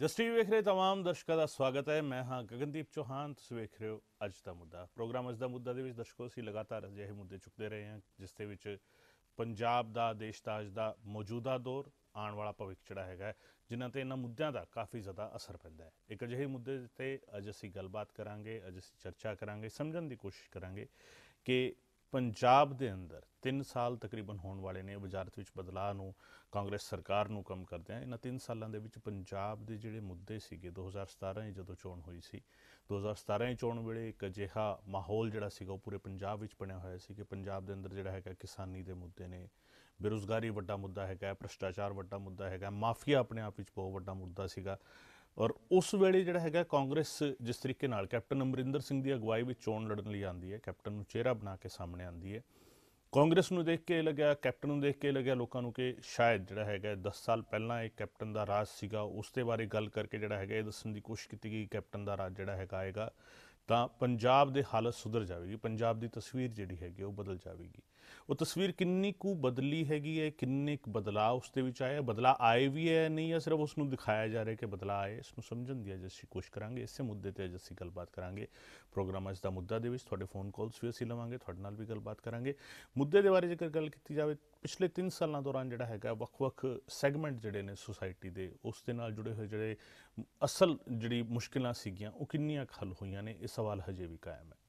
ਜਸਟੀ ਵੇਖ ਰਹੇ तमाम ਦਰਸ਼ਕਾਂ ਦਾ ਸਵਾਗਤ ਹੈ ਮੈਂ ਹਾਂ ਗਗਨਦੀਪ ਚੌਹਾਨ ਤੁਸੀਂ ਵੇਖ ਰਹੇ ਹੋ ਅੱਜ ਦਾ ਮੁੱਦਾ ਪ੍ਰੋਗਰਾਮ ਅੱਜ ਦਾ ਮੁੱਦਾ ਦੇ ਵਿੱਚ ਦਰਸ਼ਕੋ ਅਸੀਂ ਲਗਾਤਾਰ ਅਜਿਹੇ ਮੁੱਦੇ ਚੁੱਕਦੇ ਰਹੇ ਹਾਂ ਜਿਸ ਦੇ ਵਿੱਚ ਪੰਜਾਬ ਦਾ ਦੇਸ਼ ਦਾ ਅੱਜ ਦਾ ਮੌਜੂਦਾ ਦੌਰ ਆਉਣ ਵਾਲਾ ਭਵਿੱਖ ਜਿਹੜਾ ਹੈਗਾ ਹੈ, ਜਿਨ੍ਹਾਂ ਤੇ ਇਹਨਾਂ ਮੁੱਦਿਆਂ ਦਾ ਕਾਫੀ ਜ਼ਿਆਦਾ ਅਸਰ ਪੈਂਦਾ ਹੈ ਇੱਕ ਅਜਿਹੇ ਮੁੱਦੇ ਤੇ ਅੱਜ ਅਸੀਂ ਗੱਲਬਾਤ ਕਰਾਂਗੇ ਅੱਜ ਅਸੀਂ ਚਰਚਾ ਕਰਾਂਗੇ ਸਮਝਣ ਦੀ ਕੋਸ਼ਿਸ਼ ਕਰਾਂਗੇ ਕਿ ਪੰਜਾਬ ਦੇ ਅੰਦਰ 3 ਸਾਲ ਤਕਰੀਬਨ ਹੋਣ ਵਾਲੇ ਨੇ, ਵਜ਼ਾਰਤ ਵਿੱਚ ਬਦਲਾਅ ਨੂੰ, ਕਾਂਗਰਸ ਸਰਕਾਰ ਨੂੰ ਕੰਮ ਕਰਦੇ ਆ ਇਹਨਾਂ 3 ਸਾਲਾਂ ਦੇ ਵਿੱਚ ਪੰਜਾਬ ਦੇ ਜਿਹੜੇ ਮੁੱਦੇ ਸੀਗੇ 2017 ਵਿੱਚ ਜਦੋਂ ਚੋਣ ਹੋਈ ਸੀ 2017 ਦੀ ਚੋਣ ਵੇਲੇ ਇੱਕ ਅਜਿਹਾ ਮਾਹੌਲ ਜਿਹੜਾ ਸੀਗਾ, ਉਹ ਪੂਰੇ ਪੰਜਾਬ ਵਿੱਚ ਬਣਿਆ ਹੋਇਆ ਸੀ ਕਿ ਪੰਜਾਬ ਦੇ ਅੰਦਰ ਜਿਹੜਾ ਹੈਗਾ ਕਿਸਾਨੀ ਦੇ ਮੁੱਦੇ ਨੇ, ਬੇਰੁਜ਼ਗਾਰੀ ਵੱਡਾ ਮੁੱਦਾ ਹੈਗਾ, ਭ੍ਰਿਸ਼ਟਾਚਾਰ ਵੱਡਾ ਮੁੱਦਾ ਹੈਗਾ, ਮਾਫੀਆ ਆਪਣੇ ਆਪ ਵਿੱਚ ਬਹੁਤ ਵੱਡਾ ਮੁੱਦਾ ਸੀਗਾ, ਔਰ ਉਸ ਵੇਲੇ ਜਿਹੜਾ ਹੈਗਾ ਕਾਂਗਰਸ ਜਿਸ ਤਰੀਕੇ ਨਾਲ ਕੈਪਟਨ ਅਮਰਿੰਦਰ ਸਿੰਘ ਦੀ ਅਗਵਾਈ ਵਿੱਚ ਚੋਣ ਲੜਨ ਲਈ ਆਂਦੀ ਹੈ, ਕੈਪਟਨ ਨੂੰ ਚਿਹਰਾ ਬਣਾ ਕੇ ਸਾਹਮਣੇ ਆਂਦੀ ਹੈ ਕਾਂਗਰਸ ਨੂੰ ਦੇਖ ਕੇ ਇਹ ਲੱਗਿਆ, ਕੈਪਟਨ ਨੂੰ ਦੇਖ ਕੇ ਇਹ ਲੱਗਿਆ ਲੋਕਾਂ ਨੂੰ ਕਿ ਸ਼ਾਇਦ ਜਿਹੜਾ ਹੈਗਾ 10 ਸਾਲ ਪਹਿਲਾਂ ਇਹ ਕੈਪਟਨ ਦਾ ਰਾਜ ਸੀਗਾ, ਉਸ ਦੇ ਬਾਰੇ ਗੱਲ ਕਰਕੇ ਜਿਹੜਾ ਹੈਗਾ ਇਹ ਦੱਸਣ ਦੀ ਕੋਸ਼ਿਸ਼ ਕੀਤੀ ਗਈ ਕੈਪਟਨ ਦਾ ਰਾਜ ਜਿਹੜਾ ਹੈਗਾ ਆਏਗਾ, ਤਾਂ ਪੰਜਾਬ ਦੇ ਹਾਲਤ ਸੁਧਰ ਜਾਵੇਗੀ, ਪੰਜਾਬ ਦੀ ਤਸਵੀਰ ਜਿਹੜੀ ਹੈਗੀ ਉਹ ਬਦਲ ਜਾਵੇਗੀ। ਉਹ ਤਸਵੀਰ ਕਿੰਨੀ ਕੁ ਬਦਲੀ ਹੈਗੀ ਹੈ, ਕਿੰਨੇ ਕੁ ਬਦਲਾਅ ਉਸ ਦੇ ਵਿੱਚ ਆਇਆ ਬਦਲਾਅ ਆਏ ਵੀ ਹੈ ਨਹੀਂ ਜਾਂ ਸਿਰਫ ਉਸ ਨੂੰ ਦਿਖਾਇਆ ਜਾ ਰਿਹਾ ਕਿ ਬਦਲਾਅ ਆਏ? ਇਸ ਨੂੰ ਸਮਝਣ ਦੀ ਅੱਜ ਅਸੀਂ ਕੋਸ਼ਿਸ਼ ਕਰਾਂਗੇ। ਇਸੇ ਮੁੱਦੇ ਤੇ ਅੱਜ ਅਸੀਂ ਗੱਲਬਾਤ ਕਰਾਂਗੇ। ਪ੍ਰੋਗਰਾਮ ਅੱਜ ਦਾ ਮੁੱਦਾ ਦੇ ਵਿੱਚ ਤੁਹਾਡੇ ਫੋਨ ਕਾਲਸ ਵੀ ਅਸੀਂ ਲਵਾਂਗੇ, ਤੁਹਾਡੇ ਨਾਲ ਵੀ ਗੱਲਬਾਤ ਕਰਾਂਗੇ। ਮੁੱਦੇ ਦੇ ਬਾਰੇ ਜੇਕਰ ਗੱਲ ਕੀਤੀ ਜਾਵੇ, ਪਿਛਲੇ 3 ਸਾਲਾਂ ਦੌਰਾਨ ਜਿਹੜਾ ਹੈਗਾ ਵੱਖ-ਵੱਖ ਸੈਗਮੈਂਟ ਜਿਹੜੇ ਨੇ ਸੁਸਾਇਟੀ ਦੇ, ਉਸ ਦੇ ਨਾਲ ਜੁੜੇ ਹੋਏ ਜਿਹੜੇ ਅਸਲ ਜਿਹੜੀ ਮੁਸ਼ਕਿਲਾਂ ਸੀਗੀਆਂ, ਉਹ ਕਿੰਨੀਆਂ ਕੁ ਹੱਲ ਹੋਈਆਂ ਨੇ? ਇਹ ਸਵਾਲ ਹਜੇ ਵੀ ਕਾਇਮ ਹੈ।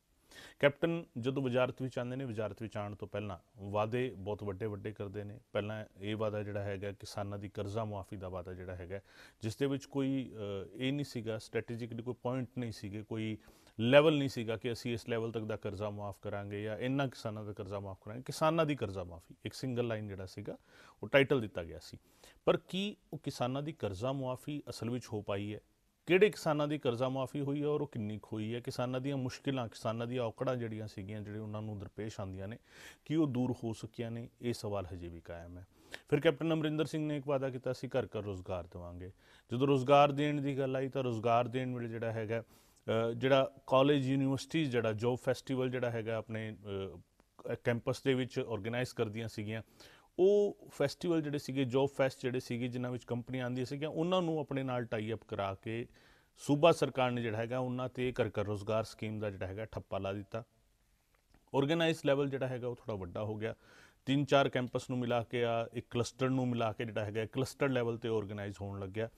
ਕੈਪਟਨ ਜਦੋਂ ਵਜ਼ਾਰਤ ਵਿੱਚ ਆਉਂਦੇ ਨੇ, ਵਜ਼ਾਰਤ ਵਿੱਚ ਆਉਣ ਤੋਂ ਪਹਿਲਾਂ ਵਾਅਦੇ ਬਹੁਤ ਵੱਡੇ ਵੱਡੇ ਕਰਦੇ ਨੇ। ਪਹਿਲਾਂ ਇਹ ਵਾਅਦਾ ਜਿਹੜਾ ਹੈਗਾ, ਕਿਸਾਨਾਂ ਦੀ ਕਰਜ਼ਾ ਮੁਆਫੀ ਦਾ ਵਾਅਦਾ ਜਿਹੜਾ ਹੈਗਾ, ਜਿਸ ਦੇ ਵਿੱਚ ਕੋਈ ਇਹ ਨਹੀਂ ਸੀਗਾ, ਸਟ੍ਰੈਟੇਜਿਕਲੀ ਕੋਈ ਪੁਆਇੰਟ ਨਹੀਂ ਸੀਗੇ, ਕੋਈ ਲੈਵਲ ਨਹੀਂ ਸੀਗਾ ਕਿ ਅਸੀਂ ਇਸ ਲੈਵਲ ਤੱਕ ਦਾ ਕਰਜ਼ਾ ਮਾਫ ਕਰਾਂਗੇ ਜਾਂ ਇੰਨਾ ਕਿਸਾਨਾਂ ਦਾ ਕਰਜ਼ਾ ਮਾਫ ਕਰਾਂਗੇ। ਕਿਸਾਨਾਂ ਦੀ ਕਰਜ਼ਾ ਮਾਫੀ ਇੱਕ ਸਿੰਗਲ ਲਾਈਨ ਜਿਹੜਾ ਸੀਗਾ, ਉਹ ਟਾਈਟਲ ਦਿੱਤਾ ਗਿਆ ਸੀ। ਪਰ ਕੀ ਉਹ ਕਿਸਾਨਾਂ ਦੀ ਕਰਜ਼ਾ ਮੁਆਫੀ ਅਸਲ ਵਿੱਚ ਹੋ ਪਾਈ ਹੈ? ਕਿਹੜੇ ਕਿਸਾਨਾਂ ਦੀ ਕਰਜ਼ਾ ਮਾਫੀ ਹੋਈ ਹੈ ਔਰ ਉਹ ਕਿੰਨੀ ਕੁ ਹੋਈ ਹੈ? ਕਿਸਾਨਾਂ ਦੀਆਂ ਮੁਸ਼ਕਿਲਾਂ, ਕਿਸਾਨਾਂ ਦੀਆਂ ਔਕੜਾਂ ਜਿਹੜੀਆਂ ਸੀਗੀਆਂ, ਜਿਹੜੇ ਉਹਨਾਂ ਨੂੰ ਦਰਪੇਸ਼ ਆਉਂਦੀਆਂ ਨੇ, ਕਿ ਉਹ ਦੂਰ ਹੋ ਸਕੀਆਂ ਨੇ? ਇਹ ਸਵਾਲ ਹਜੇ ਵੀ ਕਾਇਮ ਹੈ। ਫਿਰ ਕੈਪਟਨ ਅਮਰਿੰਦਰ ਸਿੰਘ ਨੇ ਇੱਕ ਵਾਅਦਾ ਕੀਤਾ ਸੀ, ਘਰ ਘਰ ਰੋਜ਼ਗਾਰ ਦੇਵਾਂਗੇ। ਜਦੋਂ ਰੋਜ਼ਗਾਰ ਦੇਣ ਦੀ ਗੱਲ ਆਈ ਤਾਂ ਰੋਜ਼ਗਾਰ ਦੇਣ ਵੇਲੇ ਜਿਹੜਾ ਹੈਗਾ ਜਿਹੜਾ ਕਾਲਜ ਯੂਨੀਵਰਸਿਟੀਜ਼ ਜਿਹੜਾ ਜੋਬ ਫੈਸਟੀਵਲ ਜਿਹੜਾ ਹੈਗਾ ਆਪਣੇ ਕੈਂਪਸ ਦੇ ਵਿੱਚ ਆਰਗੇਨਾਈਜ਼ ਕਰਦੀਆਂ ਸੀਗੀਆਂ। ਉਹ ਫੈਸਟੀਵਲ ਜਿਹੜੇ ਸੀਗੇ ਜੋਬ ਫੈਸਟ ਜਿਹੜੇ ਸੀਗੇ, ਜਿਨ੍ਹਾਂ ਵਿੱਚ ਕੰਪਨੀਆਂ ਆਉਂਦੀਆਂ ਸੀਗੀਆਂ, ਉਹਨਾਂ ਨੂੰ ਆਪਣੇ ਨਾਲ ਟਾਈ ਅਪ ਕਰਾ ਕੇ ਸੂਬਾ ਸਰਕਾਰ ਨੇ ਜਿਹੜਾ ਹੈਗਾ, ਉਹਨਾਂ ਤੇ ਘਰ ਘਰ ਰੋਜ਼ਗਾਰ ਸਕੀਮ ਦਾ ਜਿਹੜਾ ਹੈਗਾ, ਠੱਪਾ ਲਾ ਦਿੱਤਾ। ਆਰਗੇਨਾਈਜ਼ ਲੈਵਲ ਜਿਹੜਾ ਹੈਗਾ, ਉਹ ਥੋੜਾ ਵੱਡਾ ਹੋ ਗਿਆ। ਤਿੰਨ ਚਾਰ ਕੈਂਪਸ ਨੂੰ ਮਿਲਾ ਕੇ ਆ, ਇੱਕ ਕਲਸਟਰ ਨੂੰ ਮਿਲਾ ਕੇ ਜਿਹੜਾ ਹੈਗਾ ਕਲਸਟਰ ਲੈਵਲ ਤੇ ਆਰਗੇਨਾਈਜ਼ ਹੋਣ ਲੱਗਿਆ।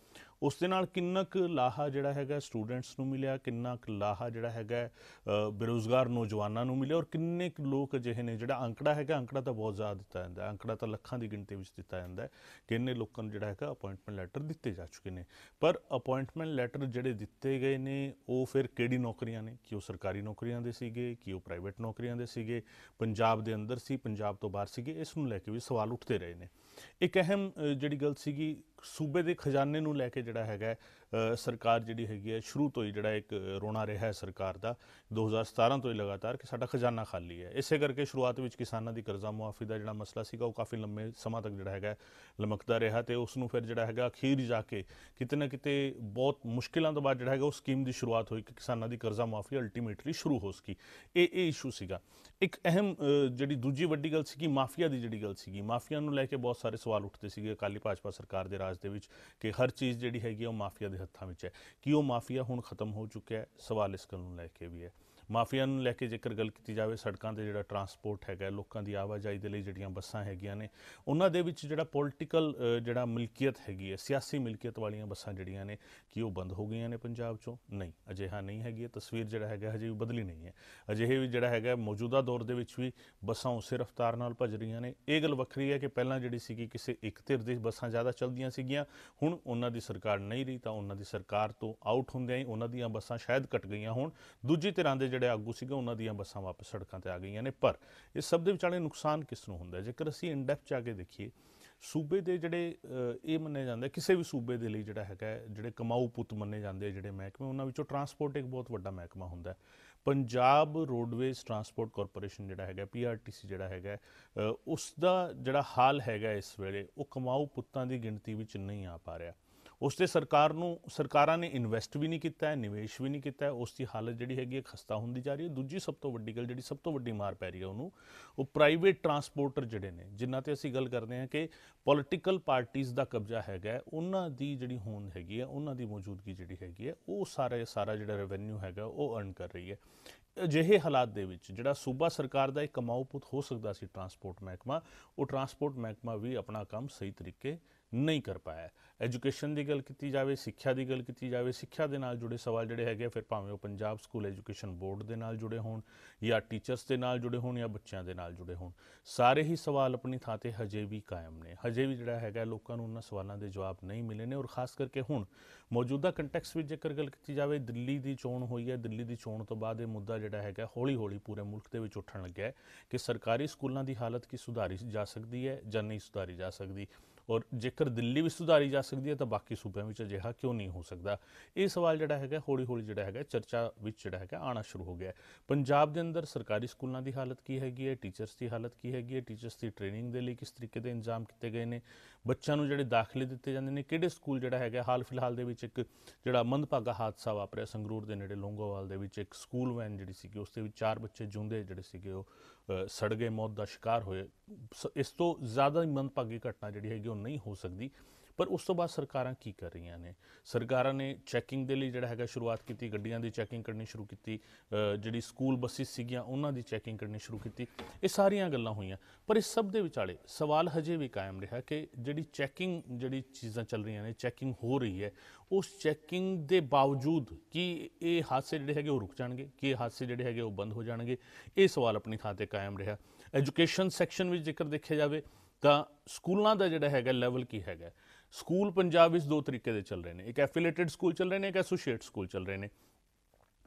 ਉਸ ਦੇ ਨਾਲ ਕਿੰਨਾ ਕੁ ਲਾਹਾ ਜਿਹੜਾ ਹੈਗਾ ਸਟੂਡੈਂਟਸ ਨੂੰ ਮਿਲਿਆ ਕਿੰਨਾ ਕੁ ਲਾਹਾ ਜਿਹੜਾ ਹੈਗਾ ਅ, ਬੇਰੁਜ਼ਗਾਰ ਨੌਜਵਾਨਾਂ ਨੂੰ ਮਿਲਿਆ ਔਰ ਕਿੰਨੇ ਕੁ ਲੋਕ ਅਜਿਹੇ ਨੇ ਜਿਹੜਾ ਅੰਕੜਾ ਹੈਗਾ ਅੰਕੜਾ ਤਾਂ ਬਹੁਤ ਜ਼ਿਆਦਾ ਦਿੱਤਾ ਜਾਂਦਾ ਹੈ ਅੰਕੜਾ ਤਾਂ ਲੱਖਾਂ ਦੀ ਗਿਣਤੀ ਵਿੱਚ ਦਿੱਤਾ ਜਾਂਦਾ ਹੈ ਕਿ ਇੰਨੇ ਲੋਕਾਂ ਨੂੰ ਜਿਹੜਾ ਹੈਗਾ ਅਪਾਇੰਟਮੈਂਟ ਲੈਟਰ ਦਿੱਤੇ ਜਾ ਚੁੱਕੇ ਨੇ। ਪਰ ਅਪਾਇੰਟਮੈਂਟ ਲੈਟਰ ਜਿਹੜੇ ਦਿੱਤੇ ਗਏ ਨੇ ਉਹ ਫਿਰ ਕਿਹੜੀ ਨੌਕਰੀਆਂ ਨੇ? ਕਿ ਉਹ ਸਰਕਾਰੀ ਨੌਕਰੀਆਂ ਦੇ ਸੀਗੇ ਕਿ ਉਹ ਪ੍ਰਾਈਵੇਟ ਨੌਕਰੀਆਂ ਦੇ ਸੀਗੇ? ਪੰਜਾਬ ਦੇ ਅੰਦਰ ਸੀ ਪੰਜਾਬ ਤੋਂ ਬਾਹਰ ਸੀਗੇ ਇਸ ਨੂੰ ਲੈ ਕੇ ਵੀ ਸਵਾਲ ਉੱਠਦੇ ਰਹੇ ਨੇ। ਇੱਕ ਅਹਿਮ ਜਿਹੜੀ ਗੱਲ ਸੀਗੀ ਸੂਬੇ ਦੇ ਖਜ਼ਾਨੇ ਨੂੰ ਲੈ ਕੇ ਜਿਹੜਾ ਹੈਗਾ ਸਰਕਾਰ ਜਿਹੜੀ ਹੈਗੀ ਹੈ, ਸ਼ੁਰੂ ਤੋਂ ਹੀ ਜਿਹੜਾ ਇੱਕ ਰੋਣਾ ਰਿਹਾ ਹੈ ਸਰਕਾਰ ਦਾ। 2017 ਤੋਂ ਹੀ ਲਗਾਤਾਰ ਕਿ ਸਾਡਾ ਖਜ਼ਾਨਾ ਖਾਲੀ ਹੈ। ਇਸੇ ਕਰਕੇ ਸ਼ੁਰੂਆਤ ਵਿੱਚ ਕਿਸਾਨਾਂ ਦੀ ਕਰਜ਼ਾ ਮੁਆਫੀ ਦਾ ਜਿਹੜਾ ਮਸਲਾ ਸੀਗਾ, ਉਹ ਕਾਫੀ ਲੰਮੇ ਸਮਾਂ ਤੱਕ ਜਿਹੜਾ ਹੈਗਾ ਲਮਕਦਾ ਰਿਹਾ ਤੇ ਉਸ ਨੂੰ ਫਿਰ ਜਿਹੜਾ ਹੈਗਾ ਅਖੀਰ ਜਾ ਕੇ ਕਿਤੇ ਨਾ ਕਿਤੇ ਬਹੁਤ ਮੁਸ਼ਕਿਲਾਂ ਤੋਂ ਬਾਅਦ ਜਿਹੜਾ ਹੈਗਾ ਉਹ ਸਕੀਮ ਦੀ ਸ਼ੁਰੂਆਤ ਹੋਈ ਕਿ ਕਿਸਾਨਾਂ ਦੀ ਕਰਜ਼ਾ ਮੁਆਫੀ ਅਲਟੀਮੇਟਲੀ ਸ਼ੁਰੂ ਹੋ ਸਕੀ। ਇਹ ਇਹ ਇਸ਼ੂ ਸੀਗਾ। ਇੱਕ ਅਹਿਮ ਜਿਹੜੀ ਦੂਜੀ ਵੱਡੀ ਗੱਲ ਸੀਗੀ, ਮਾਫੀਆ ਦੀ ਜਿਹੜੀ ਗੱਲ ਸੀਗੀ, ਮਾਫੀਆ ਨੂੰ ਲੈ ਕੇ ਬਹੁਤ ਸਾਰੇ ਸਵਾਲ ਉੱਠਦੇ ਸੀਗੇ ਅਕਾਲੀ ਭਾਜਪਾ ਸਰਕਾਰ ਦੇ ਰਾਜ ਦੇ ਵਿੱਚ ਕਿ ਹਰ ਚੀਜ਼ ਜਿਹੜੀ ਹੈਗੀ ਆ ਉਹ ਮਾਫੀਆ ਦੇ ਹੱਥਾਂ ਵਿੱਚ ਹੈ। ਕੀ ਉਹ ਮਾਫੀਆ ਹੁਣ ਖਤਮ ਹੋ ਚੁੱਕਿਆ ਹੈ? ਸਵਾਲ ਇਸ ਗੱਲ ਨੂੰ ਲੈ ਕੇ ਵੀ ਹੈ। ਮਾਫੀਆ ਨੂੰ ਲੈ ਕੇ ਜੇਕਰ ਗੱਲ ਕੀਤੀ ਜਾਵੇ, ਸੜਕਾਂ ਤੇ ਜਿਹੜਾ ਟਰਾਂਸਪੋਰਟ ਹੈਗਾ, ਲੋਕਾਂ ਦੀ ਆਵਾਜਾਈ ਦੇ ਲਈ ਜਿਹੜੀਆਂ ਬੱਸਾਂ ਹੈਗੀਆਂ ਨੇ, ਉਹਨਾਂ ਦੇ ਵਿੱਚ ਜਿਹੜਾ ਪੋਲਿਟੀਕਲ ਜਿਹੜਾ ਮਿਲਕੀਅਤ ਹੈਗੀ ਹੈ, ਸਿਆਸੀ ਮਿਲਕੀਅਤ ਵਾਲੀਆਂ ਬੱਸਾਂ ਜਿਹੜੀਆਂ ਨੇ, ਕੀ ਉਹ ਬੰਦ ਹੋ ਗਈਆਂ ਨੇ ਪੰਜਾਬ ਚੋਂ? ਨਹੀਂ, ਅਜਿਹਾ ਨਹੀਂ ਹੈਗੀ ਹੈ ਤਸਵੀਰ ਜਿਹੜਾ ਹੈਗਾ, ਹਜੇ ਵੀ ਬਦਲੀ ਨਹੀਂ ਹੈ। ਅਜਿਹੇ ਵੀ ਜਿਹੜਾ ਹੈਗਾ, ਮੌਜੂਦਾ ਦੌਰ ਦੇ ਵਿੱਚ ਵੀ ਬੱਸਾਂ ਉਸੇ ਰਫ਼ਤਾਰ ਨਾਲ ਭੱਜ ਰਹੀਆਂ ਨੇ। ਇਹ ਗੱਲ ਵੱਖਰੀ ਹੈ ਕਿ ਪਹਿਲਾਂ ਜਿਹੜੀ ਸੀਗੀ, ਕਿਸੇ ਇੱਕ ਧਿਰ ਦੀ ਬੱਸਾਂ ਜ਼ਿਆਦਾ ਚੱਲਦੀਆਂ ਸੀਗੀਆਂ, ਹੁਣ ਉਹਨਾਂ ਦੀ ਸਰਕਾਰ ਨਹੀਂ ਰਹੀ, ਤਾਂ ਉਹਨਾਂ ਦੀ ਸਰਕਾਰ ਤੋਂ ਆਊਟ ਹੁੰਦਿਆਂ ਹੀ ਉਹਨਾਂ ਦੀਆਂ ਬੱਸਾਂ ਸ਼ਾਇਦ ਘਟ ਗਈਆਂ ਹੋਣ। ਦੂਜੀ ਧਿਰਾਂ ਦੇ ਜਿਹੜੇ ਆਗੂ ਸੀਗੇ ਉਹਨਾਂ ਦੀਆਂ ਬੱਸਾਂ ਵਾਪਸ ਸੜਕਾਂ ਤੇ ਆ ਗਈਆਂ ਨੇ। ਪਰ ਇਸ ਸਭ ਦੇ ਵਿਚਾਲੇ ਨੁਕਸਾਨ ਕਿਸ ਨੂੰ ਹੁੰਦਾ ਜੇਕਰ ਅਸੀਂ ਇਨਡੈਪਥ ਜਾ ਕੇ ਦੇਖੀਏ ਸੂਬੇ ਦੇ ਜਿਹੜੇ ਇਹ ਮੰਨੇ ਜਾਂਦੇ ਕਿਸੇ ਵੀ ਸੂਬੇ ਦੇ ਲਈ ਜਿਹੜਾ ਹੈਗਾ ਜਿਹੜੇ ਕਮਾਊ ਪੁੱਤ ਮੰਨੇ ਜਾਂਦੇ ਆ ਜਿਹੜੇ ਮਹਿਕਮੇ ਉਹਨਾਂ ਵਿੱਚੋਂ ਟਰਾਂਸਪੋਰਟ ਇੱਕ ਬਹੁਤ ਵੱਡਾ ਮਹਿਕਮਾ ਹੁੰਦਾ ਪੰਜਾਬ ਰੋਡਵੇਜ਼ ਟਰਾਂਸਪੋਰਟ ਕਾਰਪੋਰੇਸ਼ਨ ਜਿਹੜਾ ਹੈਗਾ ਪੀਆਰਟੀਸੀ ਜਿਹੜਾ ਹੈਗਾ ਅ, ਉਸ ਦਾ ਜਿਹੜਾ ਹਾਲ ਹੈਗਾ ਇਸ ਵੇਲੇ ਉਹ ਕਮਾਊ ਪੁੱਤਾਂ ਦੀ ਗਿਣਤੀ ਵਿੱਚ ਨਹੀਂ ਆ ਪਾ ਰਿਹਾ। ਉਸ ਤੇ ਸਰਕਾਰ ਨੂੰ, ਸਰਕਾਰਾਂ ਨੇ ਇਨਵੈਸਟ ਵੀ ਨਹੀਂ ਕੀਤਾ ਹੈ, ਨਿਵੇਸ਼ ਵੀ ਨਹੀਂ ਕੀਤਾ ਹੈ ਉਸ ਦੀ ਹਾਲਤ ਜਿਹੜੀ ਹੈਗੀ ਹੈ ਖਸਤਾ ਹੁੰਦੀ ਜਾ ਰਹੀ ਹੈ। ਦੂਜੀ ਸਭ ਤੋਂ ਵੱਡੀ ਗੱਲ ਜਿਹੜੀ ਸਭ ਤੋਂ ਵੱਡੀ ਮਾਰ ਪੈ ਰਹੀ ਹੈ ਉਹਨੂੰ, ਉਹ ਪ੍ਰਾਈਵੇਟ ਟਰਾਂਸਪੋਰਟਰ ਜਿਹੜੇ ਨੇ, ਜਿਨ੍ਹਾਂ ਤੇ ਅਸੀਂ ਗੱਲ ਕਰਦੇ ਹਾਂ ਕਿ ਪੋਲਿਟੀਕਲ ਪਾਰਟੀਆਂ ਦਾ ਕਬਜ਼ਾ ਹੈਗਾ ਉਹਨਾਂ ਦੀ ਜਿਹੜੀ ਹੋਂਦ ਹੈਗੀ ਹੈ, ਉਹਨਾਂ ਦੀ ਮੌਜੂਦਗੀ ਜਿਹੜੀ ਹੈਗੀ ਹੈ, ਉਹ ਸਾਰੇ, ਸਾਰਾ ਜਿਹੜਾ ਰੈਵਨਿਊ ਹੈਗਾ, ਉਹ ਅਰਨ ਕਰ ਰਹੀ ਹੈ। ਅਜਿਹੇ ਹਾਲਾਤ ਦੇ ਵਿੱਚ ਜਿਹੜਾ ਸੂਬਾ ਸਰਕਾਰ ਦਾ ਇੱਕ ਕਮਾਊ ਪੁੱਤ ਹੋ ਸਕਦਾ ਸੀ ਟਰਾਂਸਪੋਰਟ ਮਹਿਕਮਾ, ਉਹ ਟਰਾਂਸਪੋਰਟ ਮਹਿਕਮਾ ਵੀ ਆਪਣਾ ਕੰਮ ਸਹੀ ਤਰੀਕੇ ਨਹੀਂ ਕਰ ਪਾਇਆ। ਐਜੂਕੇਸ਼ਨ ਦੀ ਗੱਲ ਕੀਤੀ ਜਾਵੇ ਸਿੱਖਿਆ ਦੀ ਗੱਲ ਕੀਤੀ ਜਾਵੇ ਸਿੱਖਿਆ ਦੇ ਨਾਲ ਜੁੜੇ ਸਵਾਲ ਜਿਹੜੇ ਹੈਗੇ ਆ, ਫਿਰ ਭਾਵੇਂ ਉਹ ਪੰਜਾਬ ਸਕੂਲ ਐਜੂਕੇਸ਼ਨ ਬੋਰਡ ਦੇ ਨਾਲ ਜੁੜੇ ਹੋਣ ਜਾਂ ਟੀਚਰਸ ਦੇ ਨਾਲ ਜੁੜੇ ਹੋਣ ਜਾਂ ਬੱਚਿਆਂ ਦੇ ਨਾਲ ਜੁੜੇ ਹੋਣ। ਸਾਰੇ ਹੀ ਸਵਾਲ ਆਪਣੀ ਥਾਂ ਤੇ ਹਜੇ ਵੀ ਕਾਇਮ ਨੇ। ਹਜੇ ਵੀ ਜਿਹੜਾ ਹੈਗਾ ਲੋਕਾਂ ਨੂੰ ਉਹਨਾਂ ਸਵਾਲਾਂ ਦੇ ਜਵਾਬ ਨਹੀਂ ਮਿਲੇ ਨੇ ਔਰ ਖਾਸ ਕਰਕੇ ਹੁਣ ਮੌਜੂਦਾ ਕੰਟੈਕਸ ਵਿੱਚ ਜੇਕਰ ਗੱਲ ਕੀਤੀ ਜਾਵੇ ਦਿੱਲੀ ਦੀ ਚੋਣ ਹੋਈ ਹੈ। ਦਿੱਲੀ ਦੀ ਚੋਣ ਤੋਂ ਬਾਅਦ ਇਹ ਮੁੱਦਾ ਜਿਹੜਾ ਹੈਗਾ ਹੌਲੀ-ਹੌਲੀ ਪੂਰੇ ਮੁਲਕ ਦੇ ਵਿੱਚ ਉੱਠਣ ਲੱਗਿਆ ਹੈ ਕਿ ਸਰਕਾਰੀ ਸਕੂਲਾਂ ਦੀ ਹਾਲਤ ਕੀ ਸੁਧਾਰੀ ਜਾ ਸਕਦੀ ਹੈ ਜਾਂ ਨਹੀਂ ਸੁਧਾਰੀ ਜਾ ਸਕਦੀ। ਔਰ ਜੇਕਰ ਦਿੱਲੀ ਵਿੱਚ ਸੁਧਾਰੀ ਜਾ ਸਕਦੀ ਹੈ ਤਾਂ ਬਾਕੀ ਸੂਬਿਆਂ ਵਿੱਚ ਅਜਿਹਾ ਕਿਉਂ ਨਹੀਂ ਹੋ ਸਕਦਾ? ਇਹ ਸਵਾਲ ਜਿਹੜਾ ਹੈਗਾ, ਹੌਲੀ-ਹੌਲੀ ਜਿਹੜਾ ਹੈਗਾ, ਚਰਚਾ ਵਿੱਚ ਜਿਹੜਾ ਹੈਗਾ ਆਣਾ ਸ਼ੁਰੂ ਹੋ ਗਿਆ ਪੰਜਾਬ ਦੇ ਅੰਦਰ ਸਰਕਾਰੀ ਸਕੂਲਾਂ ਦੀ ਹਾਲਤ ਕੀ ਹੈਗੀ ਹੈ? ਟੀਚਰਸ ਦੀ ਹਾਲਤ ਕੀ ਹੈਗੀ ਹੈ? ਟੀਚਰਸ ਦੀ ਟ੍ਰੇਨਿੰਗ ਦੇ ਲਈ ਕਿਸ ਤਰੀਕੇ ਦੇ ਇੰਤਜ਼ਾਮ ਕੀਤੇ ਗਏ ਨੇ? ਬੱਚਿਆਂ ਨੂੰ ਜਿਹੜੇ ਦਾਖਲੇ ਦਿੱਤੇ ਜਾਂਦੇ ਨੇ, ਕਿਹੜੇ ਸਕੂਲ ਜਿਹੜਾ ਹੈਗਾ, ਹਾਲ ਫਿਲਹਾਲ ਦੇ ਵਿੱਚ ਇੱਕ ਜਿਹੜਾ ਮੰਦਭਾਗਾ ਹਾਦਸਾ ਵਾਪਰਿਆ, ਸੰਗਰੂਰ ਦੇ ਨੇੜੇ ਲੋਂਗੋਵਾਲ ਦੇ ਵਿੱਚ ਇੱਕ ਸਕੂਲ ਵੈਨ ਜਿਹੜੀ ਸੀਗੀ, ਉਸ ਦੇ ਵਿੱਚ ਚਾਰ ਬੱਚੇ ਜੁੰਦੇ ਜਿਹੜੇ ਸੀਗੇ ਉਹ ਸੜ ਗਏ, ਮੌਤ ਦਾ ਸ਼ਿਕਾਰ ਹੋਏ। ਸ- ਇਸ ਤੋਂ ਜ਼ਿਆਦਾ ਮੰਦਭਾਗੀ ਘਟਨਾ ਜਿਹੜੀ ਹੈਗੀ ਉਹ ਨਹੀਂ ਹੋ ਸਕਦੀ। ਪਰ ਉਸ ਤੋਂ ਬਾਅਦ ਸਰਕਾਰਾਂ ਕੀ ਕਰ ਰਹੀਆਂ ਨੇ? ਸਰਕਾਰਾਂ ਨੇ ਚੈਕਿੰਗ ਦੇ ਲਈ ਜਿਹੜਾ ਹੈਗਾ ਸ਼ੁਰੂਆਤ ਕੀਤੀ, ਗੱਡੀਆਂ ਦੀ ਚੈਕਿੰਗ ਕਰਨੀ ਸ਼ੁਰੂ ਕੀਤੀ ਜਿਹੜੀ ਸਕੂਲ ਬੱਸਿਸ ਸੀਗੀਆਂ, ਉਹਨਾਂ ਦੀ ਚੈਕਿੰਗ ਕਰਨੀ ਸ਼ੁਰੂ ਕੀਤੀ। ਇਹ ਸਾਰੀਆਂ ਗੱਲਾਂ ਹੋਈਆਂ। ਪਰ ਇਸ ਸਭ ਦੇ ਵਿਚਾਲੇ ਸਵਾਲ ਹਜੇ ਵੀ ਕਾਇਮ ਰਿਹਾ ਕਿ ਜਿਹੜੀ ਚੈਕਿੰਗ ਜਿਹੜੀ ਚੀਜ਼ਾਂ ਚੱਲ ਰਹੀਆਂ ਨੇ ਚੈਕਿੰਗ ਹੋ ਰਹੀ ਹੈ, ਉਸ ਚੈਕਿੰਗ ਦੇ ਬਾਵਜੂਦ ਕੀ ਇਹ ਹਾਦਸੇ ਜਿਹੜੇ ਹੈਗੇ ਉਹ ਰੁਕ ਜਾਣਗੇ? ਕੀ ਇਹ ਹਾਦਸੇ ਜਿਹੜੇ ਹੈਗੇ ਉਹ ਬੰਦ ਹੋ ਜਾਣਗੇ? ਇਹ ਸਵਾਲ ਆਪਣੀ ਥਾਂ ਤੇ ਕਾਇਮ ਰਿਹਾ। ਐਜੂਕੇਸ਼ਨ ਸੈਕਸ਼ਨ ਵਿੱਚ ਜੇਕਰ ਦੇਖਿਆ ਜਾਵੇ ਤਾਂ ਸਕੂਲਾਂ ਦਾ ਜਿਹੜਾ ਹੈਗਾ ਲੈਵਲ ਕੀ ਹੈਗਾ? ਸਕੂਲ ਪੰਜਾਬ ਵਿੱਚ ਦੋ ਤਰੀਕੇ ਦੇ ਚੱਲ ਰਹੇ ਨੇ। ਇੱਕ ਐਫੀਲੀਏਟਡ ਸਕੂਲ ਚੱਲ ਰਹੇ ਨੇ, ਇੱਕ ਐਸੋਸੀਏਟ ਸਕੂਲ ਚੱਲ ਰਹੇ ਨੇ।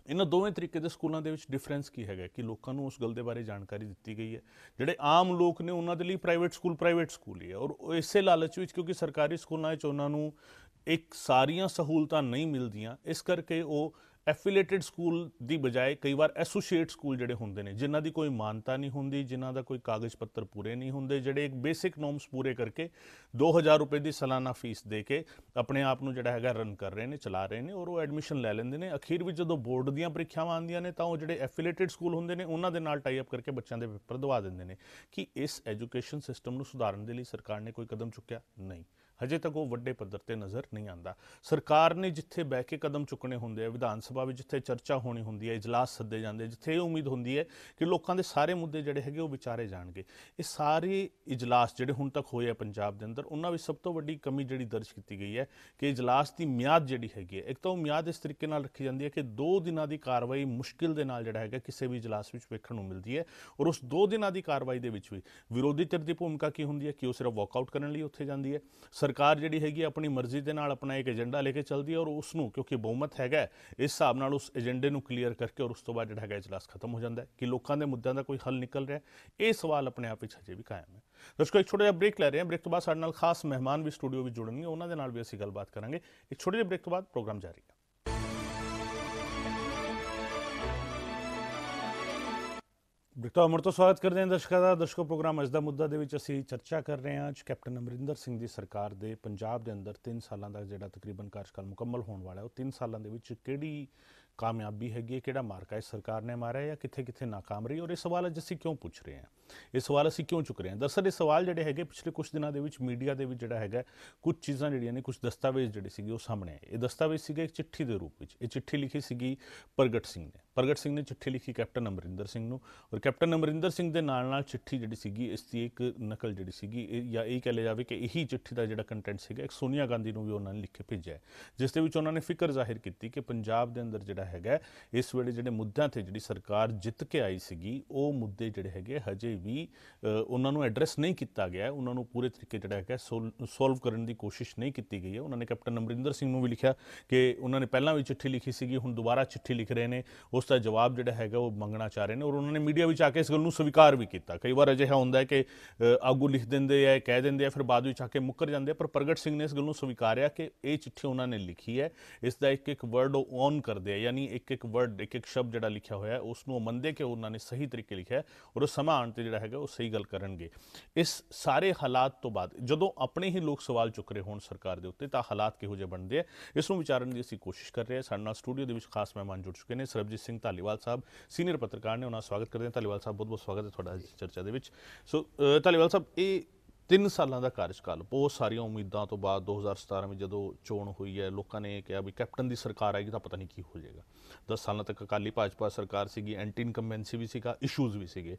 ਇਹਨਾਂ ਦੋਵੇਂ ਤਰੀਕੇ ਦੇ ਸਕੂਲਾਂ ਦੇ ਵਿੱਚ ਡਿਫਰੈਂਸ ਕੀ ਹੈਗਾ? ਕਿ ਲੋਕਾਂ ਨੂੰ ਉਸ ਗੱਲ ਦੇ ਬਾਰੇ ਜਾਣਕਾਰੀ ਦਿੱਤੀ ਗਈ ਹੈ। ਜਿਹੜੇ ਆਮ ਲੋਕ ਨੇ, ਉਹਨਾਂ ਦੇ ਲਈ ਪ੍ਰਾਈਵੇਟ ਸਕੂਲ ਪ੍ਰਾਈਵੇਟ ਸਕੂਲ ਹੀ ਹੈ। ਔਰ ਉਹ ਇਸੇ ਲਾਲਚ ਵਿੱਚ, ਕਿਉਂਕਿ ਸਰਕਾਰੀ ਸਕੂਲਾਂ ਵਿੱਚ ਉਹਨਾਂ ਨੂੰ ਇੱਕ ਸਾਰੀਆਂ ਸਹੂਲਤਾਂ ਨਹੀਂ ਮਿਲਦੀਆਂ, ਇਸ ਕਰਕੇ ਉਹ ਐਫੀਲੀਏਟਡ ਸਕੂਲ ਦੀ ਬਜਾਏ ਕਈ ਵਾਰ ਐਸੋਸੀਏਟ ਸਕੂਲ ਜਿਹੜੇ ਹੁੰਦੇ ਨੇ, ਜਿਨ੍ਹਾਂ ਦੀ ਕੋਈ ਮਾਨਤਾ ਨਹੀਂ ਹੁੰਦੀ, ਜਿਨ੍ਹਾਂ ਦਾ ਕੋਈ ਕਾਗਜ਼ ਪੱਤਰ ਪੂਰੇ ਨਹੀਂ ਹੁੰਦੇ, ਜਿਹੜੇ ਇੱਕ ਬੇਸਿਕ ਨੋਰਮਸ ਪੂਰੇ ਕਰਕੇ 2000 ਰੁਪਏ ਦੀ ਸਾਲਾਨਾ ਫੀਸ ਦੇ ਕੇ ਆਪਣੇ ਆਪ ਨੂੰ ਜਿਹੜਾ ਹੈਗਾ ਰਨ ਕਰ ਰਹੇ ਨੇ, ਚਲਾ ਰਹੇ ਨੇ ਔਰ ਉਹ ਐਡਮਿਸ਼ਨ ਲੈ ਲੈਂਦੇ ਨੇ। ਅਖੀਰ ਵਿੱਚ ਜਦੋਂ ਬੋਰਡ ਦੀਆਂ ਪ੍ਰੀਖਿਆਵਾਂ ਆਉਂਦੀਆਂ ਨੇ, ਤਾਂ ਉਹ ਜਿਹੜੇ ਐਫੀਲੀਏਟਡ ਸਕੂਲ ਹੁੰਦੇ ਨੇ, ਉਹਨਾਂ ਦੇ ਨਾਲ ਟਾਈ ਅਪ ਕਰਕੇ ਬੱਚਿਆਂ ਦੇ ਪੇਪਰ ਦਵਾ ਦਿੰਦੇ ਨੇ ਕਿ ਇਸ ਐਜੂਕੇਸ਼ਨ ਸਿਸਟਮ ਨੂੰ ਸੁਧਾਰਨ ਦੇ ਲਈ ਸਰਕਾਰ ਨੇ ਕੋਈ ਕਦਮ ਚੁੱਕਿਆ? ਨਹੀਂ। ਹਜੇ ਤੱਕ ਉਹ ਵੱਡੇ ਪੱਧਰ ਤੇ ਨਜ਼ਰ ਨਹੀਂ ਆਂਦਾ ਸਰਕਾਰ ਨੇ ਜਿੱਥੇ ਬਹਿ ਕੇ ਕਦਮ ਚੁੱਕਣੇ ਹੁੰਦੇ ਆ, ਵਿਧਾਨ ਸਭਾ ਵਿੱਚ ਜਿੱਥੇ ਚਰਚਾ ਹੋਣੀ ਹੁੰਦੀ ਹੈ, ਇਜਲਾਸ ਸੱਦੇ ਜਾਂਦੇ ਜਿੱਥੇ ਇਹ ਉਮੀਦ ਹੁੰਦੀ ਹੈ ਕਿ ਲੋਕਾਂ ਦੇ ਸਾਰੇ ਮੁੱਦੇ ਜਿਹੜੇ ਹੈਗੇ ਉਹ ਵਿਚਾਰੇ ਜਾਣਗੇ। ਇਹ ਸਾਰੇ ਇਜਲਾਸ ਜਿਹੜੇ ਹੁਣ ਤੱਕ ਹੋਏ ਆ ਪੰਜਾਬ ਦੇ ਅੰਦਰ, ਉਹਨਾਂ ਵਿੱਚ ਸਭ ਤੋਂ ਵੱਡੀ ਕਮੀ ਜਿਹੜੀ ਦਰਜ ਕੀਤੀ ਗਈ ਹੈ ਕਿ ਇਜਲਾਸ ਦੀ ਮਿਆਦ ਜਿਹੜੀ ਹੈਗੀ ਹੈ, ਇੱਕ ਤਾਂ ਉਹ ਮਿਆਦ ਇਸ ਤਰੀਕੇ ਨਾਲ ਰੱਖੀ ਜਾਂਦੀ ਹੈ ਕਿ 2 ਦਿਨਾਂ ਦੀ ਕਾਰਵਾਈ ਮੁਸ਼ਕਿਲ ਦੇ ਨਾਲ ਜਿਹੜਾ ਹੈਗਾ ਕਿਸੇ ਵੀ ਇਜਲਾਸ ਵਿੱਚ ਵੇਖਣ ਨੂੰ ਮਿਲਦੀ ਹੈ ਔਰ ਉਸ 2 ਦਿਨਾਂ ਦੀ ਕਾਰਵਾਈ ਦੇ ਵਿੱਚ ਵੀ ਵਿਰੋਧੀ ਧਿਰ ਦੀ ਭੂਮਿਕਾ ਕੀ ਹੁੰਦੀ ਹੈ, ਕਿ ਉਹ ਸਿਰਫ ਵਾਕਆਊਟ ਕਰਨ ਲਈ ਉੱਥੇ ਜਾਂਦੀ ਹੈ ਸਰਕਾਰ ਜਿਹੜੀ ਹੈਗੀ ਹੈ ਆਪਣੀ ਮਰਜ਼ੀ ਦੇ ਨਾਲ ਆਪਣਾ ਇੱਕ ਏਜੰਡਾ ਲੈ ਕੇ ਚੱਲਦੀ ਹੈ ਔਰ ਉਸ ਨੂੰ ਕਿਉਂਕਿ ਬਹੁਮਤ ਹੈਗਾ ਇਸ ਹਿਸਾਬ ਨਾਲ ਉਸ ਏਜੰਡੇ ਨੂੰ ਕਲੀਅਰ ਕਰਕੇ ਔਰ ਉਸ ਤੋਂ ਬਾਅਦ ਜਿਹੜਾ ਹੈਗਾ ਇਜਲਾਸ ਖਤਮ ਹੋ ਜਾਂਦਾ ਹੈ ਕਿ ਲੋਕਾਂ ਦੇ ਮੁੱਦਿਆਂ ਦਾ ਕੋਈ ਹੱਲ ਨਿਕਲ ਰਿਹਾ ਇਹ ਸਵਾਲ ਆਪਣੇ ਆਪ ਵਿੱਚ ਹਜੇ ਵੀ ਕਾਇਮ ਹੈ। ਦਰਸ਼ਕੋ, ਇੱਕ ਛੋਟਾ ਜਿਹਾ ਬ੍ਰੇਕ ਲੈ ਰਹੇ ਹਾਂ। ਬ੍ਰੇਕ ਤੋਂ ਬਾਅਦ ਸਾਡੇ ਨਾਲ ਖਾਸ ਮਹਿਮਾਨ ਵੀ ਸਟੂਡੀਓ ਵਿੱਚ ਜੁੜਨਗੇ। ਉਹਨਾਂ ਦੇ ਨਾਲ ਵੀ ਅਸੀਂ ਗੱਲਬਾਤ ਕਰਾਂਗੇ। ਇੱਕ ਛੋਟੇ ਜਿਹੇ ਬ੍ਰੇਕ ਤੋਂ ਬਾਅਦ ਪ੍ਰੋਗਰਾਮ ਜਾਰੀ ਹੈ। ਬਿਕਟਾ ਅਮਰ ਤੋਂ ਸਵਾਗਤ ਕਰਦੇ ਹਾਂ ਦਰਸ਼ਕਾਂ ਦਾ। ਦਰਸ਼ਕੋ, ਪ੍ਰੋਗਰਾਮ ਅੱਜ ਦਾ ਮੁੱਦਾ ਦੇ ਵਿੱਚ ਅਸੀਂ ਚਰਚਾ ਕਰ ਰਹੇ ਹਾਂ। ਅੱਜ ਕੈਪਟਨ ਅਮਰਿੰਦਰ ਸਿੰਘ ਦੀ ਸਰਕਾਰ ਦੇ ਪੰਜਾਬ ਦੇ ਅੰਦਰ 3 ਸਾਲਾਂ ਦਾ ਜਿਹੜਾ ਤਕਰੀਬਨ ਕਾਰਜਕਾਲ ਮੁਕੰਮਲ ਹੋਣ ਵਾਲਾ ਹੈ, ਉਹ 3 ਸਾਲਾਂ ਦੇ ਵਿੱਚ ਕਿਹੜੀ ਕਾਮਯਾਬੀ ਹੈਗੀ ਹੈ, ਕਿਹੜਾ ਮਾਰਕਾ ਇਸ ਸਰਕਾਰ ਨੇ ਮਾਰਿਆ ਜਾਂ ਕਿੱਥੇ ਕਿੱਥੇ ਨਾਕਾਮ ਰਹੀ ਔਰ ਇਹ ਸਵਾਲ ਅੱਜ ਅਸੀਂ ਕਿਉਂ ਪੁੱਛ ਰਹੇ ਹਾਂ? ਇਹ ਸਵਾਲ ਅਸੀਂ ਕਿਉਂ ਚੁੱਕ ਰਹੇ ਹਾਂ? ਦਰਅਸਲ ਇਹ ਸਵਾਲ ਜਿਹੜੇ ਹੈਗੇ ਪਿਛਲੇ ਕੁਝ ਦਿਨਾਂ ਦੇ ਵਿੱਚ ਮੀਡੀਆ ਦੇ ਵਿੱਚ ਜਿਹੜਾ ਹੈਗਾ ਕੁਝ ਚੀਜ਼ਾਂ ਜਿਹੜੀਆਂ ਨੇ ਕੁਝ ਦਸਤਾਵੇਜ਼ ਜਿਹੜੇ ਸੀਗੇ ਉਹ ਸਾਹਮਣੇ ਆਏ। ਇਹ ਦਸਤਾਵੇਜ਼ ਸੀਗੇ ਇੱਕ ਚਿੱਠੀ ਦੇ ਰੂਪ ਵਿੱਚ। ਇਹ ਚਿੱਠੀ ਲਿਖੀ ਸੀਗੀ ਪ੍ਰਗਟ ਸਿੰਘ ਨੇ। ਪ੍ਰਗਟ ਸਿੰਘ ਨੇ ਚਿੱਠੀ ਲਿਖੀ ਕੈਪਟਨ ਅਮਰਿੰਦਰ ਸਿੰਘ ਨੂੰ ਔਰ ਕੈਪਟਨ ਅਮਰਿੰਦਰ ਸਿੰਘ ਦੇ ਨਾਲ ਨਾਲ ਚਿੱਠੀ ਜਿਹੜੀ ਸੀਗੀ, ਇਸ ਦੀ ਇੱਕ ਨਕਲ ਜਿਹੜੀ ਸੀਗੀ, ਇਹ ਜਾਂ ਇਹ ਕਹਿ ਲਿਆ ਜਾਵੇ ਕਿ ਇਹੀ ਚਿੱਠੀ ਦਾ ਜਿਹੜਾ ਕੰਟੈਂਟ ਸੀਗਾ, ਇੱਕ ਸੋਨੀਆ ਗਾਂਧੀ ਨੂੰ ਵੀ ਉਹਨਾਂ ਨੇ ਲਿਖ ਕੇ ਭੇਜਿਆ ਜਿਸ ਦੇ ਵਿੱਚ ਉਹਨਾਂ ਨੇ ਫਿਕਰ ਜ਼ਾਹਿਰ ਕੀਤੀ ਕਿ ਪੰਜਾਬ ਦੇ ਅੰਦਰ ਜਿਹੜਾ ਹੈਗਾ ਇਸ ਵੇਲੇ ਜਿਹੜੇ ਮੁੱਦਿਆਂ ਤੇ ਜਿਹੜੀ ਸਰਕਾਰ ਜਿੱਤ ਕੇ ਆਈ ਸੀਗੀ, ਉਹ ਮੁੱਦੇ ਜਿਹੜੇ ਹੈਗੇ ਹਜੇ ਵੀ ਉਹਨਾਂ ਨੂੰ ਐਡਰੈਸ ਨਹੀਂ ਕੀਤਾ ਗਿਆ ਉਹਨਾਂ ਨੂੰ ਪੂਰੇ ਤਰੀਕੇ ਜਿਹੜਾ ਹੈਗਾ ਸੋਲਵ ਕਰਨ ਦੀ ਕੋਸ਼ਿਸ਼ ਨਹੀਂ ਕੀਤੀ ਗਈ ਹੈ। ਉਹਨਾਂ ਨੇ ਕੈਪਟਨ ਅਮਰਿੰਦਰ ਸਿੰਘ ਨੂੰ ਵੀ ਲਿਖਿਆ ਕਿ ਉਹਨਾਂ ਨੇ ਪਹਿਲਾਂ ਵੀ ਚਿੱਠੀ ਲਿਖੀ ਸੀਗੀ, ਹੁਣ ਦੁਬਾਰਾ ਚਿੱਠੀ ਲਿਖ ਰਹੇ ਨੇ, ਉਸ ਦਾ ਜਵਾਬ ਜਿਹੜਾ ਹੈਗਾ ਉਹ ਮੰਗਣਾ ਚਾਹ ਰਹੇ ਨੇ ਔਰ ਉਹਨਾਂ ਨੇ ਮੀਡੀਆ ਵਿੱਚ ਆ ਕੇ ਇਸ ਗੱਲ ਨੂੰ ਸਵੀਕਾਰ ਵੀ ਕੀਤਾ ਕਈ ਵਾਰ ਅਜਿਹਾ ਹੁੰਦਾ ਹੈ ਕਿ ਅ, ਆਗੂ ਲਿਖ ਦਿੰਦੇ ਆ ਕਹਿ ਦਿੰਦੇ ਆ ਫਿਰ ਬਾਅਦ ਵਿੱਚ ਆ ਕੇ ਮੁੱਕਰ ਜਾਂਦੇ ਆ ਪਰ ਪ੍ਰਗਟ ਸਿੰਘ ਨੇ ਇਸ ਗੱਲ ਨੂੰ ਸਵੀਕਾਰਿਆ ਕਿ ਇਹ ਚਿੱਠੀ ਉਹਨਾਂ ਨੇ ਲਿਖੀ ਹੈ ਇਸ ਦਾ ਇੱਕ ਇੱਕ ਵਰਡ ਉਹ ਔਨ ਕਰਦੇ ਆ ਯਾਨੀ ਯਾਨੀ ਇੱਕ ਇੱਕ ਵਰਡ ਇੱਕ ਇੱਕ ਸ਼ਬਦ ਜਿਹੜਾ ਲਿਖਿਆ ਹੋਇਆ ਹੈ ਉਸ ਨੂੰ ਉਹ ਮੰਨਦੇ ਕਿ ਉਹਨਾਂ ਨੇ ਸਹੀ ਤਰੀਕੇ ਲਿਖਿਆ ਹੈ ਔਰ ਉਹ ਸਮਾਂ ਆਉਣ ਤੇ ਜਿਹੜਾ ਹੈਗਾ ਉਹ ਸਹੀ ਗੱਲ ਕਰਨਗੇ ਇਸ ਸਾਰੇ ਹਾਲਾਤ ਤੋਂ ਬਾਅਦ ਜਦੋਂ ਆਪਣੇ ਹੀ ਲੋਕ ਸਵਾਲ ਚੁੱਕ ਰਹੇ ਹੋਣ ਸਰਕਾਰ ਦੇ ਉੱਤੇ ਤਾਂ ਹਾਲਾਤ ਕਿਹੋ ਜਿਹੇ ਬਣਦੇ ਆ ਇਸ ਨੂੰ ਵਿਚਾਰਨ ਦੀ ਅਸੀਂ ਕੋਸ਼ਿਸ਼ ਕਰ ਰਹੇ ਹਾਂ ਸਾਡੇ ਨਾਲ ਸਟੂਡੀਓ ਦੇ ਵਿੱਚ ਖਾਸ ਮਹਿਮਾਨ ਜੁੜ ਚੁੱਕੇ ਨੇ ਸਰਬਜੀਤ ਸਿੰਘ ਧਾਲੀਵਾਲ ਸਾਹਿਬ, ਸੀਨੀਅਰ ਪੱਤਰਕਾਰ ਨੇ ਉਹਨਾਂ ਦਾ ਸਵਾਗਤ ਕਰਦੇ ਹਾਂ। ਧਾਲੀਵਾਲ ਸਾਹਿਬ ਬਹੁਤ ਬਹੁਤ ਸਵਾਗਤ ਹੈ ਤੁਹਾਡਾ ਇਸ ਚਰਚਾ ਦੇ ਵਿੱਚ। ਸੋ ਧਾਲੀਵਾਲ ਸਾਹਿਬ, ਇਹ 3 ਸਾਲਾਂ ਦਾ ਕਾਰਜਕਾਲ, ਬਹੁਤ ਸਾਰੀਆਂ ਉਮੀਦਾਂ ਤੋਂ ਬਾਅਦ 2017 ਵਿੱਚ ਜਦੋਂ ਚੋਣ ਹੋਈ ਹੈ, ਲੋਕਾਂ ਨੇ ਕਿਹਾ ਵੀ ਕੈਪਟਨ ਦੀ ਸਰਕਾਰ ਆਏਗੀ ਤਾਂ ਪਤਾ ਨਹੀਂ ਕੀ ਹੋ ਜਾਏਗਾ। 10 ਸਾਲਾਂ ਤੱਕ ਅਕਾਲੀ ਭਾਜਪਾ ਸਰਕਾਰ ਸੀਗੀ ਐਂਟੀ ਇਨਕੰਬੈਂਸੀ ਵੀ ਸੀਗਾ ਇਸ਼ੂਜ਼ ਵੀ ਸੀਗੇ।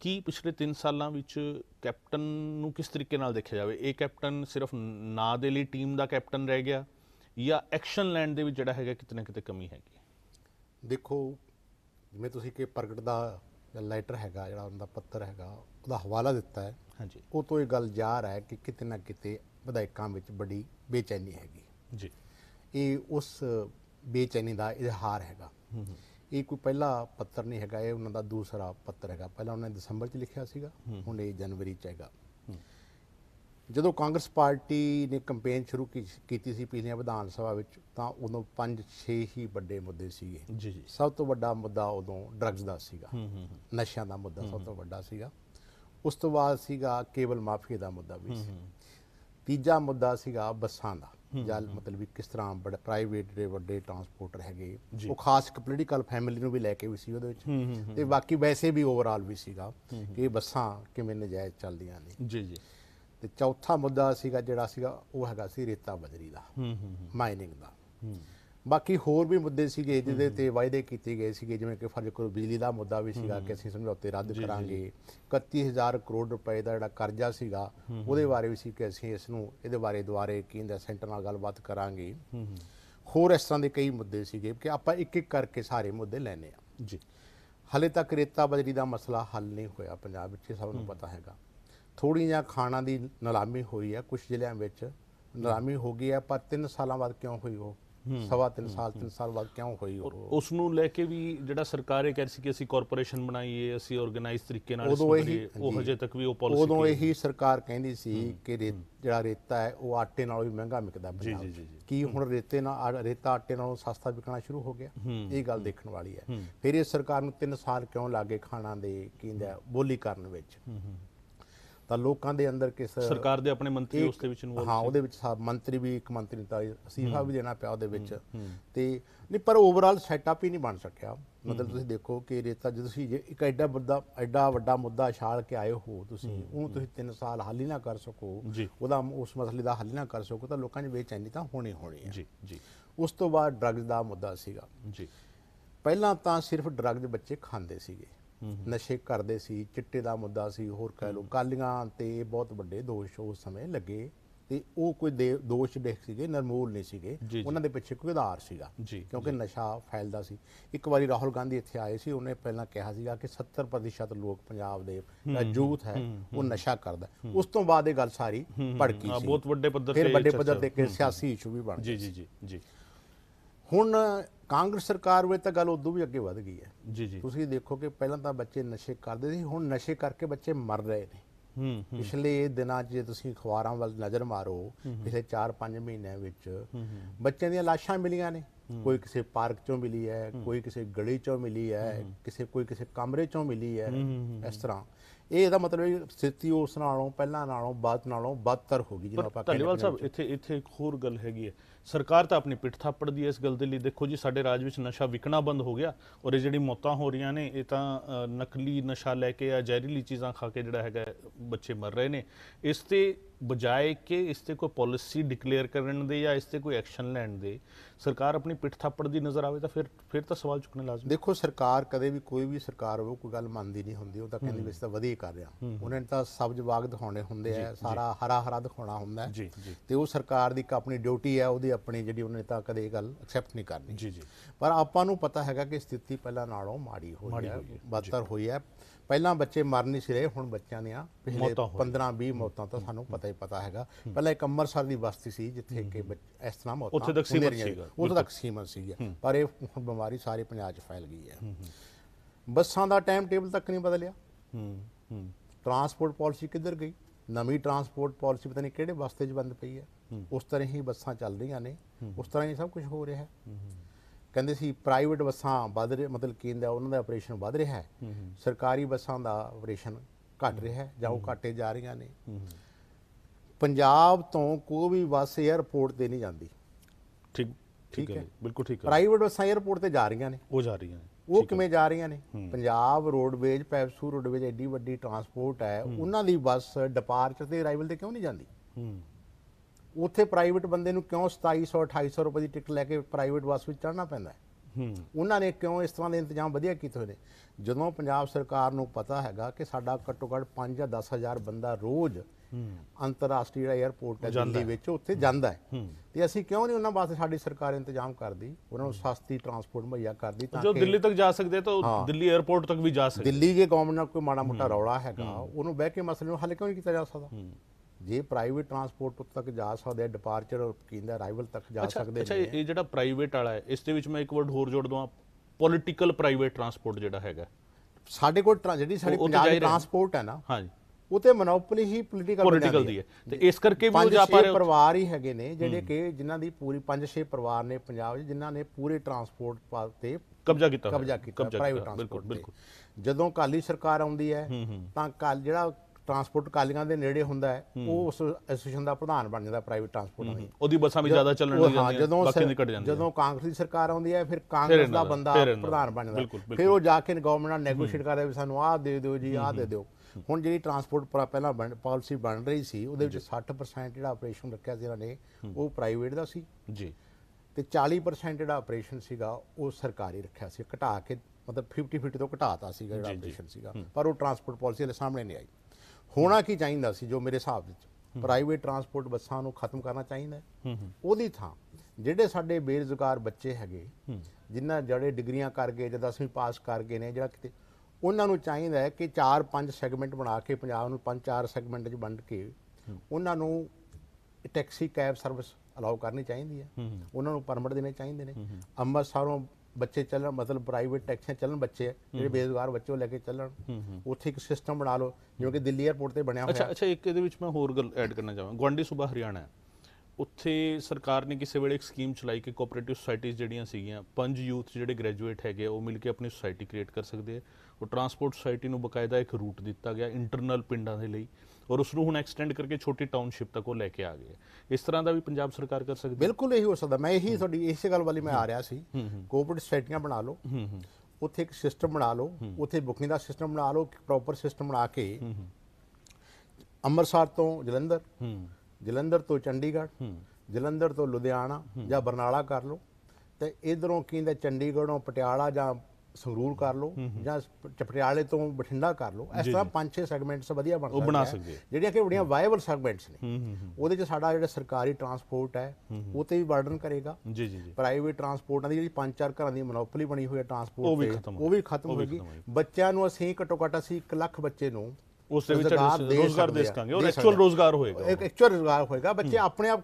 ਕੀ ਪਿਛਲੇ 3 ਸਾਲਾਂ ਵਿੱਚ ਕੈਪਟਨ ਨੂੰ ਕਿਸ ਤਰੀਕੇ ਨਾਲ ਦੇਖਿਆ ਜਾਵੇ? ਇਹ ਕੈਪਟਨ ਸਿਰਫ ਨਾਂ ਦੇ ਲਈ ਟੀਮ ਦਾ ਕੈਪਟਨ ਰਹਿ ਗਿਆ ਜਾਂ ਐਕਸ਼ਨ ਲੈਣ ਦੇ ਵਿੱਚ ਜਿਹੜਾ ਹੈਗਾ ਕਿਤੇ ਨਾ ਕਿਤੇ ਕਮੀ ਹੈਗੀ? ਦੇਖੋ ਜਿਵੇਂ ਤੁਸੀਂ ਕਿ ਪ੍ਰਗਟ ਦਾ ਲੈਟਰ ਹੈਗਾ ਜਿਹੜਾ ਉਹਨਾਂ ਦਾ ਪੱਤਰ ਹੈਗਾ ਉਹਦਾ ਹਵਾਲਾ ਦਿੱਤਾ ਹੈ। ਹਾਂਜੀ। ਉਹ ਤੋਂ ਇਹ ਗੱਲ ਜ਼ਾਹਰ ਹੈ ਕਿ ਕਿਤੇ ਨਾ ਕਿਤੇ ਵਿਧਾਇਕਾਂ ਵਿੱਚ ਬੜੀ ਬੇਚੈਨੀ ਹੈਗੀ। ਜੀ। ਇਹ ਉਸ ਬੇਚੈਨੀ ਦਾ ਇਜ਼ਹਾਰ ਹੈਗਾ। ਇਹ ਕੋਈ ਪਹਿਲਾ ਪੱਤਰ ਨਹੀਂ ਹੈਗਾ ਇਹ ਉਹਨਾਂ ਦਾ ਦੂਸਰਾ ਪੱਤਰ ਹੈਗਾ। ਪਹਿਲਾਂ ਉਹਨਾਂ ਨੇ ਦਸੰਬਰ 'ਚ ਲਿਖਿਆ ਸੀਗਾ ਹੁਣ ਇਹ ਜਨਵਰੀ 'ਚ ਹੈਗਾ। ਜਦੋਂ ਕਾਂਗਰਸ ਪਾਰਟੀ ਨੇ ਕੈਂਪੇਨ ਸ਼ੁਰੂ ਕੀਤੀ ਸੀ ਪਿਛਲੀਆਂ ਵਿਧਾਨ ਸਭਾ ਵਿੱਚ ਤਾਂ ਉਦੋਂ 5-6 ਹੀ ਵੱਡੇ ਮੁੱਦੇ ਸੀਗੇ। ਜੀ ਜੀ। ਸਭ ਤੋਂ ਵੱਡਾ ਮੁੱਦਾ ਉਦੋਂ ਡਰੱਗਸ ਦਾ ਸੀਗਾ। ਹੂੰ ਹੂੰ ਨਸ਼ਿਆਂ ਦਾ ਮੁੱਦਾ ਸਭ ਤੋਂ ਵੱਡਾ ਸੀਗਾ। ਉਸ ਤੋਂ ਬਾਅਦ ਸੀਗਾ ਕੇਬਲ ਮਾਫੀਆ ਦਾ ਮੁੱਦਾ ਵੀ ਸੀ। ਤੀਜਾ ਮੁੱਦਾ ਸੀਗਾ ਬੱਸਾਂ ਦਾ। ਜਾਂ ਮਤਲਬ ਵੀ ਕਿਸ ਤਰ੍ਹਾਂ ਬੜੇ ਪ੍ਰਾਈਵੇਟ ਦੇ ਵੱਡੇ ਟਰਾਂਸਪੋਰਟਰ ਹੈਗੇ। ਉਹ ਖਾਸ ਪੋਲੀਟੀਕਲ ਫੈਮਿਲੀ ਨੂੰ ਵੀ ਲੈ ਕੇ ਵੀ ਸੀ ਉਹਦੇ ਵਿੱਚ। ਤੇ ਬਾਕੀ ਵੈਸੇ ਵੀ ਓਵਰਆਲ ਵੀ ਸੀਗਾ ਕਿ ਬੱਸਾਂ ਕਿਵੇਂ ਨਜਾਇਜ਼ ਚੱਲਦੀਆਂ ਨੇ। ਜੀ ਜੀ। ਤੇ ਚੌਥਾ ਮੁੱਦਾ ਸੀਗਾ ਜਿਹੜਾ ਸੀਗਾ ਉਹ ਹੈਗਾ ਸੀ ਰੇਤਾ ਬਜਰੀ ਦਾ ਹੂੰ ਹੂੰ ਮਾਈਨਿੰਗ ਦਾ। ਹੂੰ। ਬਾਕੀ ਹੋਰ ਵੀ ਮੁੱਦੇ ਸੀਗੇ ਜਿਹਦੇ ਤੇ ਵਾਅਦੇ ਕੀਤੇ ਗਏ ਸੀਗੇ ਜਿਵੇਂ ਕਿ ਫਰਜ਼ ਕਰੋ ਬਿਜਲੀ ਦਾ ਮੁੱਦਾ ਵੀ ਸੀਗਾ ਕਿ ਅਸੀਂ ਸਮਝੌਤੇ ਰੱਦ ਕਰਾਂਗੇ। 31000 ਕਰੋੜ ਰੁਪਏ ਦਾ ਜਿਹੜਾ ਕਰਜ਼ਾ ਸੀਗਾ ਉਹਦੇ ਬਾਰੇ ਵੀ ਸੀ ਕਿ ਅਸੀਂ ਇਸ ਨੂੰ ਇਹਦੇ ਬਾਰੇ ਦੁਆਰੇ ਕੇਂਦਰ ਸੈਂਟਰ ਨਾਲ ਗੱਲਬਾਤ ਕਰਾਂਗੇ। ਹੂੰ ਹੂੰ। ਹੋਰ ਇਸ ਤਰ੍ਹਾਂ ਦੇ ਕਈ ਮੁੱਦੇ ਸੀਗੇ ਕਿ ਆਪਾਂ ਇੱਕ ਇੱਕ ਕਰਕੇ ਸਾਰੇ ਮੁੱਦੇ ਲੈਣੇ ਆ ਜੀ। ਹਲੇ ਤੱਕ ਰੇਤਾ ਬਜਰੀ ਦਾ ਮਸਲਾ ਹੱਲ ਨਹੀਂ ਹੋਇਆ ਪੰਜਾਬ ਵਿੱਚ ਸਭ ਨੂੰ ਪਤਾ ਹੈਗਾ। ਥੋੜੀ ਜਿਹਾ ਖਾਣਾ ਦੀ ਨਿਲਾਮੀ ਹੋਈ ਹੈ ਕੁਝ ਜ਼ਿਲ੍ਹਿਆਂ ਵਿੱਚ। ਨਿਲਾਮੀ ਹੋ ਗਈ ਹੈ ਪਰ 3 ਸਾਲਾਂ ਬਾਅਦ ਕਿਉਂ ਹੋਈ ਉਹ? ਸਵਾ 3 ਸਾਲ 3 ਸਾਲ ਬਾਅਦ ਕਿਉਂ ਹੋਈ ਉਹ? ਉਸ ਨੂੰ ਲੈ ਕੇ ਵੀ ਜਿਹੜਾ ਸਰਕਾਰ ਇਹ ਕਹਿ ਰਹੀ ਸੀ ਕਿ ਅਸੀਂ ਕਾਰਪੋਰੇਸ਼ਨ ਬਣਾਈਏ ਅਸੀਂ ਆਰਗੇਨਾਈਜ਼ ਤਰੀਕੇ ਨਾਲ ਉਦੋਂ ਇਹੀ- ਉਹ ਹਾਂਜੀ। ਤੱਕ ਵੀ ਉਹ ਪਾਲਿਸੀ ਉਦੋਂ ਇਹੀ ਸਰਕਾਰ ਕਹਿੰਦੀ ਸੀ ਕਿ ਜਿਹੜਾ ਰੇਤਾ ਹੈ ਉਹ ਆਟੇ ਨਾਲੋਂ ਵੀ ਮਹਿੰਗਾ ਵਿਕਦਾ ਜੀ ਕੀ ਹੁਣ ਰੇਤੇ ਨਾਲ ਰੇਤਾ ਆਟੇ ਨਾਲੋਂ ਸਸਤਾ ਵਿਕਣਾ ਸ਼ੁਰੂ ਹੋ ਗਿਆ? ਇਹ ਗੱਲ ਦੇਖਣ ਵਾਲੀ ਹੈ। ਫਿਰ ਇਹ ਸਰਕਾਰ ਨੂੰ 3 ਸਾਲ ਕਿਉਂ ਲੱਗੇ ਖਾਣਾ ਦੇ ਕੀਂਦਾ ਬੋਲੀ ਕਰਨ ਵਿੱਚ? ਤਾਂ ਲੋਕਾਂ ਦੇ ਅੰਦਰ ਕਿਸ ਸਰਕਾਰ ਦੇ ਆਪਣੇ ਮੰਤਰੀ ਉਸ ਦੇ ਵਿੱਚ ਇਨਵੋਲਵ ਹਾਂ ਉਹਦੇ ਵਿੱਚ ਸਾ ਮੰਤਰੀ ਵੀ ਇੱਕ ਮੰਤਰੀ ਦਾ ਅਸੀਫਾ ਵੀ ਦੇਣਾ ਪਿਆ ਉਹਦੇ ਵਿੱਚ। ਤੇ ਨਹੀਂ ਪਰ ਓਵਰਆਲ ਸੈਟਅਪ ਹੀ ਨਹੀਂ ਬਣ ਸਕਿਆ। ਮਤਲਬ ਤੁਸੀਂ ਦੇਖੋ ਕਿ ਰੇਤਾ ਜਦੋਂ ਤੁਸੀਂ ਇੱਕ ਐਡਾ ਵੱਡਾ ਐਡਾ ਵੱਡਾ ਮੁੱਦਾ ਛਾਲ ਕੇ ਆਏ ਹੋ ਤੁਸੀਂ ਉਹਨੂੰ ਤੁਸੀਂ 3 ਸਾਲ ਹੱਲ ਹੀ ਨਾ ਕਰ ਸਕੋ। ਉਹਦਾ ਉਸ ਮਸਲੇ ਦਾ ਹੱਲ ਹੀ ਨਾ ਕਰ ਸਕੋ ਤਾਂ ਲੋਕਾਂ 'ਚ ਬੇਚੈਨੀ ਤਾਂ ਹੋਣੀ ਹੋਣੀ ਹੈ। ਜੀ ਜੀ। ਉਸ ਤੋਂ ਬਾਅਦ ਡਰੱਗਸ ਦਾ ਮੁੱਦਾ ਸੀਗਾ। ਜੀ। ਪਹਿਲਾਂ ਤਾਂ ਸਿਰਫ ਡਰੱਗਸ ਬੱਚੇ ਖਾਂਦੇ ਸੀਗੇ। ਨਸ਼ੇ ਕਰਦੇ ਸੀ ਚਿੱਟੇ ਦਾ ਮੁੱਦਾ ਸੀ ਹੋਰ ਕਹਿ ਲਓ। ਕਾਲੀਆਂ ਤੇ ਬਹੁਤ ਵੱਡੇ ਦੋਸ਼ ਉਸ ਸਮੇਂ ਲੱਗੇ ਤੇ ਉਹ ਕੋਈ ਦੋਸ਼ ਦੇਖ ਸੀਗੇ ਨਰਮੂਲ ਨਹੀਂ ਸੀਗੇ। ਜੀ, ਜੀ। ਉਹਨਾਂ ਦੇ ਪਿੱਛੇ ਕੋਈ ਆਧਾਰ ਸੀਗਾ ਜੀ, ਕਿਉਂਕਿ ਨਸ਼ਾ ਫੈਲਦਾ ਸੀ। ਇੱਕ ਵਾਰੀ ਰਾਹੁਲ ਗਾਂਧੀ ਇੱਥੇ ਆਏ ਸੀ ਉਹਨੇ ਪਹਿਲਾਂ ਕਿਹਾ ਸੀਗਾ ਕਿ 70% ਲੋਕ ਪੰਜਾਬ ਦੇ ਯੂਥ ਹੈ ਉਹ ਨਸ਼ਾ ਕਰਦਾ। ਉਸ ਤੋਂ ਬਾਅਦ ਇਹ ਗੱਲ ਸਾਰੀ ਭੜਕੀ ਸੀ। ਬਹੁਤ ਵੱਡੇ ਪੱਧਰ ਫਿਰ ਤੇ ਵੱਡੇ ਪੱਧਰ ਤੇ ਇੱਕ ਸਿਆਸੀ ਇਸ਼ੂ ਵੀ ਬਣ ਜੀ ਗਿਆ ਜੀ ਜੀ ਜੀ। ਹੁਣ ਕਾਂਗਰਸ ਸਰਕਾਰ ਵੇਲੇ ਤਾਂ ਗੱਲ ਉਦੋਂ ਵੀ ਅੱਗੇ ਵਧ ਗਈ ਹੈ। ਜੀ ਜੀ। ਤੁਸੀਂ ਦੇਖੋ ਕਿ ਪਹਿਲਾਂ ਤਾਂ ਬੱਚੇ ਨਸ਼ੇ ਕਰਦੇ ਸੀ ਹੁਣ ਨਸ਼ੇ ਕਰਕੇ ਬੱਚੇ ਮਰ ਰਹੇ ਨੇ। ਹੂੰ ਪਿਛਲੇ ਦਿਨਾਂ 'ਚ ਜੇ ਤੁਸੀਂ ਅਖਬਾਰਾਂ ਵੱਲ ਨਜ਼ਰ ਮਾਰੋ ਪਿਛਲੇ 4-5 ਮਹੀਨਿਆਂ ਵਿੱਚ ਬੱਚਿਆਂ ਦੀਆਂ ਲਾਸ਼ਾਂ ਮਿਲੀਆਂ ਨੇ। ਕੋਈ ਕਿਸੇ ਪਾਰਕ 'ਚੋਂ ਮਿਲੀ ਹੈ ਕੋਈ ਕਿਸੇ ਗਲੀ 'ਚੋਂ ਮਿਲੀ ਹੈ ਕਿਸੇ ਕੋਈ ਕਿਸੇ ਕਮਰੇ 'ਚੋਂ ਮਿਲੀ ਹੈ ਇਸ ਤਰ੍ਹਾਂ। ਇਹ ਇਹਦਾ ਮਤਲਬ ਇਹ ਸਥਿਤੀ ਉਸ ਨਾਲੋਂ ਪਹਿਲਾਂ ਨਾਲੋਂ ਬਾਅਦ ਨਾਲੋਂ ਬਦਤਰ ਹੋ ਗਈ ਜਿਹਨੂੰ ਪਰ ਆਪਾਂ ਕਹਿੰਦੇ ਧਾਲੀਵਾਲ ਸਾਹਿਬ ਇੱਥੇ ਇੱਥੇ ਇੱਕ ਹੋਰ ਗੱਲ ਹੈਗੀ ਹੈ। ਸਰਕਾਰ ਤਾਂ ਆਪਣੀ ਪਿੱਠ ਥਾਪੜਦੀ ਹੈ ਇਸ ਗੱਲ ਦੇ ਲਈ। ਦੇਖੋ ਜੀ, ਸਾਡੇ ਰਾਜ ਵਿੱਚ ਨਸ਼ਾ ਵਿਕਣਾ ਬੰਦ ਹੋ ਗਿਆ ਔਰ ਇਹ ਜਿਹੜੀ ਮੌਤਾਂ ਹੋ ਰਹੀਆਂ ਨੇ, ਇਹ ਤਾਂ ਨਕਲੀ ਨਸ਼ਾ ਲੈ ਕੇ ਜਾਂ ਜ਼ਹਿਰੀਲੀ ਚੀਜ਼ਾਂ ਖਾ ਕੇ ਜਿਹੜਾ ਹੈਗਾ, ਬੱਚੇ ਮਰ ਰਹੇ ਨੇ। ਇਸ ਤੇ ਬਜਾਏ ਕਿ ਇਸ ਤੇ ਕੋਈ ਪਾਲਿਸੀ ਡਿਕਲੇਅਰ ਕਰਨ ਦੇ ਜਾਂ ਇਸ ਤੇ ਕੋਈ ਐਕਸ਼ਨ ਲੈਣ ਦੇ ਸਰਕਾਰ ਆਪਣੀ ਪਿੱਠ ਥਾਪੜ ਦੀ ਨਜ਼ਰ ਆਵੇ ਤਾਂ ਫਿਰ ਫਿਰ ਤਾਂ ਸਵਾਲ ਚੁੱਕਣੇ ਲਾਜ਼ਮੀ। ਦੇਖੋ ਸਰਕਾਰ ਕਦੇ ਵੀ ਕੋਈ ਵੀ ਸਰਕਾਰ ਹੋਵੇ ਕੋਈ ਗੱਲ ਮੰਨਦੀ ਨਹੀਂ ਹੁੰਦੀ ਉਹ ਤਾਂ ਕਹਿੰਦੀ ਵੀ ਅਸੀਂ ਤਾਂ ਵਧੀਆ ਕਰ ਰਿਹਾ ਉਹਨਾਂ ਨੇ ਤਾਂ ਸਬਜ਼ ਬਾਗ ਦਿਖਾਉਣੇ ਹੁੰਦੇ ਆ ਸਾਰਾ ਹਰਾ ਹਰਾ ਦਿਖਾਉਣਾ ਹੁੰਦਾ। ਹੈ ਤੇ ਉਹ ਸਰਕਾਰ ਦੀ ਇੱਕ ਆਪਣੀ ਡਿਊਟੀ ਹੈ ਉਹਦੀ ਆਪਣੀ ਜਿਹੜੀ ਉਹਨੇ ਤਾਂ ਕਦੇ ਇਹ ਗੱਲ ਐਕਸੈਪਟ ਨਹੀਂ ਕਰਨੀ। ਜੀ ਜੀ। ਪਰ ਆਪਾਂ ਨੂੰ ਪਤਾ ਹੈਗਾ ਕਿ ਸਥਿਤੀ ਪਹਿਲਾਂ ਨਾਲੋਂ ਮਾੜੀ ਹੋਈ ਹੈ ਬਦਤਰ ਹੋਈ ਹੈ। ਪਹਿਲਾਂ ਬੱਚੇ ਮਰ ਨਹੀਂ ਸੀ ਰਹੇ ਹੁਣ ਬੱਚਿਆਂ ਦੀਆਂ ਪਿਛਲੇ ਮੌਤਾਂ ਹੋ 15 20 ਮੌਤਾਂ ਤਾਂ ਸਾਨੂੰ ਪਤਾ ਹੀ ਪਤਾ ਹੈਗਾ। ਪਹਿਲਾਂ ਇੱਕ ਅੰਮ੍ਰਿਤਸਰ ਦੀ ਬਸਤੀ ਸੀ ਜਿੱਥੇ ਕਿ ਇਸ ਤਰ੍ਹਾਂ ਮੌਤਾਂ ਉੱਥੇ ਤੱਕ ਸੀਮਿਤ। ਸੀਗਾ, ਉੱਥੇ ਤੱਕ ਸੀਮਤ ਸੀਗੀ ਪਰ ਇਹ ਹੁਣ ਬਿਮਾਰੀ ਸਾਰੇ ਪੰਜਾਬ 'ਚ ਫੈਲ ਗਈ ਹੈ। ਬੱਸਾਂ ਦਾ ਟਾਈਮ ਟੇਬਲ ਤੱਕ ਨਹੀਂ ਬਦਲਿਆ। ਹੂੰ ਹੂੰ। ਟਰਾਂਸਪੋਰਟ ਪਾਲਿਸੀ ਕਿੱਧਰ ਗਈ? ਨਵੀਂ ਟਰਾਂਸਪੋਰਟ ਪਾਲਿਸੀ ਪਤਾ ਨਹੀਂ ਕਿਹੜੇ ਬਸਤੇ 'ਚ ਬੰਦ ਪਈ ਹੈ। ਉਸ ਤਰ੍ਹਾਂ ਹੀ ਬੱਸਾਂ ਚੱਲ ਰਹੀਆਂ ਨੇ। ਉਸ ਤਰ੍ਹਾਂ ਹੀ ਸਭ ਕੁਝ ਹੋ ਰਿਹਾ ਹੈ। ਕਹਿੰਦੇ ਸੀ ਪ੍ਰਾਈਵੇਟ ਬੱਸਾਂ ਵੱਧ ਰਹੇ ਮਤਲਬ ਕੀ ਹੁੰਦਾ ਉਹਨਾਂ ਦਾ ਆਪਰੇਸ਼ਨ ਵੱਧ ਰਿਹਾ ਹੈ। ਸਰਕਾਰੀ ਬੱਸਾਂ ਦਾ ਆਪਰੇਸ਼ਨ ਘਟ ਰਿਹਾ ਹੈ ਜਾਂ ਉਹ ਘਟੇ ਜਾ ਰਹੀਆਂ ਨੇ। ਪੰਜਾਬ ਤੋਂ ਕੋਈ ਵੀ ਬੱਸ 에ਅਰਪੋਰਟ ਤੇ ਨਹੀਂ ਜਾਂਦੀ। ਠੀਕ ਠੀਕ ਹੈ ਬਿਲਕੁਲ ਠੀਕ ਹੈ। ਪ੍ਰਾਈਵੇਟ ਬੱਸਾਂ 에ਅਰਪੋਰਟ ਤੇ ਜਾ ਰਹੀਆਂ ਨੇ। ਉਹ ਜਾ ਰਹੀਆਂ ਨੇ। ਉਹ ਕਿਵੇਂ ਜਾ ਰਹੀਆਂ ਨੇ? ਪੰਜਾਬ ਰੋਡਵੇਜ ਪੈਪਸੂ ਰੋਡਵੇਜ ਐਡੀ ਵੱਡੀ ਟਰਾਂਸਪੋਰਟ ਹੈ। ਉਹਨਾਂ ਦੀ ਬੱਸ ਡਿਪਾਰਚਰ ਤੇ ਅਰਾਈਵਲ ਤੇ ਕਿਉਂ ਨਹੀਂ ਜਾਂਦੀ? ਹੂੰ। ਉੱਥੇ ਪ੍ਰਾਈਵੇਟ ਬੰਦੇ ਨੂੰ ਕਿਉਂ 2700 2800 ਰੁਪਏ ਦੀ ਟਿਕਟ ਲੈ ਕੇ ਪ੍ਰਾਈਵੇਟ ਬੱਸ ਵਿੱਚ ਚੜ੍ਹਨਾ ਪੈਂਦਾ ਹੈ? ਉਹਨਾਂ ਨੇ ਕਿਉਂ ਇਸ ਤਰ੍ਹਾਂ ਦੇ ਇੰਤਜ਼ਾਮ ਵਧੀਆ ਕੀਤੇ ਹੋਏ ਨੇ? ਜਦੋਂ ਪੰਜਾਬ ਸਰਕਾਰ ਨੂੰ ਪਤਾ ਹੈਗਾ ਕਿ ਸਾਡਾ ਘੱਟੋ ਘੱਟ 5 ਜਾਂ 10000 ਬੰਦਾ ਰੋਜ਼ ਹੂੰ। ਅੰਤਰਰਾਸ਼ਟਰੀ ਜਿਹੜਾ 에ਅਰਪੋਰਟ ਹੈ ਦਿੱਲੀ ਵਿੱਚ ਉੱਥੇ ਜਾਂਦਾ ਹੈ। ਤੇ ਅਸੀਂ ਕਿਉਂ ਨਹੀਂ ਉਹਨਾਂ ਵਾਸਤੇ ਸਾਡੀ ਸਰਕਾਰ ਇੰਤਜ਼ਾਮ ਕਰਦੀ? ਉਹਨਾਂ ਨੂੰ ਸਸਤੀ ਟਰਾਂਸਪੋਰਟ ਮੁਹੱਈਆ ਕਰਦੀ ਤਾਂ ਜੋ ਦਿੱਲੀ ਤੱਕ ਜਾ ਸਕਦੇ ਤਾਂ। ਦਿੱਲੀ 에ਅਰਪੋਰਟ ਤੱਕ ਵੀ ਜਾ ਸਕਦੇ ਦਿੱਲੀ ਜੇ ਗਵਰਨਮੈਂਟ ਨਾਲ ਕੋਈ ਮਾੜਾ ਮੋਟਾ ਰੌਲਾ ਹੈਗਾ ਉਹਨੂੰ ਬਹਿ ਕੇ ਮਸਲੇ ਨੂੰ ਹੱਲ ਕਿਉਂ ਨਹੀਂ ਕੀਤਾ ਜਾ ਸਕਦਾ? ਜੇ ਪ੍ਰਾਈਵੇਟ ਟਰਾਂਸਪੋਰਟ ਤੱਕ ਜਾ ਸਕਦੇ ਡਿਪਾਰਚਰ ਕਹਿੰਦਾ ਅਰਾਈਵਲ ਤੱਕ ਜਾ ਅੱਛਾ ਸਕਦੇ ਅੱਛਾ ਨੇ ਇਹ ਇਹ ਜਿਹੜਾ ਪ੍ਰਾਈਵੇਟ ਵਾਲਾ ਹੈ ਇਸ ਦੇ ਵਿੱਚ ਮੈਂ ਇੱਕ ਵਰਡ ਹੋਰ ਜੋੜ ਦਵਾਂ ਪੋਲਿਟੀਕਲ ਪ੍ਰਾਈਵੇਟ ਟਰਾਂਸਪੋਰਟ ਜਿਹੜਾ ਹੈਗਾ। ਸਾਡੇ ਕੋਲ ਜਿਹੜੀ ਸਾਡੀ ਪੰਜਾਬ। ਟਰਾਂਸਪੋਰਟ ਹੈ ਨਾ ਹਾਂਜੀ। ਉਹ ਤੇ ਮੋਨੋਪੋਲੀ ਹੀ ਪੋਲੀਟੀਕਲ ਪੋਲਿਟੀਕਲ ਦੀ ਹੈ। ਤੇ ਇਸ ਕਰਕੇ ਵੀ ਉਹ ਜਾ ਪਾ ਰਹੇ ਪਰਿਵਾਰ ਹੀ ਹੈਗੇ ਨੇ ਜਿਹੜੇ ਕਿ ਜਿਨ੍ਹਾਂ ਦੀ ਪੂਰੀ ਪੰਜ ਛੇ ਪਰਿਵਾਰ ਨੇ ਪੰਜਾਬ 'ਚ ਜਿਨ੍ਹਾਂ ਨੇ ਪੂਰੇ ਟਰਾਂਸਪੋਰਟ ਤੇ ਕਬਜ਼ਾ ਕੀਤਾ। ਕਬਜ਼ਾ ਕੀਤਾ ਪ੍ਰਾਈਵੇਟ ਬਿਲਕੁਲ ਟਰਾਂਸਪੋਰਟ ਬਿਲਕੁਲ ਤੇ। ਜਦੋਂ ਕਾਲੀ ਸਰਕਾਰ ਆਉਂਦੀ ਹੂੰ ਤਾਂ ਕਾਲ ਜਿਹੜਾ ਟਰਾਂਸਪੋਰਟ ਕਾਲੀਆਂ ਦੇ ਨੇੜੇ ਹੁੰਦਾ ਹੈ ਉਹ ਉਸ ਐਸੋਸੀਏਸ਼ਨ ਦਾ ਪ੍ਰਧਾਨ ਬਣ ਜਾਂਦਾ ਪ੍ਰਾਈਵੇਟ ਟਰਾਂਸਪੋਰਟ ਦਾ ਉਹਦੀ ਬੱਸਾਂ ਵੀ ਜ਼ਿਆਦਾ ਚੱਲਣ ਲੱਗ ਜਾਂਦੀਆਂ ਜਦੋਂ ਬਾਕੀ ਘਟ ਜਾਂਦੀਆਂ। ਜਦੋਂ ਕਾਂਗਰਸ ਦੀ ਸਰਕਾਰ ਆਉਂਦੀ ਹੈ ਫਿਰ ਕਾਂਗਰਸ ਦਾ ਬੰਦਾ ਪ੍ਰਧਾਨ। ਬਣ ਜਾਂਦਾ। ਫਿਰ। ਉਹ ਜਾ ਕੇ ਗਵਰਨਮੈਂਟ ਨਾਲ ਨੈਗੋਸ਼ੀਏਟ ਕਰਦਾ ਵੀ ਸਾਨੂੰ ਆਹ ਦੇ ਦਿਓ ਜੀ ਆਹ ਦੇ ਦਿਓ। ਹੁਣ ਜਿਹੜੀ ਟਰਾਂਸਪੋਰਟ ਪਹਿਲਾਂ ਪਾਲਿਸੀ ਬਣ ਰਹੀ ਸੀ ਉਹਦੇ ਵਿੱਚ 60% ਜਿਹੜਾ ਆਪਰੇਸ਼ਨ ਰੱਖਿਆ ਸੀ ਇਹਨਾਂ ਨੇ ਉਹ ਪ੍ਰਾਈਵੇਟ ਦਾ ਸੀ। ਜੀ। ਤੇ 40% ਜਿਹੜਾ ਆਪਰੇਸ਼ਨ ਸੀਗਾ ਉਹ ਸਰਕਾਰੀ ਰੱਖਿਆ ਸੀ। ਘਟਾ ਕੇ ਮਤਲਬ 50 50 ਤੋਂ ਘਟਾਤਾ ਸੀਗਾ ਜਿਹੜਾ ਆਪਰੇਸ਼ਨ ਸੀਗਾ। ਪਰ ਉਹ ਟਰਾਂਸਪੋਰਟ ਪਾਲਿਸੀ ਦੇ ਸਾਹਮਣੇ ਨਹੀਂ ਆਈ। ਹੋਣਾ ਕੀ ਚਾਹੀਦਾ ਸੀ ਜੋ ਮੇਰੇ ਹਿਸਾਬ ਵਿੱਚ? ਪ੍ਰਾਈਵੇਟ ਟਰਾਂਸਪੋਰਟ ਬੱਸਾਂ ਨੂੰ ਖਤਮ ਕਰਨਾ ਚਾਹੀਦਾ ਉਹਦੀ ਥਾਂ ਜਿਹੜੇ ਸਾਡੇ ਬੇਰੁਜ਼ਗਾਰ ਬੱਚੇ ਹੈਗੇ ਜਿਨ੍ਹਾਂ ਜਿਹੜੇ ਡਿਗਰੀਆਂ ਕਰ ਗਏ ਜਾਂ 10ਵੀਂ ਪਾਸ ਕਰ ਗਏ ਨੇ ਜਿਹੜਾ ਕਿਤੇ ਉਹਨਾਂ ਨੂੰ ਚਾਹੀਦਾ ਹੈ ਕਿ 4-5 ਸੈਗਮੈਂਟ ਬਣਾ ਕੇ ਪੰਜਾਬ ਨੂੰ 5-4 ਸੈਗਮੈਂਟ 'ਚ ਵੰਡ ਕੇ ਉਹਨਾਂ ਨੂੰ ਟੈਕਸੀ ਕੈਬ ਸਰਵਿਸ ਅਲਾਉ ਕਰਨੀ ਚਾਹੀਦੀ ਹੂੰ। ਉਹਨਾਂ ਨੂੰ ਪਰਮਿਟ ਦੇਣੇ ਚਾਹੀਦੇ ਨੇ। ਅੰਮ੍ਰਿਤਸਰੋਂ ਬੱਚੇ ਚੱਲਣ ਮਤਲਬ ਪ੍ਰਾਈਵੇਟ ਟੈਕਸੀਆਂ ਚੱਲਣ ਬੱਚੇ ਜਿਹੜੇ ਬੇਰੁਜ਼ਗਾਰ ਬੱਚੇ ਉਹ ਲੈ ਕੇ ਚੱਲਣ। ਉੱਥੇ ਇੱਕ ਸਿਸਟਮ ਬਣਾ ਲਓ ਜਿਵੇਂ ਕਿ ਦਿੱਲੀ 에ਅਰਪੋਰਟ ਤੇ ਬਣਿਆ ਅੱਛਾ ਹੋਇਆ। ਅੱਛਾ ਇੱਕ ਇਹਦੇ ਵਿੱਚ ਮੈਂ ਹੋਰ ਗੱਲ ਐਡ ਕਰਨਾ ਚਾਹਾਂ। ਗਵਾਂਡੀ ਸੂਬਾ ਹਰਿਆਣਾ ਉੱਥੇ ਸਰਕਾਰ ਨੇ ਕਿਸੇ ਵੇਲੇ ਇੱਕ ਸਕੀਮ ਚਲਾਈ ਕਿ ਕੋਆਪਰੇਟਿਵ ਸੁਸਾਇਟੀਆਂ ਜਿਹੜੀਆਂ ਸੀਗੀਆਂ ਪੰਜ ਯੂਥ ਜਿਹੜੇ ਗ੍ਰੈਜੂਏਟ ਹੈਗੇ ਉਹ ਮਿਲ ਕੇ ਆਪਣੀ ਸੁਸਾਇਟੀ ਕ੍ਰੀਏਟ ਕਰ ਸਕਦੇ ਆ। ਉਹ ਟਰਾਂਸਪੋਰਟ ਸੁਸਾਇਟੀ ਨੂੰ ਬਕਾਇਦਾ ਇੱਕ ਰੂਟ ਦਿੱਤਾ ਗਿਆ ਇੰਟਰਨਲ ਪਿੰਡਾਂ ਦੇ ਲਈ। ਔਰ ਉਸ ਨੂੰ ਹੁਣ ਐਕਸਟੈਂਡ ਕਰਕੇ ਛੋਟੀ ਟਾਊਨਸ਼ਿਪ ਤੱਕ ਉਹ ਲੈ ਕੇ ਆ ਗਏ। ਇਸ ਤਰ੍ਹਾਂ ਦਾ ਵੀ ਪੰਜਾਬ ਸਰਕਾਰ ਕਰ ਸਕਦੀ ਬਿਲਕੁਲ ਇਹੀ ਹੋ ਸਕਦਾ। ਮੈਂ ਇਹੀ ਤੁਹਾਡੀ ਇਸੇ ਗੱਲ ਵਾਲੀ ਮੈਂ ਆ ਰਿਹਾ ਸੀ। ਕੋਆਪਰੇਟਿਵ ਸੋਸਾਇਟੀਆਂ ਬਣਾ ਲਓ। ਉੱਥੇ ਇੱਕ ਸਿਸਟਮ ਬਣਾ ਲਓ। ਉੱਥੇ ਬੁਕਿੰਗ ਦਾ ਸਿਸਟਮ ਬਣਾ ਲਓ। ਪ੍ਰੋਪਰ ਸਿਸਟਮ ਬਣਾ ਕੇ ਅੰਮ੍ਰਿਤਸਰ ਤੋਂ ਜਲੰਧਰ ਜਲੰਧਰ ਤੋਂ ਚੰਡੀਗੜ੍ਹ ਜਲੰਧਰ ਤੋਂ ਲੁਧਿਆਣਾ ਜਾਂ ਬਰਨਾਲਾ ਕਰ ਲਓ। ਤੇ ਇਧਰੋਂ ਕਹਿੰਦੇ ਚੰਡੀਗੜ੍ਹੋਂ ਪਟਿਆਲਾ ਜਾਂ ਸੰਗਰੂਰ ਕਰ ਲਓ ਜਾਂ ਪ- ਪਟਿਆਲੇ ਤੋਂ ਬਠਿੰਡਾ ਕਰ ਲਓ ਇਸ ਤਰ੍ਹਾਂ ਪੰਜ ਛੇ ਸੈਗਮੈਂਟਸ ਵਧੀਆ ਬਣ ਸਕਦੇ ਆ। ਜਿਹੜੀਆਂ ਕਿ ਬੜੀਆਂ ਵਾਇਬਲ ਸੈਗਮੈਂਟਸ ਨੇ। ਉਹਦੇ ਚ ਸਾਡਾ ਜਿਹੜਾ ਸਰਕਾਰੀ ਟਰਾਂਸਪੋਰਟ ਹੈ ਉਹ ਤੇ ਵੀ ਬਰਡਨ ਕਰੇਗਾ। ਜੀ ਜੀ ਜੀ। ਪ੍ਰਾਈਵੇਟ ਟਰਾਂਸਪੋਰਟਾਂ ਦੀ ਜਿਹੜੀ ਪੰਜ ਚਾਰ ਘਰਾਂ ਦੀ ਮੋਨੋਪੋਲੀ ਬਣੀ ਹੋਈ ਹੈ ਟਰਾਂਸਪੋਰਟ ਉਹ ਵੀ ਤੇ, ਖਤਮ ਉਹ ਵੀ ਖਤਮ ਉਹ ਵੀ ਹੋਏਗੀ। ਬੱਚਿਆਂ ਨੂੰ ਅਸੀਂ ਘੱਟੋ ਘੱਟ ਅਸੀਂ 1 ਲੱਖ ਬੱਚੇ ਨੂੰ ਉਸ ਦੇ ਵਿੱਚ ਰੁਜ਼ਗਾਰ ਦੇ ਸਕਾਂਗੇ। ਔਰ ਐਕਚੁਅਲ। ਰੋਜ਼ਗਾਰ ਹੋਏਗਾ ਇੱਕ ਐਕਚੁਅਲ ਰੁਜ਼ਗਾਰ ਹੋਏਗਾ। ਬੱਚੇ ਆਪਣੇ ਆਪ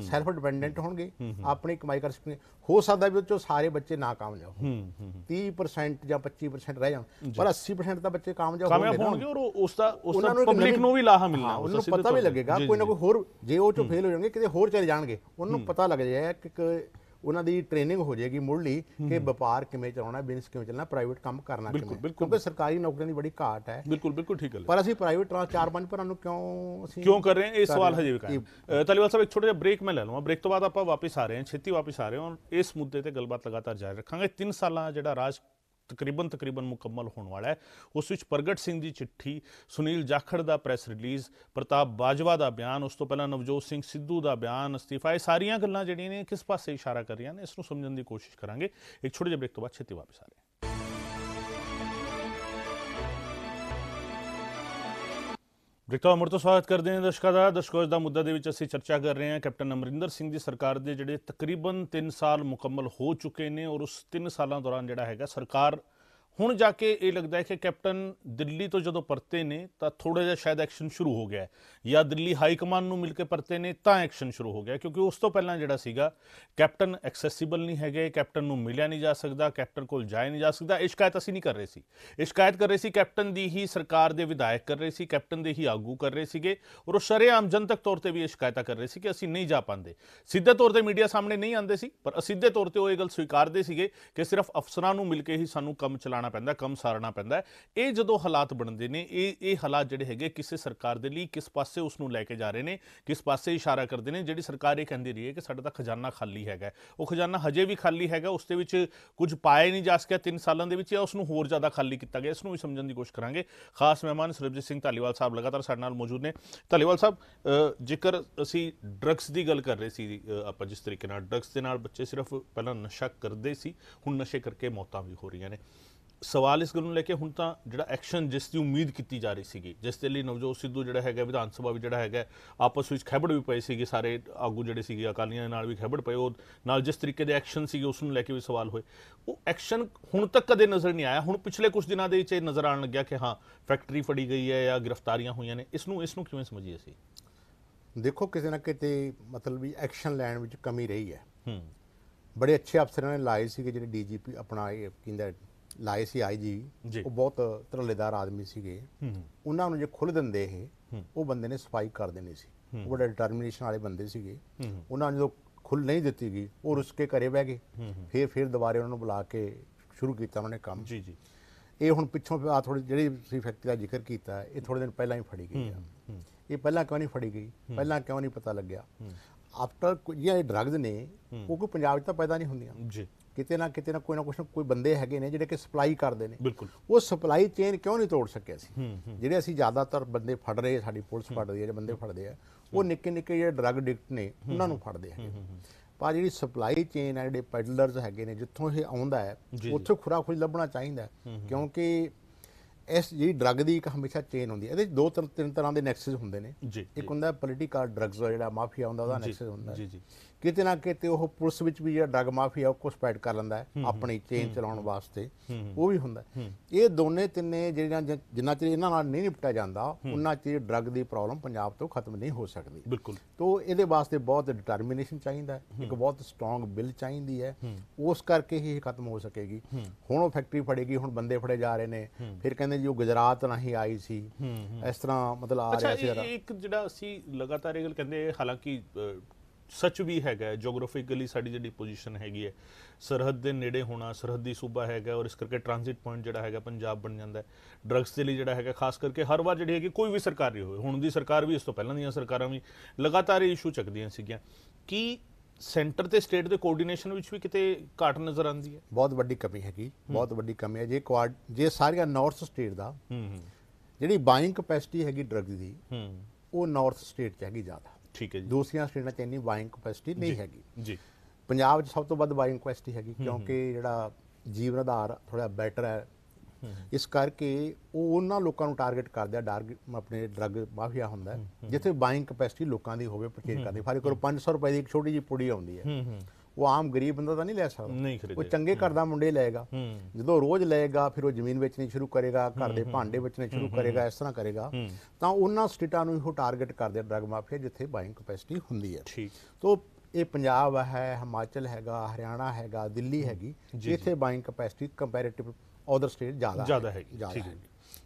ਸੈਲਫ ਡਿਪੈਂਡੈਂਟ ਹੋਣਗੇ ਆਪਣੀ ਕਮਾਈ ਕਰ ਸਕਣਗੇ। ਹੋ ਸਕਦਾ ਵੀ ਉਹ 'ਚੋਂ ਸਾਰੇ ਬੱਚੇ ਨਾ ਕਾਮਯਾਬ ਹੋਣ। ਹੂੰ ਹੂੰ ਹੂੰ। 30% ਜਾਂ 25% ਰਹਿ ਜਾਣ। ਪਰ 80% ਤਾਂ ਬੱਚੇ ਕਾਮਯਾਬ ਨਾ। ਹੋਣਗੇ ਔਰ ਉਸ ਦਾ ਉਸ ਦਾ ਪਬਲਿਕ ਨੂੰ ਵੀ ਲਾਹਾ ਮਿਲਣਾ ਉਹਨਾਂ ਦਾ ਨੂੰ ਪਤਾ ਵੀ। ਲੱਗੇਗਾ ਕੋਈ ਨਾ ਕੋਈ ਹੋਰ ਜੇ ਉਹ ਚੋਂ ਫੇਲ ਹੋ ਜਾਣਗੇ ਕਿਤੇ ਹੋਰ ਚਲੇ ਜਾਣਗੇ ਉਹਨਾਂ ਪਤਾ ਲੱਗ ਜਾਏਗਾ ਕਿ ਇੱਕ ਉਹਨਾਂ ਦੀ ਟ੍ਰੇਨਿੰਗ ਹੋ ਜਾਏਗੀ ਮੁੱਢਲੀ ਕਿ ਵਪਾਰ ਕਿਵੇਂ ਚਲਾਉਣਾ ਬਿਜ਼ਨਸ ਕਿਵੇਂ ਚੱਲਣਾ ਪ੍ਰਾਈਵੇਟ ਕੰਮ ਕਰਨਾ ਕਿਵੇਂ। ਕਿਉਂਕਿ ਸਰਕਾਰੀ ਨੌਕਰੀਆਂ ਦੀ ਬੜੀ ਘਾਟ ਹੈ। ਬਿਲਕੁਲ ਬਿਲਕੁਲ ਠੀਕ ਗੱਲ ਹੈ। ਪਰ ਅਸੀਂ ਪ੍ਰਾਈਵੇਟ ਟਰਾਂ ਚਾਰ ਪੰਜ ਭਰਾਂ ਨੂੰ ਕਿਉਂ ਅਸੀਂ ਕਿਉਂ ਕਰ ਰਹੇ ਹਾਂ? ਇਹ ਸਵਾਲ ਹਜੇ ਵੀ ਕਾਇਮ ਅ, ਧਾਲੀਵਾਲ ਸਾਹਿਬ ਇੱਕ ਛੋਟਾ ਜਿਹਾ ਬ੍ਰੇਕ ਮੈਂ ਲੈ ਲਵਾਂ। ਬ੍ਰੇਕ ਤੋਂ ਬਾਅਦ ਆਪਾਂ ਵਾਪਸ ਆ ਰਹੇ ਹਾਂ ਛੇਤੀ ਵਾਪਸ ਆ ਰਹੇ ਹਾਂ। ਇਸ ਮੁੱਦੇ ਤੇ ਗੱਲਬਾਤ ਲਗਾਤਾਰ ਜਾਰੀ ਰੱਖਾਂਗੇ। 3 ਸਾਲਾਂ ਜਿਹੜਾ ਰਾਜ ਤਕਰੀਬਨ ਤਕਰੀਬਨ ਮੁਕੰਮਲ ਹੋਣ ਵਾਲਾ ਹੈ। ਉਸ ਵਿੱਚ ਪ੍ਰਗਟ ਸਿੰਘ ਦੀ ਚਿੱਠੀ, ਸੁਨੀਲ ਜਾਖੜ ਦਾ ਪ੍ਰੈਸ ਰਿਲੀਜ਼, ਪ੍ਰਤਾਪ ਬਾਜਵਾ ਦਾ ਬਿਆਨ, ਉਸ ਤੋਂ ਪਹਿਲਾਂ ਨਵਜੋਤ ਸਿੰਘ ਸਿੱਧੂ ਦਾ ਬਿਆਨ ਅਸਤੀਫਾ, ਇਹ ਸਾਰੀਆਂ ਗੱਲਾਂ ਜਿਹੜੀਆਂ ਨੇ ਕਿਸ ਪਾਸੇ ਇਸ਼ਾਰਾ ਕਰ ਰਹੀਆਂ ਨੇ, ਇਸ ਨੂੰ ਸਮਝਣ ਦੀ ਕੋਸ਼ਿਸ਼ ਕਰਾਂਗੇ। ਇੱਕ ਛੋਟੇ ਜਿਹੇ ਬ੍ਰੇਕ ਤੋਂ ਬਾਅਦ ਛੇਤੀ ਵਾਪਸ ਆ ਰਹੇ ਹਾਂ। ਬ੍ਰਿਕਟਾ ਅਮਰ ਤੋਂ ਸਵਾਗਤ ਕਰਦੇ ਹਾਂ ਦਰਸ਼ਕਾਂ ਦਾ। ਦਰਸ਼ਕੋ ਦਾ ਮੁੱਦਾ ਦੇ ਵਿੱਚ ਅਸੀਂ ਚਰਚਾ ਕਰ ਰਹੇ ਹਾਂ। ਕੈਪਟਨ ਅਮਰਿੰਦਰ ਸਿੰਘ ਦੀ ਸਰਕਾਰ ਦੇ ਜਿਹੜੇ ਤਕਰੀਬਨ 3 ਸਾਲ ਮੁਕੰਮਲ ਹੋ ਚੁੱਕੇ ਨੇ ਔਰ ਉਸ 3 ਸਾਲਾਂ ਦੌਰਾਨ ਜਿਹੜਾ ਹੈਗਾ ਸਰਕਾਰ ਹੁਣ ਜਾ ਕੇ ਇਹ ਲੱਗਦਾ ਹੈ ਕਿ ਕੈਪਟਨ ਦਿੱਲੀ ਤੋਂ ਜਦੋਂ ਪਰਤੇ ਨੇ ਤਾਂ ਥੋੜਾ ਜਿਹਾ ਸ਼ਾਇਦ ਐਕਸ਼ਨ ਸ਼ੁਰੂ ਹੋ ਗਿਆ ਜਾਂ ਦਿੱਲੀ ਹਾਈ ਕਮਾਂਡ ਨੂੰ ਮਿਲ ਕੇ ਪਰਤੇ ਨੇ ਤਾਂ ਐਕਸ਼ਨ ਸ਼ੁਰੂ ਹੋ ਗਿਆ ਕਿਉਂਕਿ ਉਸ ਤੋਂ ਪਹਿਲਾਂ ਜਿਹੜਾ ਸੀਗਾ, ਕੈਪਟਨ ਐਕਸੈਸੀਬਲ ਨਹੀਂ ਹੈਗੇ, ਕੈਪਟਨ ਨੂੰ ਮਿਲਿਆ ਨਹੀਂ ਜਾ ਸਕਦਾ, ਕੈਪਟਨ ਕੋਲ ਜਾਇਆ ਨਹੀਂ ਜਾ ਸਕਦਾ। ਇਹ ਸ਼ਿਕਾਇਤ ਅਸੀਂ ਨਹੀਂ ਕਰ ਰਹੇ ਸੀ। ਇਹ ਸ਼ਿਕਾਇਤ ਕਰ ਰਹੇ ਸੀ ਕੈਪਟਨ ਦੀ ਹੀ ਸਰਕਾਰ ਦੇ ਵਿਧਾਇਕ ਕਰ ਰਹੇ ਸੀ, ਕੈਪਟਨ ਦੇ ਹੀ ਆਗੂ ਕਰ ਰਹੇ ਸੀਗੇ ਔਰ ਉਹ ਸ਼ਰੇਆਮ ਜਨਤਕ ਤੌਰ ਤੇ ਵੀ ਇਹ ਸ਼ਿਕਾਇਤਾਂ ਕਰ ਰਹੇ ਸੀ ਕਿ ਅਸੀਂ ਨਹੀਂ ਜਾ ਪਾਉਂਦੇ। ਸਿੱਧੇ ਤੌਰ ਤੇ ਮੀਡੀਆ ਸਾਹਮਣੇ ਨਹੀਂ ਆਉਂਦੇ ਸੀ, ਪਰ ਅਸਿੱਧੇ ਤੌਰ ਤੇ ਉਹ ਇਹ ਗੱਲ ਸਵੀਕਾਰਦੇ ਸੀਗੇ ਕਿ ਸਿਰਫ ਅਫਸਰਾਂ ਨੂੰ ਮਿਲ ਕੇ ਹੀ ਸਾਨੂੰ ਕੰਮ ਚਲਾਉਣਾ ਪੈਂਦਾ, ਕੰਮ ਸਾਰਨਾ ਪੈਂਦਾ ਇਹ ਜਦੋਂ ਹਾਲਾਤ ਬਣਦੇ ਨੇ, ਇਹ ਇਹ ਹਾਲਾਤ ਜਿਹੜੇ ਹੈਗੇ ਕਿਸੇ ਸਰਕਾਰ ਦੇ ਲਈ ਕਿਸ ਪਾਸੇ ਉਸ ਨੂੰ ਲੈ ਕੇ ਜਾ ਰਹੇ ਨੇ, ਕਿਸ ਪਾਸੇ ਇਸ਼ਾਰਾ ਕਰਦੇ ਨੇ, ਜਿਹੜੀ ਸਰਕਾਰ ਇਹ ਕਹਿੰਦੀ ਰਹੀ ਹੈ ਕਿ ਸਾਡਾ ਤਾਂ ਖਜ਼ਾਨਾ ਖਾਲੀ ਹੈਗਾ ਉਹ ਖਜ਼ਾਨਾ ਹਜੇ ਵੀ ਖਾਲੀ ਹੈਗਾ, ਉਸ ਦੇ ਵਿੱਚ ਕੁਝ ਪਾਇਆ ਹੀ ਨਹੀਂ ਜਾ ਸਕਿਆ 3 ਸਾਲਾਂ ਦੇ ਵਿੱਚ ਜਾਂ ਉਸ ਨੂੰ ਹੋਰ ਜ਼ਿਆਦਾ ਖਾਲੀ ਕੀਤਾ ਗਿਆ, ਇਸ ਨੂੰ ਵੀ ਸਮਝਣ ਦੀ ਕੋਸ਼ਿਸ਼ ਕਰਾਂਗੇ। ਖਾਸ ਮਹਿਮਾਨ ਸਰਬਜੀਤ ਸਿੰਘ ਧਾਲੀਵਾਲ ਸਾਹਿਬ ਲਗਾਤਾਰ ਸਾਡੇ ਨਾਲ ਮੌਜੂਦ ਨੇ। ਧਾਲੀਵਾਲ ਸਾਹਿਬ ਜੇਕਰ ਅਸੀਂ ਡਰੱਗਸ ਦੀ ਗੱਲ ਕਰ ਰਹੇ ਸੀ ਆਪਾਂ ਜਿਸ ਤਰੀਕੇ ਨਾਲ ਡਰੱਗਸ ਦੇ ਨਾਲ ਬੱਚੇ ਸਿਰਫ ਪਹਿਲਾਂ ਨਸ਼ਾ ਕਰਦੇ ਸੀ, ਹੁਣ ਨਸ਼ੇ ਕਰਕੇ ਮੌਤਾਂ ਵੀ ਹੋ ਰਹੀਆਂ ਨੇ। ਸਵਾਲ ਇਸ ਗੱਲ ਨੂੰ ਲੈ ਕੇ ਹੁਣ ਤਾਂ ਜਿਹੜਾ ਐਕਸ਼ਨ ਜਿਸ ਦੀ ਉਮੀਦ ਕੀਤੀ ਜਾ ਰਹੀ ਸੀਗੀ ਜਿਸ ਦੇ ਲਈ ਨਵਜੋਤ ਸਿੱਧੂ ਜਿਹੜਾ ਹੈਗਾ ਵਿਧਾਨ ਸਭਾ ਵੀ ਜਿਹੜਾ ਹੈਗਾ ਆਪਸ ਵਿੱਚ ਖੈਬੜ ਵੀ ਪਏ ਸੀਗੇ ਸਾਰੇ ਆਗੂ ਜਿਹੜੇ ਸੀਗੇ ਅਕਾਲੀਆਂ ਦੇ ਨਾਲ ਵੀ ਖੈਬੜ ਪਏ ਉਹ ਨਾਲ ਜਿਸ ਤਰੀਕੇ ਦੇ ਐਕਸ਼ਨ ਸੀਗੇ ਉਸ ਨੂੰ ਲੈ ਕੇ ਵੀ ਸਵਾਲ ਹੋਏ। ਉਹ ਐਕਸ਼ਨ ਹੁਣ ਤੱਕ ਕਦੇ ਨਜ਼ਰ ਨਹੀਂ ਆਇਆ ਹੁਣ ਪਿਛਲੇ ਕੁਝ ਦਿਨਾਂ ਦੇ ਵਿੱਚ ਇਹ ਨਜ਼ਰ ਆਉਣ ਲੱਗਿਆ ਕਿ ਹਾਂ ਫੈਕਟਰੀ ਫੜੀ ਗਈ ਹੈ ਜਾਂ ਗ੍ਰਿਫਤਾਰੀਆਂ ਹੋਈਆਂ ਨੇ ਇਸ ਨੂੰ ਇਸ ਨੂੰ ਕਿਵੇਂ ਸਮਝੀਏ ਅਸੀਂ? ਦੇਖੋ ਕਿਸੇ ਨਾ ਕਿਤੇ ਮਤਲਬ ਵੀ ਐਕਸ਼ਨ ਲੈਣ ਵਿੱਚ ਕਮੀ ਰਹੀ ਹੈ। ਹੂੰ। ਬੜੇ ਅੱਛੇ ਅਫਸਰਾਂ ਨੇ ਲਾਏ ਸੀਗੇ ਜਿਹੜੇ ਡੀਜੀਪੀ ਆਪਣਾ ਇਹ ਕਹਿੰਦਾ ਲਾਏ ਸੀ ਆਈਜੀ। ਉਹ ਬਹੁਤ ਧਰਲੇਦਾਰ ਆਦਮੀ ਸੀਗੇ। ਉਹਨਾਂ ਨੂੰ ਜੇ ਖੁੱਲ ਦਿੰਦੇ ਇਹ। ਉਹ ਬੰਦੇ ਨੇ ਸਫ਼ਾਈ ਕਰ ਦੇਣੀ ਸੀ। ਉਹ ਬੜੇ ਡਿਟਰਮੀਨੇਸ਼ਨ ਵਾਲੇ ਬੰਦੇ ਸੀਗੇ। ਉਹਨਾਂ ਨੂੰ ਜਦੋਂ ਖੁੱਲ ਨਹੀਂ ਦਿੱਤੀ ਗਈ ਉਹ ਰੁੱਸ ਕੇ ਘਰੇ ਬਹਿ ਗਏ। ਫਿਰ ਫਿਰ ਦੁਬਾਰੇ ਉਹਨਾਂ ਨੂੰ ਬੁਲਾ ਕੇ ਸ਼ੁਰੂ ਕੀਤਾ ਉਹਨਾਂ ਨੇ ਕੰਮ। ਜੀ ਜੀ। ਇਹ ਹੁਣ ਪਿੱਛੋਂ ਆ ਥੋੜੀ ਜਿਹੜੀ ਤੁਸੀਂ ਫੈਕਟਰੀ ਦਾ ਜ਼ਿਕਰ ਕੀਤਾ ਇਹ ਥੋੜੇ ਦਿਨ ਪਹਿਲਾਂ ਹੀ ਫੜੀ ਗਈ ਆ। ਇਹ ਪਹਿਲਾਂ ਕਿਉਂ ਨਹੀਂ ਫੜੀ ਗਈ? ਪਹਿਲਾਂ ਕਿਉਂ ਨਹੀਂ ਪਤਾ ਲੱਗਿਆ। ਆਫਟਰ ਇਹ ਡਰੱਗਸ ਨੇ ਉਹ ਕੋਈ ਪੰਜਾਬ 'ਚ ਤਾਂ ਪੈਦਾ ਨਹੀਂ ਹੁੰਦੀਆਂ। ਜੀ। ਕਿਤੇ ਨਾ ਕਿਤੇ ਨਾ ਕੋਈ ਨਾ ਕੁਛ ਕੋਈ ਬੰਦੇ ਹੈਗੇ ਨੇ ਜਿਹੜੇ ਕਿ ਸਪਲਾਈ ਕਰਦੇ ਨੇ। ਬਿਲਕੁਲ। ਉਹ ਸਪਲਾਈ ਚੇਨ ਕਿਉਂ ਨਹੀਂ ਤੋੜ ਸਕਿਆ ਸੀ? ਜਿਹੜੇ ਅਸੀਂ ਜ਼ਿਆਦਾਤਰ ਬੰਦੇ ਫੜ ਰਹੇ ਸਾਡੀ ਪੁਲਿਸ ਫੜ ਰਹੀ ਹੈ ਜਿਹੜੇ ਬੰਦੇ ਫੜਦੇ ਆ ਉਹ ਨਿੱਕੇ ਨਿੱਕੇ ਜਿਹੜੇ ਡਰੱਗ ਡਿਕਟ ਨੇ ਉਹਨਾਂ ਨੂੰ ਫੜਦੇ ਹੈਗੇ। ਪਰ ਜਿਹੜੀ ਸਪਲਾਈ ਚੇਨ ਹੈ ਜਿਹੜੇ ਪੈਡਲਰਸ ਹੈਗੇ ਨੇ ਜਿੱਥੋਂ ਇਹ ਆਉਂਦਾ ਹੈ। ਉੱਥੋਂ ਖੁਰਾ ਖੁਜ ਲੱਭਣਾ ਚਾਹੀਦਾ। ਕਿਉਂਕਿ ਇਸ ਜਿਹੜੀ ਡਰੱਗ ਦੀ ਇੱਕ ਹਮੇਸ਼ਾ ਚੇਨ ਹੁੰਦੀ ਹੈ ਇਹਦੇ ਦੋ ਤਿੰਨ ਤਰ੍ਹਾਂ ਦੇ ਨੈਕਸਸ ਹੁੰਦੇ ਨੇ। ਇੱਕ ਹੁੰਦਾ ਪੋਲੀਟੀਕਲ ਡਰੱਗਸ ਜਿਹੜਾ ਮਾਫੀਆ ਹੁੰਦਾ ਉਹਦਾ ਨੈਕਸਸ ਹੁੰਦਾ। ਜੀ ਜੀ। ਕਿਤੇ ਨਾ ਕਿਤੇ ਉਹ ਪੁਲਿਸ ਵਿੱਚ ਵੀ ਜਿਹੜਾ ਡਰੱਗ ਮਾਫੀਆ ਉਹ ਕੋ ਸਪੈਡ ਕਰ ਲੈਂਦਾ ਆਪਣੀ ਚੇਨ ਚਲਾਉਣ ਵਾਸਤੇ। ਉਹ ਵੀ ਹੁੰਦਾ। ਇਹ ਦੋਨੇ ਤਿੰਨੇ ਜਿਹੜੀਆਂ ਜਿੰਨਾ ਚਿਰ ਇਹਨਾਂ ਨਾਲ ਨਹੀਂ ਨਿਪਟਿਆ ਜਾਂਦਾ ਉਹਨਾਂ ਚਿਰ ਡਰੱਗ ਦੀ ਪ੍ਰੋਬਲਮ ਪੰਜਾਬ ਤੋਂ ਖਤਮ ਨਹੀਂ ਹੋ ਸਕਦੀ। ਬਿਲਕੁਲ। ਤੋ ਇਹਦੇ ਵਾਸਤੇ ਬਹੁਤ ਡਿਟਰਮੀਨੇਸ਼ਨ ਚਾਹੀਦਾ ਹੈ ਇੱਕ ਬਹੁਤ ਸਟਰੋਂਗ ਬਿੱਲ ਚਾਹੀਦੀ ਹੈ। ਉਸ ਕਰਕੇ ਹੀ ਇਹ ਖਤਮ ਹੋ ਸਕੇਗੀ। ਹੁਣ ਉਹ ਫੈਕਟਰੀ ਫੜੇਗੀ ਹੁਣ ਬੰਦੇ ਫੜੇ ਜਾ ਰਹੇ ਨੇ। ਫਿਰ ਕਹਿੰਦੇ ਜੀ ਉਹ ਗੁਜਰਾਤ ਨਹੀਂ ਆਈ ਸੀ। ਇਸ ਤਰ੍ਹਾਂ ਮਤਲਬ ਆ ਰਿਹਾ ਸੀ ਇੱਕ ਜਿਹੜਾ ਅਸੀਂ ਲਗਾਤਾਰ ਇਹ ਗੱਲ ਕਹਿੰਦੇ ਹਾਲਾਂਕਿ ਸੱਚ ਵੀ ਹੈਗਾ ਜੀਓਗ੍ਰਾਫਿਕਲੀ ਸਾਡੀ ਜਿਹੜੀ ਪੋਜੀਸ਼ਨ ਹੈਗੀ ਹੈ ਸਰਹੱਦ ਦੇ ਨੇੜੇ ਹੋਣਾ ਸਰਹੱਦੀ ਸੂਬਾ ਹੈਗਾ ਔਰ ਇਸ ਕਰਕੇ ਟ੍ਰਾਂਜ਼ਿਟ ਪੁਆਇੰਟ ਜਿਹੜਾ ਹੈਗਾ ਪੰਜਾਬ ਬਣ ਜਾਂਦਾ ਹੈ। ਡਰੱਗਸ ਦੇ ਲਈ ਜਿਹੜਾ ਹੈਗਾ ਖਾਸ ਕਰਕੇ ਹਰ ਵਾਰ ਜਿਹੜੀ ਹੈਗੀ ਕੋਈ ਵੀ ਸਰਕਾਰ ਨਹੀਂ ਹੋਵੇ। ਹੁਣ ਦੀ ਸਰਕਾਰ ਵੀ ਇਸ ਤੋਂ ਪਹਿਲਾਂ ਦੀਆਂ ਸਰਕਾਰਾਂ ਵੀ ਲਗਾਤਾਰ ਇਹ ਇਸ਼ੂ ਚੱਕਦੀਆਂ ਸੀਗੀਆਂ। ਕੀ ਸੈਂਟਰ ਤੇ ਸਟੇਟ ਦੇ ਕੋਆਰਡੀਨੇਸ਼ਨ ਵਿੱਚ ਵੀ ਕਿਤੇ ਘਾਟ ਨਜ਼ਰ ਆਉਂਦੀ ਹੈ? ਬਹੁਤ ਵੱਡੀ ਕਮੀ ਹੈਗੀ ਬਹੁਤ ਵੱਡੀ ਕਮੀ ਹੈ। ਜੇ ਕੁਆਡ ਜੇ ਸਾਰੀਆਂ ਨਾਰਥ ਸਟੇਟ ਦਾ ਹੂੰ ਹੂੰ। ਜਿਹੜੀ ਬਾਇੰਗ ਕਪੈਸਿਟੀ ਹੈਗੀ ਡਰੱਗ ਦੀ ਹੂੰ। ਉਹ ਨਾਰਥ ਸਟੇਟ 'ਚ ਹੈਗੀ ਜ਼ਿਆਦਾ। ਠੀਕ ਹੈ ਜੀ। ਦੂਸਰੀਆਂ ਸਟੇਟਾਂ 'ਚ ਇੰਨੀ ਬਾਇੰਗ ਕਪੈਸਿਟੀ ਨਹੀਂ ਹੈਗੀ। ਜੀ। ਪੰਜਾਬ 'ਚ ਸਭ ਤੋਂ ਵੱਧ ਬਾਇੰਗ ਕਪੈਸਿਟੀ ਹੈਗੀ ਕਿਉਂਕਿ ਜਿਹੜਾ ਜੀਵਨ ਆਧਾਰ ਥੋੜਾ ਬੈਟਰ ਹੈ। ਇਸ ਕਰਕੇ ਉਹ ਉਹਨਾਂ ਲੋਕਾਂ ਨੂੰ ਟਾਰਗੇਟ ਕਰਦੇ ਆ। ਡਾਰਗ ਆਪਣੇ ਡਰੱਗ ਮਾਫੀਆ ਹੁੰਦਾ ਜਿੱਥੇ ਬਾਇੰਗ ਕਪੈਸਿਟੀ ਲੋਕਾਂ ਦੀ ਹੋਵੇ ਪਰਚੇਜ ਕਰਦੀ ਫਾਰੀ ਕਰੋ 500 ਰੁਪਏ ਦੀ ਇੱਕ ਛੋਟੀ ਜਿਹੀ ਪੁੜੀ ਆਉਂਦੀ ਹੂੰ। ਉਹ ਆਮ ਗਰੀਬ ਬੰਦਾ ਤਾਂ ਨਹੀਂ ਲੈ ਸਕਦਾ। ਨਹੀਂ ਉਹ ਚੰਗੇ ਘਰ ਦਾ ਮੁੰਡੇ ਲਏਗਾ। ਹੂੰ। ਜਦੋਂ ਰੋਜ਼ ਲਏਗਾ ਫਿਰ ਉਹ ਜ਼ਮੀਨ ਵੇਚਣੀ ਸ਼ੁਰੂ ਕਰੇਗਾ ਘਰ ਦੇ ਭਾਂਡੇ ਵੇਚਣੇ ਸ਼ੁਰੂ ਕਰੇਗਾ ਇਸ ਤਰ੍ਹਾਂ ਕਰੇਗਾ। ਤਾਂ ਉਹਨਾਂ ਸਟੇਟਾਂ ਨੂੰ ਉਹ ਟਾਰਗੇਟ ਕਰਦੇ ਡਰੱਗ ਮਾਫੀਆ ਜਿੱਥੇ ਬਾਇੰਗ ਕਪੈਸਿਟੀ ਹੁੰਦੀ ਹੈ। ਠੀਕ। ਤੋ ਇਹ ਪੰਜਾਬ ਹੈ ਹਿਮਾਚਲ ਹੈਗਾ ਹਰਿਆਣਾ ਹੈਗਾ ਦਿੱਲੀ ਹੈਗੀ ਇੱਥੇ buying capacity comparative other state ਜ਼ਿਆਦਾ ਜ਼ਿਆਦਾ ਜ਼ਿਆਦਾ ਠੀਕ ਹੈ।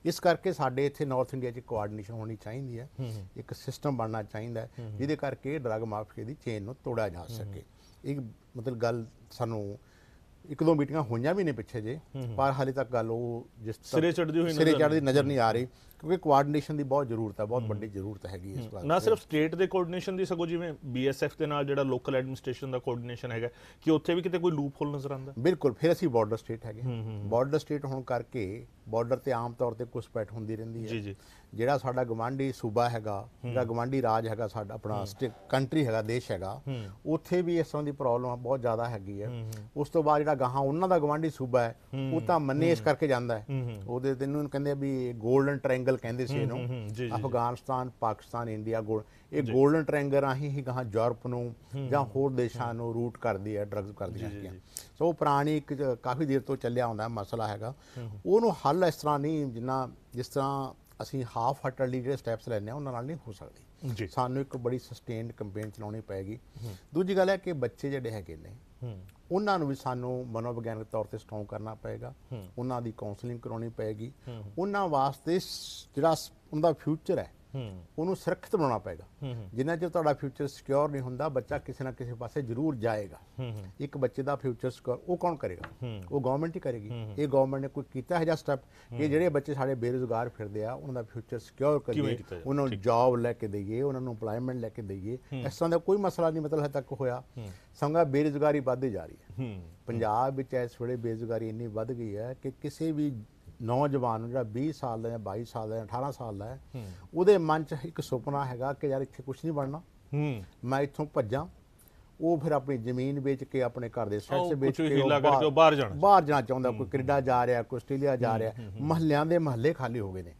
ਇਸ ਕਰਕੇ ਸਾਡੇ ਇੱਥੇ ਨਾਰਥ ਇੰਡੀਆ 'ਚ ਕੋਆਰਡੀਨੇਸ਼ਨ ਹੋਣੀ ਚਾਹੀਦੀ ਹੈ। ਇੱਕ ਸਿਸਟਮ ਬਣਨਾ ਚਾਹੀਦਾ ਹੈ ਜਿਹਦੇ ਕਰਕੇ ਡਰੱਗ ਮਾਫੀਆ ਦੀ ਚੇਨ ਨੂੰ ਤੋੜਿਆ ਜਾ ਸਕੇ। ਇੱਕ ਮਤਲਬ ਗੱਲ ਸਾਨੂੰ ਇੱਕ ਦੋ ਮੀਟਿੰਗਾਂ ਹੋਈਆਂ ਵੀ ਨੇ ਪਿੱਛੇ ਜੇ ਪਰ ਹਾਲੇ ਤੱਕ ਗੱਲ ਉਹ ਜਿਸ ਤੱਕ ਸਿਰੇ ਚੜ੍ਹਦੀ ਹੋਈ ਸਿਰੇ ਨਜ਼ਰ ਚੜ੍ਹਦੀ ਨਜ਼ਰ ਨਹੀਂ ਆ ਰਹੀ। ਕਿਉਂਕਿ ਕੋਆਰਡੀਨੇਸ਼ਨ ਦੀ ਬਹੁਤ ਜ਼ਰੂਰਤ ਹੈ ਬਹੁਤ ਵੱਡੀ ਜ਼ਰੂਰਤ ਹੈਗੀ ਇਸ ਵਾਸਤੇ। ਨਾ ਸਿਰਫ ਸਟੇਟ ਦੇ ਕੋਆਰਡੀਨੇਸ਼ਨ ਦੀ ਸਗੋਂ ਜਿਵੇਂ ਬੀਐਸਐਫ ਦੇ ਨਾਲ ਜਿਹੜਾ ਲੋਕਲ ਐਡਮਿਨਿਸਟ੍ਰੇਸ਼ਨ ਦਾ ਕੋਆਰਡੀਨੇਸ਼ਨ ਹੈਗਾ ਕਿ ਉੱਥੇ ਵੀ ਕਿਤੇ ਕੋਈ ਲੂਪ ਹੋਲ ਨਜ਼ਰ ਆਉਂਦਾ? ਬਿਲਕੁਲ ਫਿਰ ਅਸੀਂ ਬਾਰਡਰ ਸਟੇਟ ਹੈਗੇ। ਬਾਰਡਰ ਸਟੇਟ ਹੋਣ ਕਰਕੇ ਬਾਰਡਰ ਤੇ ਆਮ ਤੌਰ ਤੇ ਘੁਸਪੈਠ ਹੁੰਦੀ ਰਹਿੰਦੀ ਜੀ ਹੈ। ਜੀ ਜਿਹੜਾ ਸਾਡਾ ਗਵਾਂਢੀ ਸੂਬਾ ਹੈਗਾ ਜਿਹੜਾ ਗਵਾਂਢੀ ਰਾਜ ਹੈਗਾ ਸਾਡਾ ਆਪਣਾ ਕੰਟਰੀ ਹੈਗਾ ਦੇਸ਼ ਹੈਗਾ ਉੱਥੇ ਵੀ ਇਸ ਤਰ੍ਹਾਂ ਦੀ ਪ੍ਰੋਬਲਮ ਬਹੁਤ ਜ਼ਿਆਦਾ ਹੈਗੀ ਹੈ। ਉਸ ਤੋਂ ਬਾਅਦ ਜਿਹੜਾ ਗਾਹਾਂ ਉਹਨਾਂ ਦਾ ਗਵਾਂਢੀ ਸੂਬਾ ਹੈ ਉਹ ਤਾਂ ਮੰਨੇ ਇਸ ਕਰਕੇ ਜਾਂਦਾ ਹੈ। ਉਹਦੇ ਤੈਨੂੰ ਕਹਿੰਦੇ ਵੀ 골ਡਨ ਟ੍ਰਾਇੰਗਲ ਕਹਿੰਦੇ ਸੀ ਇਹਨੂੰ। ਅਫਗਾਨਿਸਤਾਨ ਪਾਕਿਸਤਾਨ ਇੰਡੀਆ ਗੋਲ ਇਹ 골ਡਨ ਟ੍ਰਾਇੰਗਲ ਰਾਹੀਂ ਹੀ ਗਾਹਾਂ ਯੂਰਪ ਨੂੰ ਜਾਂ ਹੋਰ ਦੇਸ਼ਾਂ ਨੂੰ ਰੂਟ ਕਰਦੀ ਹੈ ਡਰੱਗਸ ਕਰਦੀਆਂ ਹੈਗੀਆਂ। ਸੋ ਉਹ ਪੁਰਾਣੀ ਇੱਕ ਕਾਫੀ ਦੇਰ ਤੋਂ ਚੱਲਿਆ ਆਉਂਦਾ ਮਸਲਾ ਹੈਗਾ। ਉਹਨੂੰ ਹੱਲ ਇਸ ਤਰ੍ਹਾਂ ਨਹੀਂ ਜਿੰਨਾ ਜਿਸ ਤਰ੍ਹਾਂ ਅਸੀਂ ਹਾਫ ਹਾਰਟਡਲੀ ਜਿਹੜੇ ਸਟੈਪਸ ਲੈਂਦੇ ਆ ਉਹਨਾਂ ਨਾਲ ਨਹੀਂ ਹੋ ਸਕਦੀ। ਜੀ। ਸਾਨੂੰ ਇੱਕ ਬੜੀ ਸਸਟੇਨਡ ਕੈਂਪੇਨ ਚਲਾਉਣੀ ਪਏਗੀ। ਦੂਜੀ ਗੱਲ ਹੈ ਕਿ ਬੱਚੇ ਜਿਹੜੇ ਹੈਗੇ ਨੇ ਉਹਨਾਂ ਨੂੰ ਵੀ ਸਾਨੂੰ ਮਨੋਵਿਗਿਆਨਕ ਤੌਰ ਤੇ ਸਟਰੋਂਗ ਕਰਨਾ ਪਏਗਾ। ਉਹਨਾਂ ਦੀ ਕਾਉਂਸਲਿੰਗ ਕਰਾਉਣੀ ਪਏਗੀ। ਉਹਨਾਂ ਵਾਸਤੇ ਜਿਹੜਾ ਉਹਦਾ ਫਿਊਚਰ ਹੂੰ ਉਹਨੂੰ ਸੁਰੱਖਿਅਤ ਬਣਾਉਣਾ ਪਏਗਾ। ਜਿੰਨਾ ਚਿਰ ਤੁਹਾਡਾ ਫਿਊਚਰ ਸਿਕਿਉਰ ਨਹੀਂ ਹੁੰਦਾ ਬੱਚਾ ਕਿਸੇ ਨਾ ਕਿਸੇ ਪਾਸੇ ਜ਼ਰੂਰ ਜਾਏਗਾ। ਇੱਕ ਬੱਚੇ ਦਾ ਫਿਊਚਰ ਸਿਕਿਉਰ ਉਹ ਕੌਣ ਕਰੇਗਾ? ਉਹ ਗਵਰਨਮੈਂਟ ਹੀ ਕਰੇਗੀ। ਇਹ ਗਵਰਨਮੈਂਟ ਨੇ ਕੋਈ ਕੀਤਾ ਹੈ ਜਾਂ ਸਟੈਪ ਕਿ ਜਿਹੜੇ ਬੱਚੇ ਸਾਡੇ ਬੇਰੁਜ਼ਗਾਰ ਫਿਰਦੇ ਆ ਉਹਨਾਂ ਦਾ ਫਿਊਚਰ ਸਿਕਿਉਰ ਕਰੀਏ? ਉਹਨਾਂ ਨੂੰ ਜੌਬ ਲੈ ਕੇ ਦਈਏ ਉਹਨਾਂ ਨੂੰ ਏਮਪਲੋਇਮੈਂਟ ਲੈ ਕੇ ਦਈਏ। ਇਸ ਤਰ੍ਹਾਂ ਦਾ ਕੋਈ ਮਸਲਾ ਨਹੀਂ ਮਤਲਬ ਹਜੇ ਤੱਕ ਹੋਇਆ। ਸੰਗਾ ਬੇਰੁਜ਼ਗਾਰੀ ਵੱਧਦੀ ਜਾ ਰਹੀ ਹੂੰ। ਪੰਜਾਬ ਵਿੱਚ ਇਸ ਵੇਲੇ ਬੇਰੁਜ਼ਗਾਰੀ ਇੰਨੀ ਵੱਧ ਗਈ ਹੈ ਕਿ ਕਿਸੇ ਵੀ ਨੌਜਵਾਨ ਜਿਹੜਾ 20 ਸਾਲ ਦਾ ਜਾਂ 22 ਸਾਲ ਦਾ ਜਾਂ 18 ਸਾਲ ਦਾ ਹੈ ਉਹਦੇ ਮਨ 'ਚ ਇੱਕ ਸੁਪਨਾ ਹੈਗਾ ਕਿ ਯਾਰ ਇੱਥੇ ਕੁਝ ਨਹੀਂ ਬਣਨਾ। ਮੈਂ ਇੱਥੋਂ ਭੱਜਾਂ। ਉਹ ਫਿਰ ਆਪਣੀ ਜ਼ਮੀਨ ਵੇਚ ਕੇ ਆਪਣੇ ਘਰ ਦੇ ਸੈਟਸ ਵੇਚ ਕੇ ਉਹ ਬਾਹਰ ਜਾਣਾ। ਬਾਹਰ ਜਾਣਾ ਚਾਹੁੰਦਾ ਕੋਈ ਕੈਨੇਡਾ ਜਾ ਰਿਹਾ ਕੋਈ ਆਸਟ੍ਰੇਲੀਆ ਜਾ ਰਿਹਾ ਮਹੱਲਿਆਂ ਦੇ ਮਹੱਲੇ ਖਾਲੀ ਹੋ ਗਏ ਨੇ।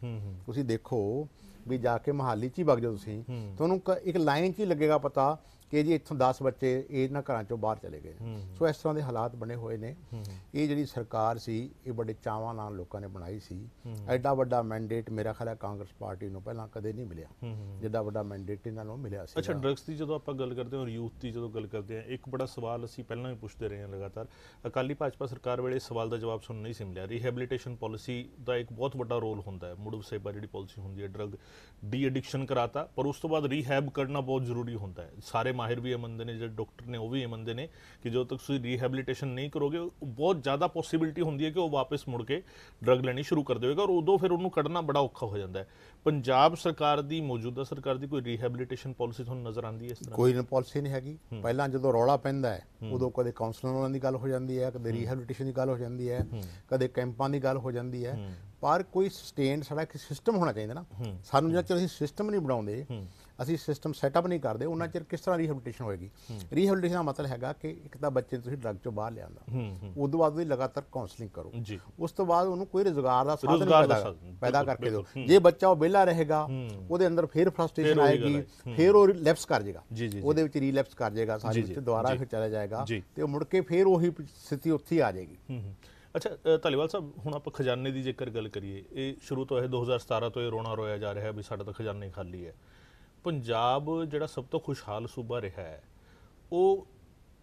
ਤੁਸੀਂ ਦੇਖੋ ਵੀ ਜਾ ਕੇ ਮਹਾਲੀ ਚ ਹੀ ਵਗ ਜਾਓ ਤੁਸੀਂ। ਤੁਹਾਨੂੰ ਇੱਕ ਲਾਈਨ ਚ ਹੀ ਲੱਗੇਗਾ ਪਤਾ ਕਿ ਜੀ ਇੱਥੋਂ 10 ਬੱਚੇ ਇਹਨਾਂ ਘਰਾਂ ਚੋਂ ਬਾਹਰ ਚਲੇ ਗਏ ਸੋ ਇਸ ਤਰ੍ਹਾਂ ਦੇ ਹਾਲਾਤ ਬਣੇ ਹੋਏ ਨੇ। ਇਹ ਜਿਹੜੀ ਸਰਕਾਰ ਸੀ ਇਹ ਬੜੇ ਚਾਵਾਂ ਨਾਲ ਲੋਕਾਂ ਨੇ ਬਣਾਈ ਸੀ। ਐਡਾ ਵੱਡਾ ਮੈਂਡੇਟ ਮੇਰਾ ਖਿਆਲ ਹੈ ਕਾਂਗਰਸ ਪਾਰਟੀ ਨੂੰ ਪਹਿਲਾਂ ਕਦੇ ਨਹੀਂ ਮਿਲਿਆ। ਜਿੱਡਾ ਵੱਡਾ ਮੈਂਡੇਟ ਇਹਨਾਂ ਨੂੰ ਮਿਲਿਆ ਸੀ। ਅੱਛਾ ਡਰੱਗਸ ਦੀ ਜਦੋਂ ਆਪਾਂ ਗੱਲ ਕਰਦੇ ਹਾਂ ਔਰ ਯੂਥ ਦੀ ਜਦੋਂ ਗੱਲ ਕਰਦੇ ਹਾਂ ਇੱਕ ਬੜਾ ਸਵਾਲ ਅਸੀਂ ਪਹਿਲਾਂ ਵੀ ਪੁੱਛਦੇ ਰਹੇ ਹਾਂ ਲਗਾਤਾਰ। ਅਕਾਲੀ ਭਾਜਪਾ ਸਰਕਾਰ ਵੇਲੇ ਸਵਾਲ ਦਾ ਜਵਾਬ ਸੁਣ ਨਹੀਂ ਸੀ ਮਿਲਿਆ। ਰੀਹੈਬਿਲਿਟੇਸ਼ਨ ਪਾਲਿਸੀ ਦਾ ਇੱਕ ਬਹੁਤ ਵੱਡਾ ਰੋਲ ਹੁੰਦਾ ਹੈ। ਮੁੜ ਵਸੇਬਾ ਜਿਹੜੀ ਪਾਲਿਸੀ ਹੁੰਦੀ ਹੈ ਡਰੱਗ ਡੀ ਐਡਿਕਸ਼ਨ ਕਰਾਤਾ ਪਰ ਉਸ ਤੋਂ ਬਾਅਦ ਰੀਹੈਬ ਕਰਨਾ ਬਹੁਤ ਜ਼ਰੂਰੀ ਹੁੰਦਾ ਹੈ। ਸਾਰੇ ਮਾਹਿਰ ਵੀ ਇਹ ਮੰਨਦੇ ਨੇ ਜਿਹੜੇ ਡਾਕਟਰ ਨੇ ਉਹ ਵੀ ਇਹ ਮੰਨਦੇ ਨੇ ਕਿ ਜਦੋਂ ਤੱਕ ਤੁਸੀਂ ਰੀਹੈਬਿਲਿਟੇਸ਼ਨ ਨਹੀਂ ਕਰੋਗੇ ਬਹੁਤ ਜ਼ਿਆਦਾ ਪੋਸਿਬਿਲਿਟੀ ਹੁੰਦੀ ਹੈ ਕਿ ਉਹ ਵਾਪਸ ਮੁੜ ਕੇ ਡਰੱਗ ਲੈਣੀ ਸ਼ੁਰੂ ਕਰ ਦੇਵੇਗਾ ਔਰ ਉਦੋਂ ਫਿਰ ਉਹਨੂੰ ਕੱਢਣਾ ਬੜਾ ਔਖਾ ਹੋ ਜਾਂਦਾ ਹੈ। ਪੰਜਾਬ ਸਰਕਾਰ ਦੀ ਮੌਜੂਦਾ ਸਰਕਾਰ ਦੀ ਕੋਈ ਰੀਹੈਬਿਲਿਟੇਸ਼ਨ ਪਾਲਿਸੀ ਤੁਹਾਨੂੰ ਨਜ਼ਰ ਆਉਂਦੀ ਹੈ ਇਸ ਤਰ੍ਹਾਂ? ਕੋਈ ਨਾ ਪਾਲਿਸੀ ਨਹੀਂ ਹੈਗੀ। ਪਹਿਲਾਂ ਜਦੋਂ ਰੌਲਾ ਪੈਂਦਾ ਹੈ ਉਦੋਂ ਕਦੇ ਕਾਉਂਸਲਰਾਂ ਦੀ ਗੱਲ ਹੋ ਜਾਂਦੀ ਹੈ ਕਦੇ ਰੀਹੈਬਿਲਿਟੇਸ਼ਨ ਦੀ ਗੱਲ ਹੋ ਜਾਂਦੀ ਹੈ ਕਦੇ ਕੈਂਪਾਂ ਦੀ ਗੱਲ ਹੋ ਜਾਂਦੀ ਹੈ। ਪਰ ਕੋਈ ਸਸਟੇਨ ਸਾਡਾ ਇੱਕ ਸਿਸਟਮ ਹੋਣਾ ਚਾਹੀਦਾ ਨਾ। ਸਾਨੂੰ ਚਿਰ ਅਸੀਂ ਸਿਸਟਮ ਨਹੀਂ ਬਣਾਉਂਦੇ ਅਸੀਂ ਸਿਸਟਮ ਸੈਟਅਪ ਨਹੀਂ ਕਰਦੇ ਉਹਨਾਂ ਚਿਰ ਕਿਸ ਤਰ੍ਹਾਂ ਰੀਹੈਬਿਲਿਟੇਸ਼ਨ ਹੋਏਗੀ? ਰੀਹੈਬਿਲਿਟੇਸ਼ਨ ਦਾ ਮਤਲਬ ਹੈਗਾ ਕਿ ਇੱਕ ਤਾਂ ਬੱਚੇ ਨੂੰ ਤੁਸੀਂ ਡਰੱਗ ਚੋਂ ਬਾਹਰ ਲਿਆਂਦਾ ਹੂੰ ਉਦੋਂ ਬਾਅਦ ਉਹਦੀ ਲਗਾਤਾਰ ਕਾਉਂਸਲਿੰਗ ਕਰੋ। ਉਸ ਤੋਂ ਬਾਅਦ ਉਹਨੂੰ ਕੋਈ ਰੋਜ਼ਗਾਰ ਦਾ ਸਾਧਨ ਪੈਦਾ ਕਰਕੇ ਦਿਓ। ਜੇ ਬੱਚਾ ਉਹ ਵਿਹਲਾ ਰਹੇਗਾ ਉਹਦੇ ਅੰਦਰ ਫਿਰ ਫਰਸਟ੍ਰੇਸ਼ਨ ਆਏਗੀ ਫਿਰ ਉਹ ਲੈਪਸ ਕਰ ਜਾਏਗਾ। ਉਹਦੇ ਵਿੱਚ ਰੀਲੈਪਸ ਕਰ ਜਾਏਗਾ ਸਾਰੀ ਵਿੱਚ ਦੁਬਾਰਾ। ਫਿਰ ਚਲਾ ਜਾਏਗਾ। ਤੇ ਉਹ ਮੁੜ ਕੇ ਫਿਰ ਉਹੀ ਸਥਿਤੀ ਉੱਥੇ ਆ ਜਾਏਗੀ। ਅੱਛਾ ਧਾਲੀਵਾਲ ਸਾਹਿਬ ਹੁਣ ਆਪਾਂ ਖਜ਼ਾਨੇ ਦੀ ਜੇਕਰ ਗੱਲ ਕਰੀਏ ਇਹ ਸ਼ੁਰੂ ਤੋਂ ਇਹ 2017 ਤੋਂ ਇਹ ਰੋਣਾ ਰੋਇਆ ਜਾ ਰਿਹਾ ਵੀ ਸਾਡਾ ਤਾਂ ਖਜ਼ਾਨੇ ਖਾਲੀ ਹੈ। ਪੰਜਾਬ ਜਿਹੜਾ ਸਭ ਤੋਂ ਖੁਸ਼ਹਾਲ ਸੂਬਾ ਰਿਹਾ ਹੈ ਉਹ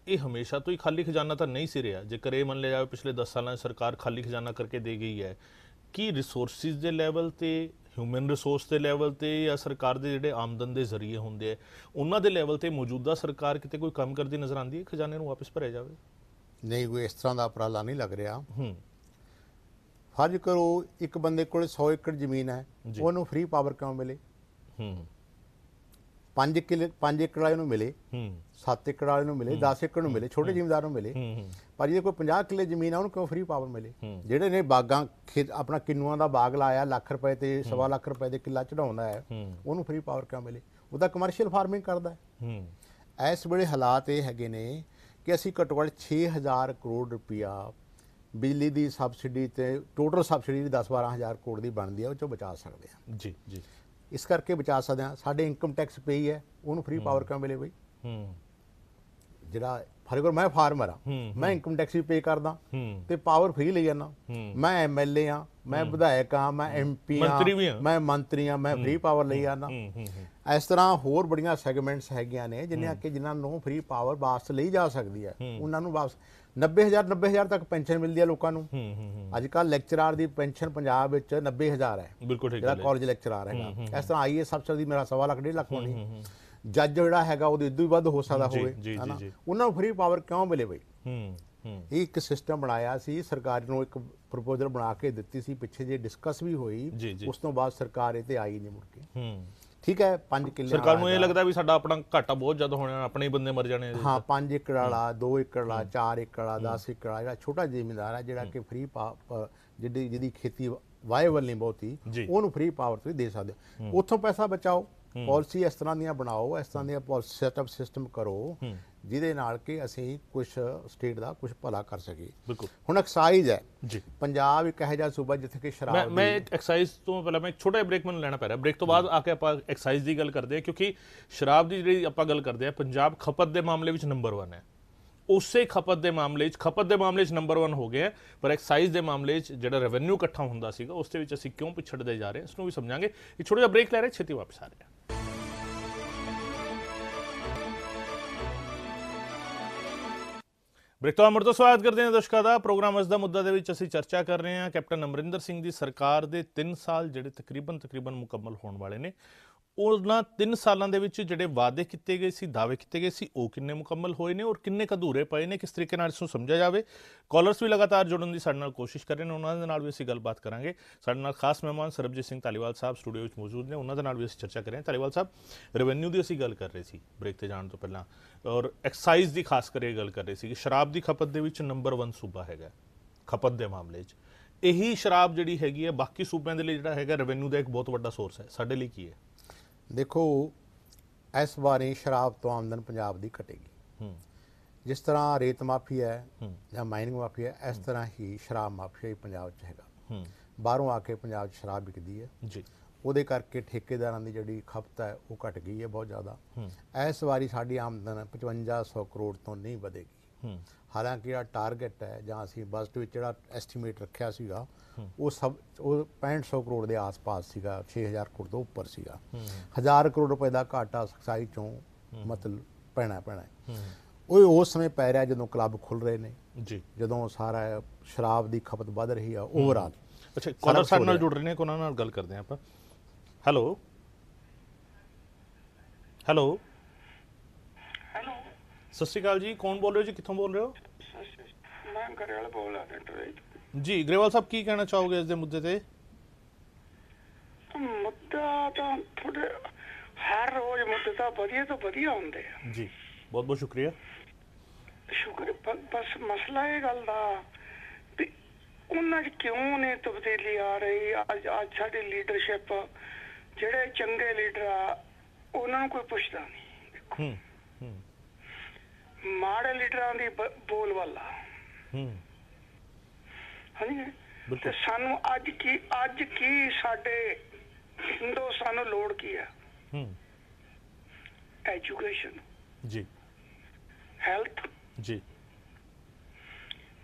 ਇਹ ਹਮੇਸ਼ਾ ਤੋਂ ਹੀ ਖਾਲੀ ਖਜ਼ਾਨਾ ਤਾਂ ਨਹੀਂ ਸੀ ਰਿਹਾ। ਜੇਕਰ ਇਹ ਮੰਨ ਲਿਆ ਜਾਵੇ ਪਿਛਲੇ 10 ਸਾਲਾਂ 'ਚ ਸਰਕਾਰ ਖਾਲੀ ਖਜ਼ਾਨਾ ਕਰਕੇ ਦੇ ਗਈ ਹੈ ਕੀ ਰਿਸੋਰਸਿਸ ਦੇ ਲੈਵਲ ਤੇ ਹਿਊਮਨ ਰਿਸੋਰਸ ਦੇ ਲੈਵਲ ਤੇ ਜਾਂ ਸਰਕਾਰ ਦੇ ਜਿਹੜੇ ਆਮਦਨ ਦੇ ਜ਼ਰੀਏ ਹੁੰਦੇ ਆ ਉਹਨਾਂ ਦੇ ਲੈਵਲ ਤੇ ਮੌਜੂਦਾ ਸਰਕਾਰ ਕਿਤੇ ਕੋਈ ਕੰਮ ਕਰਦੀ ਨਜ਼ਰ ਆਉਂਦੀ ਹੈ ਖਜ਼ਾਨੇ ਨੂੰ ਵਾਪਸ ਭਰਿਆ ਜਾਵੇ? ਨਹੀਂ ਕੋਈ ਇਸ ਤਰ੍ਹਾਂ ਦਾ ਉਪਰਾਲਾ ਨਹੀਂ ਲੱਗ ਰਿਹਾ। ਹੂੰ। ਫਰਜ਼ ਕਰੋ ਇੱਕ ਬੰਦੇ ਕੋਲ 100 ਏਕੜ ਜ਼ਮੀਨ ਹੈ। ਉਹਨੂੰ ਫ੍ਰੀ ਪਾਵਰ ਕਿਉਂ ਮਿਲੇ? ਹੂੰ। 5 ਕਿਲੇ 5 ਏਕੜ ਵਾਲੇ ਨੂੰ ਮਿਲੇ ਹੂੰ। 7 ਏਕੜ ਵਾਲੇ ਨੂੰ ਮਿਲੇ 10 ਏਕੜ ਨੂੰ ਮਿਲੇ ਛੋਟੇ ਜ਼ਿਮੀਂਦਾਰ ਨੂੰ ਮਿਲੇ। ਪਰ ਜੇ ਕੋਈ 50 ਕਿੱਲੇ ਜ਼ਮੀਨ ਆ ਉਹਨੂੰ ਕਿਉਂ ਫ੍ਰੀ ਪਾਵਰ ਮਿਲੇ। ਜਿਹੜੇ ਨੇ ਬਾਗਾਂ ਖੇਤ ਆਪਣਾ ਕਿੰਨੂਆਂ ਦਾ ਬਾਗ ਲਾਇਆ ਲੱਖ ਰੁਪਏ ਤੇ ਸਵਾ ਲੱਖ ਰੁਪਏ ਦੇ ਕਿੱਲਾ ਚੜਾਉਂਦਾ ਹੈ ਉਹਨੂੰ ਫ੍ਰੀ ਪਾਵਰ ਕਿਉਂ ਮਿਲੇ? ਉਹ ਤਾਂ ਕਮਰਸ਼ੀਅਲ ਫਾਰਮਿੰਗ ਕਰਦਾ ਹੈ। ਇਸ ਵੇਲੇ ਹਾਲਾਤ ਇਹ ਹੈਗੇ ਨੇ ਕਿ ਅਸੀਂ ਘੱਟੋ ਘੱਟ 6000 ਕਰੋੜ ਰੁਪਇਆ ਬਿਜਲੀ ਦੀ ਸਬਸਿਡੀ ਤੇ ਟੋਟਲ ਸਬਸਿਡੀ 10 12000 ਕਰੋੜ ਦੀ ਬਣਦੀ ਹੈ ਉਹ ਚੋਂ ਬਚਾ ਸਕਦੇ ਹਾਂ। ਜੀ ਜੀ। ਇਸ ਕਰਕੇ ਬਚਾ ਸਕਦੇ ਹਾਂ। ਸਾਡੇ ਇਨਕਮ ਟੈਕਸ ਪਈ ਹੈ ਉਹਨੂੰ ਫ੍ਰੀ ਪਾਵਰ ਕਿਉਂ ਮਿਲੇ ਬਈ? ਹੂੰ। ਜਿਹੜਾ ਫ਼ਰਕ ਮੈਂ ਫਾਰਮਰ ਆ ਮੈਂ ਇਨਕਮ ਟੈਕਸ ਵੀ ਪੇ ਕਰਦਾ ਤੇ ਪਾਵਰ ਫ੍ਰੀ ਲਈ ਜਾਂਦਾ। ਮੈਂ ਐਮਐਲਏ ਆ ਮੈਂ ਵਿਧਾਇਕ ਆ ਮੈਂ ਐਮਪੀ ਆ ਆ। ਮੈਂ ਮੰਤਰੀ ਆ ਮੈਂ ਫ੍ਰੀ ਪਾਵਰ ਲਈ ਜਾਂਦਾ। ਇਸ ਤਰ੍ਹਾਂ ਹੋਰ ਬੜੀਆਂ ਸੈਗਮੈਂਟਸ ਹੈਗੀਆਂ ਨੇ ਜਿਨ੍ਹਾਂ ਕਿ ਜਿਨ੍ਹਾਂ ਨੂੰ ਫ੍ਰੀ ਪਾਵਰ ਵਾਪਸ ਲਈ ਜਾ ਸਕਦੀ ਹੈ। ਉਹਨਾਂ ਨੂੰ ਵਾਪਸ 90000 90000 ਤੱਕ ਪੈਨਸ਼ਨ ਮਿਲਦੀ ਹੈ ਲੋਕਾਂ ਨੂੰ। ਅੱਜ ਕੱਲ ਲੈਕਚਰਾਰ ਦੀ ਪੈਨਸ਼ਨ ਪੰਜਾਬ ਵਿੱਚ 90000 ਹੈ। ਬਿਲਕੁਲ ਠੀਕ ਜਿਹੜਾ ਕਾਲਜ ਲੈਕਚਰਾਰ ਹੈਗਾ। ਇਸ ਤਰ੍ਹਾਂ ਆਈਐਸ ਅਫਸਰ ਦੀ ਮੇਰਾ ਸਵਾ ਲੱਖ ਡੇਢ ਲੱਖ ਹੋਣੀ। ਜੱਜ ਜਿਹੜਾ ਹੈਗਾ ਉਹਦੇ ਇਦੋਂ ਵੱਧ ਹੋ ਸਕਦਾ ਹੋਵੇ ਹਨਾ? ਉਹਨਾਂ ਨੂੰ ਫ੍ਰੀ ਪਾਵਰ ਕਿਉਂ ਮਿਲੇ ਬਈ? ਇਹ ਇੱਕ ਸਿਸਟਮ ਬਣਾਇਆ ਸੀ ਸਰਕਾਰ ਨੂੰ ਇੱਕ ਪ੍ਰਪੋਜ਼ਲ ਬਣਾ ਕੇ ਦਿੱਤੀ ਸੀ। ਪਿੱਛੇ ਜੇ ਡਿਸਕਸ ਵੀ ਹੋਈ। ਉਸ ਤੋਂ ਬਾਅਦ ਸਰਕਾਰ ਇਹ ਤੇ ਆਈ ਨਹੀਂ ਮੁੜ ਕੇ। ਹੂੰ। ਠੀਕ ਹੈ 5 ਕਿੱਲੇ ਸਰਕਾਰ ਨੂੰ ਇਹ ਲੱਗਦਾ ਵੀ ਸਾਡਾ ਆਪਣਾ ਘਾਟਾ ਬਹੁਤ ਜ਼ਿਆਦਾ ਹੋਣਾ ਆਪਣੇ ਹੀ ਬੰਦੇ ਮਰ ਜਾਣੇ। ਹਾਂ 5 ਏਕੜ ਵਾਲਾ 2 ਏਕੜ ਵਾਲਾ 4 ਏਕੜ ਵਾਲਾ 10 ਏਕੜ ਵਾਲਾ ਜਿਹੜਾ ਛੋਟਾ ਜ਼ਿਮੀਂਦਾਰ ਹੈ ਜਿਹੜਾ ਕਿ ਫ੍ਰੀ ਜਿਹਦੀ ਜਿਹਦੀ ਖੇਤੀ ਵਾਇਬਲ ਨਹੀਂ ਬਹੁਤੀ। ਉਹਨੂੰ ਫ੍ਰੀ ਪਾਵਰ ਤੁਸੀਂ ਦੇ ਸਕਦੇ ਹੋ। ਉੱਥੋਂ ਪੈਸਾ ਬਚਾਓ। ਪਾਲਿਸੀ ਇਸ ਤਰ੍ਹਾਂ ਦੀਆਂ ਬਣਾਓ ਇਸ ਤਰ੍ਹਾਂ ਦੀਆਂ ਪਾਲਿਸੀ ਸੈਟਅਪ ਸਿਸਟਮ ਕਰੋ। ਜਿਹਦੇ ਨਾਲ ਕਿ ਅਸੀਂ ਕੁਝ ਸਟੇਟ ਦਾ ਕੁਝ ਭਲਾ ਕਰ ਸਕੀਏ। ਬਿਲਕੁਲ। ਹੁਣ ਐਕਸਾਈਜ਼ ਹੈ। ਜੀ। ਪੰਜਾਬ ਇੱਕ ਇਹੋ ਜਿਹਾ ਸੂਬਾ ਜਿੱਥੇ ਕਿ ਮੈਂ ਸ਼ਰਾਬ ਮੈਂ ਦੀ ਐਕਸਾਈਜ਼ ਤੋਂ ਪਹਿਲਾਂ ਮੈਂ ਛੋਟਾ ਬ੍ਰੇਕ ਮੈਨੂੰ ਲੈਣਾ ਪੈ ਰਿਹਾ। ਬ੍ਰੇਕ ਤੋਂ ਬਾਅਦ ਆ ਕੇ ਆਪਾਂ ਐਕਸਾਈਜ਼ ਦੀ ਗੱਲ ਕਰਦੇ ਹਾਂ ਕਿਉਂਕਿ ਸ਼ਰਾਬ ਦੀ ਜਿਹੜੀ ਆਪਾਂ ਗੱਲ ਕਰਦੇ ਹਾਂ ਪੰਜਾਬ ਖਪਤ ਦੇ ਮਾਮਲੇ ਵਿੱਚ ਨੰਬਰ 1 ਹੈ। ਉਸੇ ਖਪਤ ਦੇ ਮਾਮਲੇ 'ਚ ਖਪਤ ਦੇ ਮਾਮਲੇ 'ਚ ਨੰਬਰ 1 ਹੋ ਗਿਆ ਹੈ, ਪਰ ਐਕਸਾਈਜ਼ ਦੇ ਮਾਮਲੇ 'ਚ ਜਿਹੜਾ ਰੈਵਨਿਊ ਇਕੱਠਾ ਹੁੰਦਾ ਸੀਗਾ ਉਸ ਦੇ ਵਿੱਚ ਅਸੀਂ ਕਿਉਂ ਪਿਛੜਦੇ ਜਾ ਰਹੇ ਹਾਂ ਇਸ ਨੂੰ ਵੀ ਸਮਝਾਂਗੇ। ਇੱਕ ਛੋਟਾ ਜਿਹਾ ਬ੍ਰੇਕ ਲੈ ਰਹੇ ਛੇਤੀ ਵਾਪਸ ਆ ਰਹੇ ਹਾਂ। ਬ੍ਰੇਕ ਤੋਂ ਅਮਰ ਤੋਂ ਸਵਾਗਤ ਕਰਦੇ ਹਾਂ ਦਰਸ਼ਕਾਂ ਦਾ। ਪ੍ਰੋਗਰਾਮ ਅੱਜ ਦਾ ਮੁੱਦਾ ਦੇ ਵਿੱਚ ਅਸੀਂ ਚਰਚਾ ਕਰ ਰਹੇ ਹਾਂ। ਕੈਪਟਨ ਅਮਰਿੰਦਰ ਸਿੰਘ ਦੀ ਸਰਕਾਰ ਦੇ 3 ਸਾਲ ਜਿਹੜੇ ਤਕਰੀਬਨ ਤਕਰੀਬਨ ਮੁਕੰਮਲ ਹੋਣ ਵਾਲੇ ਨੇ ਉਹਨਾਂ 3 ਸਾਲਾਂ ਦੇ ਵਿੱਚ ਜਿਹੜੇ ਵਾਅਦੇ ਕੀਤੇ ਗਏ ਸੀ, ਦਾਅਵੇ ਕੀਤੇ ਗਏ ਸੀ, ਉਹ ਕਿੰਨੇ ਮੁਕੰਮਲ ਹੋਏ ਨੇ ਔਰ ਕਿੰਨੇ ਕੁ ਅਧੂਰੇ ਪਏ ਨੇ, ਕਿਸ ਤਰੀਕੇ ਨਾਲ ਇਸ ਨੂੰ ਸਮਝਿਆ ਜਾਵੇ? ਕਾਲਰਸ ਵੀ ਲਗਾਤਾਰ ਜੁੜਨ ਦੀ ਸਾਡੇ ਨਾਲ ਕੋਸ਼ਿਸ਼ ਕਰ ਰਹੇ ਨੇ, ਉਹਨਾਂ ਦੇ ਨਾਲ ਵੀ ਅਸੀਂ ਗੱਲਬਾਤ ਕਰਾਂਗੇ। ਸਾਡੇ ਨਾਲ ਖਾਸ ਮਹਿਮਾਨ ਸਰਬਜੀਤ ਸਿੰਘ ਧਾਲੀਵਾਲ ਸਾਹਿਬ ਸਟੂਡੀਓ ਵਿੱਚ ਮੌਜੂਦ ਨੇ, ਉਹਨਾਂ ਦੇ ਨਾਲ ਵੀ ਅਸੀਂ ਚਰਚਾ ਕਰ ਰਹੇ ਹਾਂ। ਧਾਲੀਵਾਲ ਸਾਹਿਬ ਰੈਵਨਿਊ ਦੀ ਅਸੀਂ ਗੱਲ ਕਰ ਰਹੇ ਸੀ ਬ੍ਰੇਕ ਤੇ ਜਾਣ ਤੋਂ ਪਹਿਲਾਂ ਔਰ ਐਕਸਾਈਜ਼ ਦੀ ਖਾਸ ਕਰਕੇ ਗੱਲ ਕਰ ਰਹੇ ਸੀ ਕਿ ਸ਼ਰਾਬ ਦੀ ਖਪਤ ਦੇ ਵਿੱਚ ਨੰਬਰ 1 ਸੂਬਾ ਹੈਗਾ, ਖਪਤ ਦੇ ਮਾਮਲੇ 'ਚ। ਇਹੀ ਸ਼ਰਾਬ ਜਿਹੜੀ ਹੈਗੀ ਹੈ, ਬਾਕੀ ਸੂਬਿਆਂ ਦੇ ਲਈ ਜਿਹੜਾ ਹੈਗਾ ਰੈਵਨਿਊ ਦਾ ਇੱਕ ਬਹੁਤ ਵੱਡਾ ਸੋਰਸ ਹੈ। ਸਾਡੇ ਲਈ ਕੀ ਹੈ? ਦੇਖੋ ਇਸ ਵਾਰੀ ਸ਼ਰਾਬ ਤੋਂ ਆਮਦਨ ਪੰਜਾਬ ਦੀ ਘਟੇਗੀ। ਹੂੰ। ਜਿਸ ਤਰ੍ਹਾਂ ਰੇਤ ਮਾਫੀ ਹੈ। ਜਾਂ ਮਾਈਨਿੰਗ ਮਾਫੀ ਹੈ ਇਸ ਤਰ੍ਹਾਂ ਹੀ ਸ਼ਰਾਬ ਮਾਫੀਆ ਹੀ ਪੰਜਾਬ 'ਚ ਹੈਗਾ। ਹੂੰ। ਬਾਹਰੋਂ ਆ ਕੇ ਪੰਜਾਬ 'ਚ ਸ਼ਰਾਬ ਵਿਕਦੀ ਹੈ। ਜੀ। ਉਹਦੇ ਕਰਕੇ ਠੇਕੇਦਾਰਾਂ ਦੀ ਜਿਹੜੀ ਖਪਤ ਹੈ ਉਹ ਘਟ ਗਈ ਹੈ ਬਹੁਤ ਜ਼ਿਆਦਾ। ਹੂੰ। ਇਸ ਵਾਰੀ ਸਾਡੀ ਆਮਦਨ 5500 ਕਰੋੜ ਤੋਂ ਨਹੀਂ ਵਧੇਗੀ। ਹਾਲਾਂਕਿ ਜਿਹੜਾ ਟਾਰਗੇਟ ਹੈ ਜਾਂ ਅਸੀਂ ਬਜਟ ਵਿੱਚ ਜਿਹੜਾ ਐਸਟੀਮੇਟ ਰੱਖਿਆ ਸੀਗਾ ਉਹ ਸਭ ਉਹ 6500 ਕਰੋੜ ਦੇ ਆਸ-ਪਾਸ ਸੀਗਾ 6000 ਕਰੋੜ ਤੋਂ ਉੱਪਰ ਸੀਗਾ। 1000 ਕਰੋੜ ਰੁਪਏ ਦਾ ਘਾਟਾ ਸਖਸਾਈ ਚੋਂ ਮਤਲਬ ਪੈਣਾ ਪੈਣਾ। ਉਹ ਉਸ ਸਮੇਂ ਪੈ ਰਿਹਾ ਜਦੋਂ ਕਲੱਬ ਖੁੱਲ ਰਹੇ ਨੇ। ਜੀ। ਜਦੋਂ ਸਾਰਾ ਸ਼ਰਾਬ ਦੀ ਖਪਤ ਵੱਧ ਰਹੀ ਆ ਓਵਰਆਲ ਅੱਛਾ ਕਾਲਰ ਸਾਡੇ ਨਾਲ। ਜੁੜ ਰਹੇ ਨੇ? ਉਹਨਾਂ ਨਾਲ ਗੱਲ ਕਰਦੇ ਆਪਾਂ? ਹੈਲੋ ਹੈਲੋ ਸਤਿ ਸ਼੍ਰੀ ਅਕਾਲ ਜੀ ਕੌਣ ਬੋਲ ਰਹੇ ਹੋ ਜੀ? ਕਿੱਥੋਂ ਬੋਲ ਰਹੇ ਹੋ? ਮੈਂ ਘਰੇਵਾਲ ਬੋਲਦਾ ਡਾਕਟਰ ਜੀ ਗਰੇਵਾਲ ਸਾਹਿਬ ਕੀ ਕਹਿਣਾ ਚਾਹੋਗੇ ਇਸ ਦੇ ਮੁੱਦੇ ਤੇ? ਮੁੱਦਾ ਤਾਂ ਤੁਹਾਡੇ ਹਰ ਰੋਜ਼ ਮੁੱਦੇ ਤਾਂ ਵਧੀਆ ਤੋਂ ਵਧੀਆ ਹੁੰਦੇ ਆ। ਜੀ ਬਹੁਤ ਬਹੁਤ ਸ਼ੁਕਰੀਆ। ਸ਼ੁਕਰ ਬਸ ਮਸਲਾ ਇਹ ਗੱਲ ਦਾ ਵੀ ਉਹਨਾਂ 'ਚ ਕਿਉਂ ਨੇ ਤਬਦੀਲੀ ਆ ਰਹੀ? ਅੱਜ ਅੱਜ ਸਾਡੀ ਲੀਡਰਸ਼ਿਪ ਜਿਹੜੇ ਚੰਗੇ ਲੀਡਰ ਆ ਉਹਨਾਂ ਨੂੰ ਕੋਈ ਪੁੱਛਦਾ ਨਹੀਂ। ਹੂੰ। ਮਾੜੇ ਲੀਡਰਾਂ ਦੀ ਬ- ਬੋਲਬਾਲਾ। ਹੂੰ। ਹਾਂਜੀ। ਤੇ ਸਾਨੂੰ ਅੱਜ ਕੀ ਅੱਜ ਕੀ ਸਾਡੇ ਹਿੰਦੁਸਤਾਨ ਨੂੰ ਲੋੜ ਕੀ ਆ? ਹੂੰ। ਐਜੂਕੇਸ਼ਨ ਜੀ। ਹੈਲਥ ਜੀ।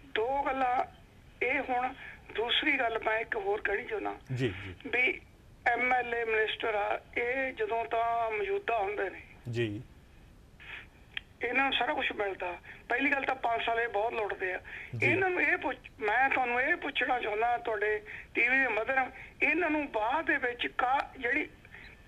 ਦੋ ਗੱਲਾਂ ਇਹ ਹੁਣ ਦੂਸਰੀ ਗੱਲ ਮੈਂ ਇੱਕ ਹੋਰ ਕਹਿਣੀ ਚਾਹੁੰਦਾ। ਜੀ ਜੀ। ਵੀ ਐਮਐਲਏ ਮਿਨਿਸਟਰ ਆ ਇਹ ਜਦੋਂ ਤਾਂ ਮੌਜੂਦਾ ਹੁੰਦੇ ਨੇ। ਜੀ। ਇਹਨਾਂ ਨੂੰ ਸਾਰਾ ਕੁਝ ਮਿਲਦਾ। ਪਹਿਲੀ ਗੱਲ ਤਾਂ 5 ਸਾਲ ਇਹ ਬਹੁਤ ਲੁੱਟਦੇ ਆ। ਇਹਨਾਂ ਨੂੰ ਇਹ ਪੁੱਛ ਮੈਂ ਤੁਹਾਨੂੰ ਇਹ ਪੁੱਛਣਾ ਚਾਹੁੰਦਾ ਤੁਹਾਡੇ ਟੀਵੀ ਦੇ ਮਦਰ ਇਹਨਾਂ ਨੂੰ ਬਾਅਦ ਦੇ ਵਿੱਚ ਕਾ ਜਿਹੜੀ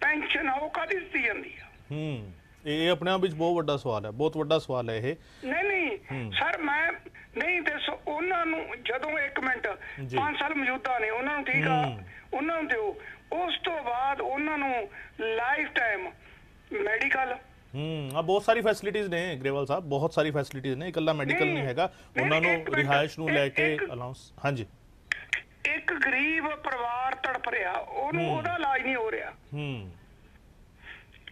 ਪੈਨਸ਼ਨ ਆ ਉਹ ਕਾਹਦੀ ਦਿੱਤੀ ਜਾਂਦੀ ਆ? ਹੂੰ ਇਹ ਆਪਣੇ ਆਪ ਵਿੱਚ ਬਹੁਤ ਵੱਡਾ ਸਵਾਲ ਹੈ ਬਹੁਤ ਵੱਡਾ ਸਵਾਲ ਹੈ ਇਹ। ਨਹੀਂ ਨਹੀਂ ਸਰ ਮੈਂ ਨਹੀਂ ਦੱਸੋ ਉਹਨਾਂ ਨੂੰ ਜਦੋਂ ਇੱਕ ਮਿੰਟ ਜੀ। 5 ਸਾਲ ਮੌਜੂਦਾ ਨੇ ਉਹਨਾਂ ਨੂੰ ਠੀਕ ਆ? ਉਹਨਾਂ ਨੂੰ ਦਿਓ। ਉਸ ਤੋਂ ਬਾਅਦ ਉਹਨਾਂ ਨੂੰ ਲਾਈਫ ਟਾਈਮ ਮੈਡੀਕਲ ਹੂੰ ਆ ਬਹੁਤ ਸਾਰੀ ਫੈਸਿਲਿਟੀਆਂ ਨੇ ਗਰੇਵਾਲ ਸਾਹਿਬ ਬਹੁਤ ਸਾਰੀ ਫੈਸਿਲਿਟੀਆਂ ਨੇ ਇਕੱਲਾ ਮੈਡੀਕਲ ਨਹੀਂ, ਹੈਗਾ। ਉਹਨਾਂ ਨੂੰ ਰਿਹਾਇਸ਼ ਨੂੰ ਲੈ ਕੇ ਅਲਾਉਂਸ ਹਾਂਜੀ। ਇੱਕ ਗਰੀਬ ਪਰਿਵਾਰ ਤੜਪ ਰਿਹਾ ਉਹਨੂੰ ਉਹਦਾ ਇਲਾਜ ਨਹੀਂ ਹੋ ਰਿਹਾ। ਹੂੰ।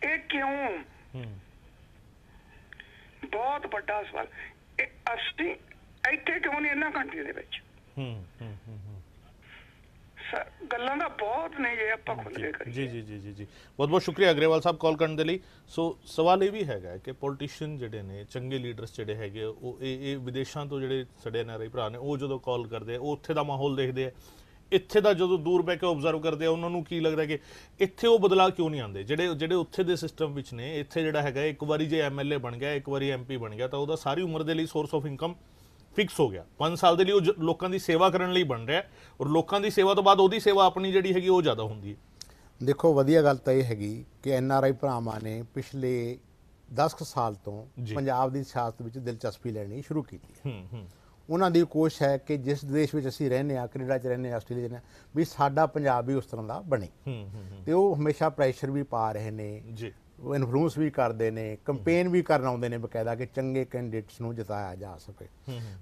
ਇਹ ਕਿਉਂ? ਹੂੰ। ਬਹੁਤ ਵੱਡਾ ਸਵਾਲ। ਇਹ ਅਸੀਂ ਇੱਥੇ ਕਿਉਂ ਨਹੀਂ ਇਹਨਾਂ ਕੰਟਰੀ ਦੇ ਵਿੱਚ? ਹੂੰ ਹੂੰ। ਗੱਲਾਂ ਦਾ ਬਹੁਤ ਨੇ ਜੇ ਆਪਾਂ ਖੁੱਲ ਕੇ ਕਰੀਏ। ਜੀ ਜੀ ਜੀ ਜੀ ਜੀ। ਬਹੁਤ ਬਹੁਤ ਸ਼ੁਕਰੀਆ ਅਗਰੇਵਾਲ ਸਾਹਿਬ ਕਾਲ ਕਰਨ ਦੇ ਲਈ। ਸੋ ਸਵਾਲ ਇਹ ਵੀ ਹੈਗਾ ਕਿ ਪੋਲੀਟੀਸ਼ੀਅਨ ਜਿਹੜੇ ਨੇ ਚੰਗੇ ਲੀਡਰਸ ਜਿਹੜੇ ਹੈਗੇ ਉਹ ਇਹ ਇਹ ਵਿਦੇਸ਼ਾਂ ਤੋਂ ਜਿਹੜੇ ਸਾਡੇ ਐਨਆਰਆਈ ਭਰਾ ਨੇ ਉਹ ਜਦੋਂ ਕਾਲ ਕਰਦੇ ਆ ਉਹ ਉੱਥੇ ਦਾ ਮਾਹੌਲ ਦੇਖਦੇ ਆ। ਇੱਥੇ ਦਾ ਜਦੋਂ ਦੂਰ ਬਹਿ ਕੇ ਆਬਜ਼ਰਵ ਕਰਦੇ ਆ ਉਹਨਾਂ ਨੂੰ ਕੀ ਲੱਗਦਾ ਕਿ ਇੱਥੇ ਉਹ ਬਦਲਾਅ ਕਿਉਂ ਨਹੀਂ ਆਉਂਦੇ? ਜਿਹੜੇ ਜਿਹੜੇ ਉੱਥੇ ਦੇ ਸਿਸਟਮ ਵਿੱਚ ਨੇ ਇੱਥੇ ਜਿਹੜਾ ਹੈਗਾ ਇੱਕ ਵਾਰੀ ਜੇ ਐਮਐਲਏ ਬਣ ਗਿਆ ਇੱਕ ਵਾਰੀ ਐਮਪੀ ਬਣ ਗਿਆ ਤਾਂ ਉਹਦਾ ਸਾਰੀ ਉਮਰ ਦੇ ਲਈ ਸੋਰਸ ਆਫ ਇਨਕਮ ਫਿਕਸ ਹੋ ਗਿਆ। 5 ਸਾਲ ਦੇ ਲਈ ਉਹ ਲੋਕਾਂ ਦੀ ਸੇਵਾ ਕਰਨ ਲਈ ਬਣ ਰਿਹਾ ਔਰ ਲੋਕਾਂ ਦੀ ਸੇਵਾ ਤੋਂ ਬਾਅਦ ਉਹਦੀ ਸੇਵਾ ਆਪਣੀ ਜਿਹੜੀ ਹੈਗੀ ਉਹ ਜ਼ਿਆਦਾ ਹੁੰਦੀ ਹੈ। ਦੇਖੋ ਵਧੀਆ ਗੱਲ ਤਾਂ ਇਹ ਹੈਗੀ ਕਿ ਐਨ ਆਰ ਆਈ ਭਰਾਵਾਂ ਨੇ ਪਿਛਲੇ 10 ਕੁ ਸਾਲ ਤੋਂ। ਪੰਜਾਬ ਦੀ ਸਿਆਸਤ ਵਿੱਚ ਦਿਲਚਸਪੀ ਲੈਣੀ ਸ਼ੁਰੂ ਕੀਤੀ ਹੈ। ਹੂੰ ਉਹਨਾਂ ਦੀ ਕੋਸ਼ਿਸ਼ ਹੈ ਕਿ ਜਿਸ ਦੇਸ਼ ਵਿੱਚ ਅਸੀਂ ਰਹਿੰਦੇ ਆ ਕੈਨੇਡਾ 'ਚ ਰਹਿੰਦੇ ਆ ਆਸਟ੍ਰੇਲੀਆ 'ਚ ਰਹਿੰਦੇ ਵੀ ਸਾਡਾ ਪੰਜਾਬ ਵੀ ਉਸ ਤਰ੍ਹਾਂ ਦਾ ਬਣੇ। ਹੂੰ ਹੂੰ ਹੂੰ। ਤੇ ਉਹ ਹਮੇਸ਼ਾ ਪ੍ਰੈਸ਼ਰ ਵੀ ਪਾ ਰਹੇ ਨੇ। ਇਨਫਲੂਐਂਸ ਵੀ ਕਰਦੇ ਨੇ ਕੰਪੇਨ ਵੀ ਕਰਨ ਆਉਂਦੇ ਨੇ ਬਕਾਇਦਾ ਕਿ ਚੰਗੇ ਕੈਂਡੀਡੇਟਸ ਨੂੰ ਜਿਤਾਇਆ ਜਾ ਸਕੇ।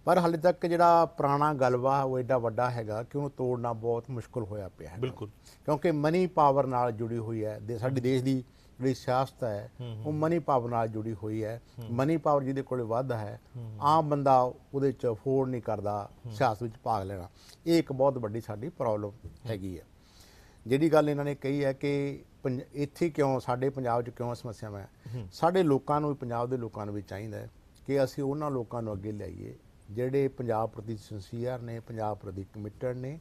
ਪਰ ਹਾਲੇ ਤੱਕ ਜਿਹੜਾ ਪੁਰਾਣਾ ਗਲਵਾ ਉਹ ਐਡਾ ਵੱਡਾ ਹੈਗਾ ਕਿ ਉਹਨੂੰ ਤੋੜਨਾ ਬਹੁਤ ਮੁਸ਼ਕਲ ਹੋਇਆ ਪਿਆ ਹੈ ਬਿਲਕੁਲ। ਕਿਉਂਕਿ ਮਨੀ ਪਾਵਰ ਨਾਲ ਜੁੜੀ ਹੋਈ ਹੈ ਸਾਡੀ ਦੇਸ਼ ਦੀ ਜਿਹੜੀ ਸਿਆਸਤ ਹੈ ਉਹ ਮਨੀ ਪਾਵਰ ਨਾਲ ਜੁੜੀ ਹੋਈ ਹੈ। ਮਨੀ ਪਾਵਰ ਜਿਹਦੇ ਕੋਲੇ ਵੱਧ ਹੈ ਆਮ ਬੰਦਾ ਉਹਦੇ ਚ ਅਫੋਰਡ ਨਹੀਂ ਕਰਦਾ ਸਿਆਸਤ ਵਿੱਚ ਭਾਗ ਲੈਣਾ। ਇਹ ਇੱਕ ਬਹੁਤ ਵੱਡੀ ਸਾਡੀ ਪ੍ਰੋਬਲਮ ਹੈਗੀ ਹੈ। ਜਿਹੜੀ ਗੱਲ ਇਹਨਾਂ ਨੇ ਕਹੀ ਹੈ ਕਿ ਪੰਜ- ਇੱਥੇ ਕਿਉਂ ਸਾਡੇ ਪੰਜਾਬ 'ਚ ਕਿਉਂ ਸਮੱਸਿਆਵਾਂ ਹੈ। ਸਾਡੇ ਲੋਕਾਂ ਨੂੰ ਪੰਜਾਬ ਦੇ ਲੋਕਾਂ ਨੂੰ ਵੀ ਚਾਹੀਦਾ ਹੈ ਕਿ ਅਸੀਂ ਉਹਨਾਂ ਲੋਕਾਂ ਨੂੰ ਅੱਗੇ ਲਿਆਈਏ ਜਿਹੜੇ ਪੰਜਾਬ ਪ੍ਰਤੀ ਸਿੰਸੀਅਰ ਨੇ ਪੰਜਾਬ ਪ੍ਰਤੀ ਕਮਿਟਡ ਨੇ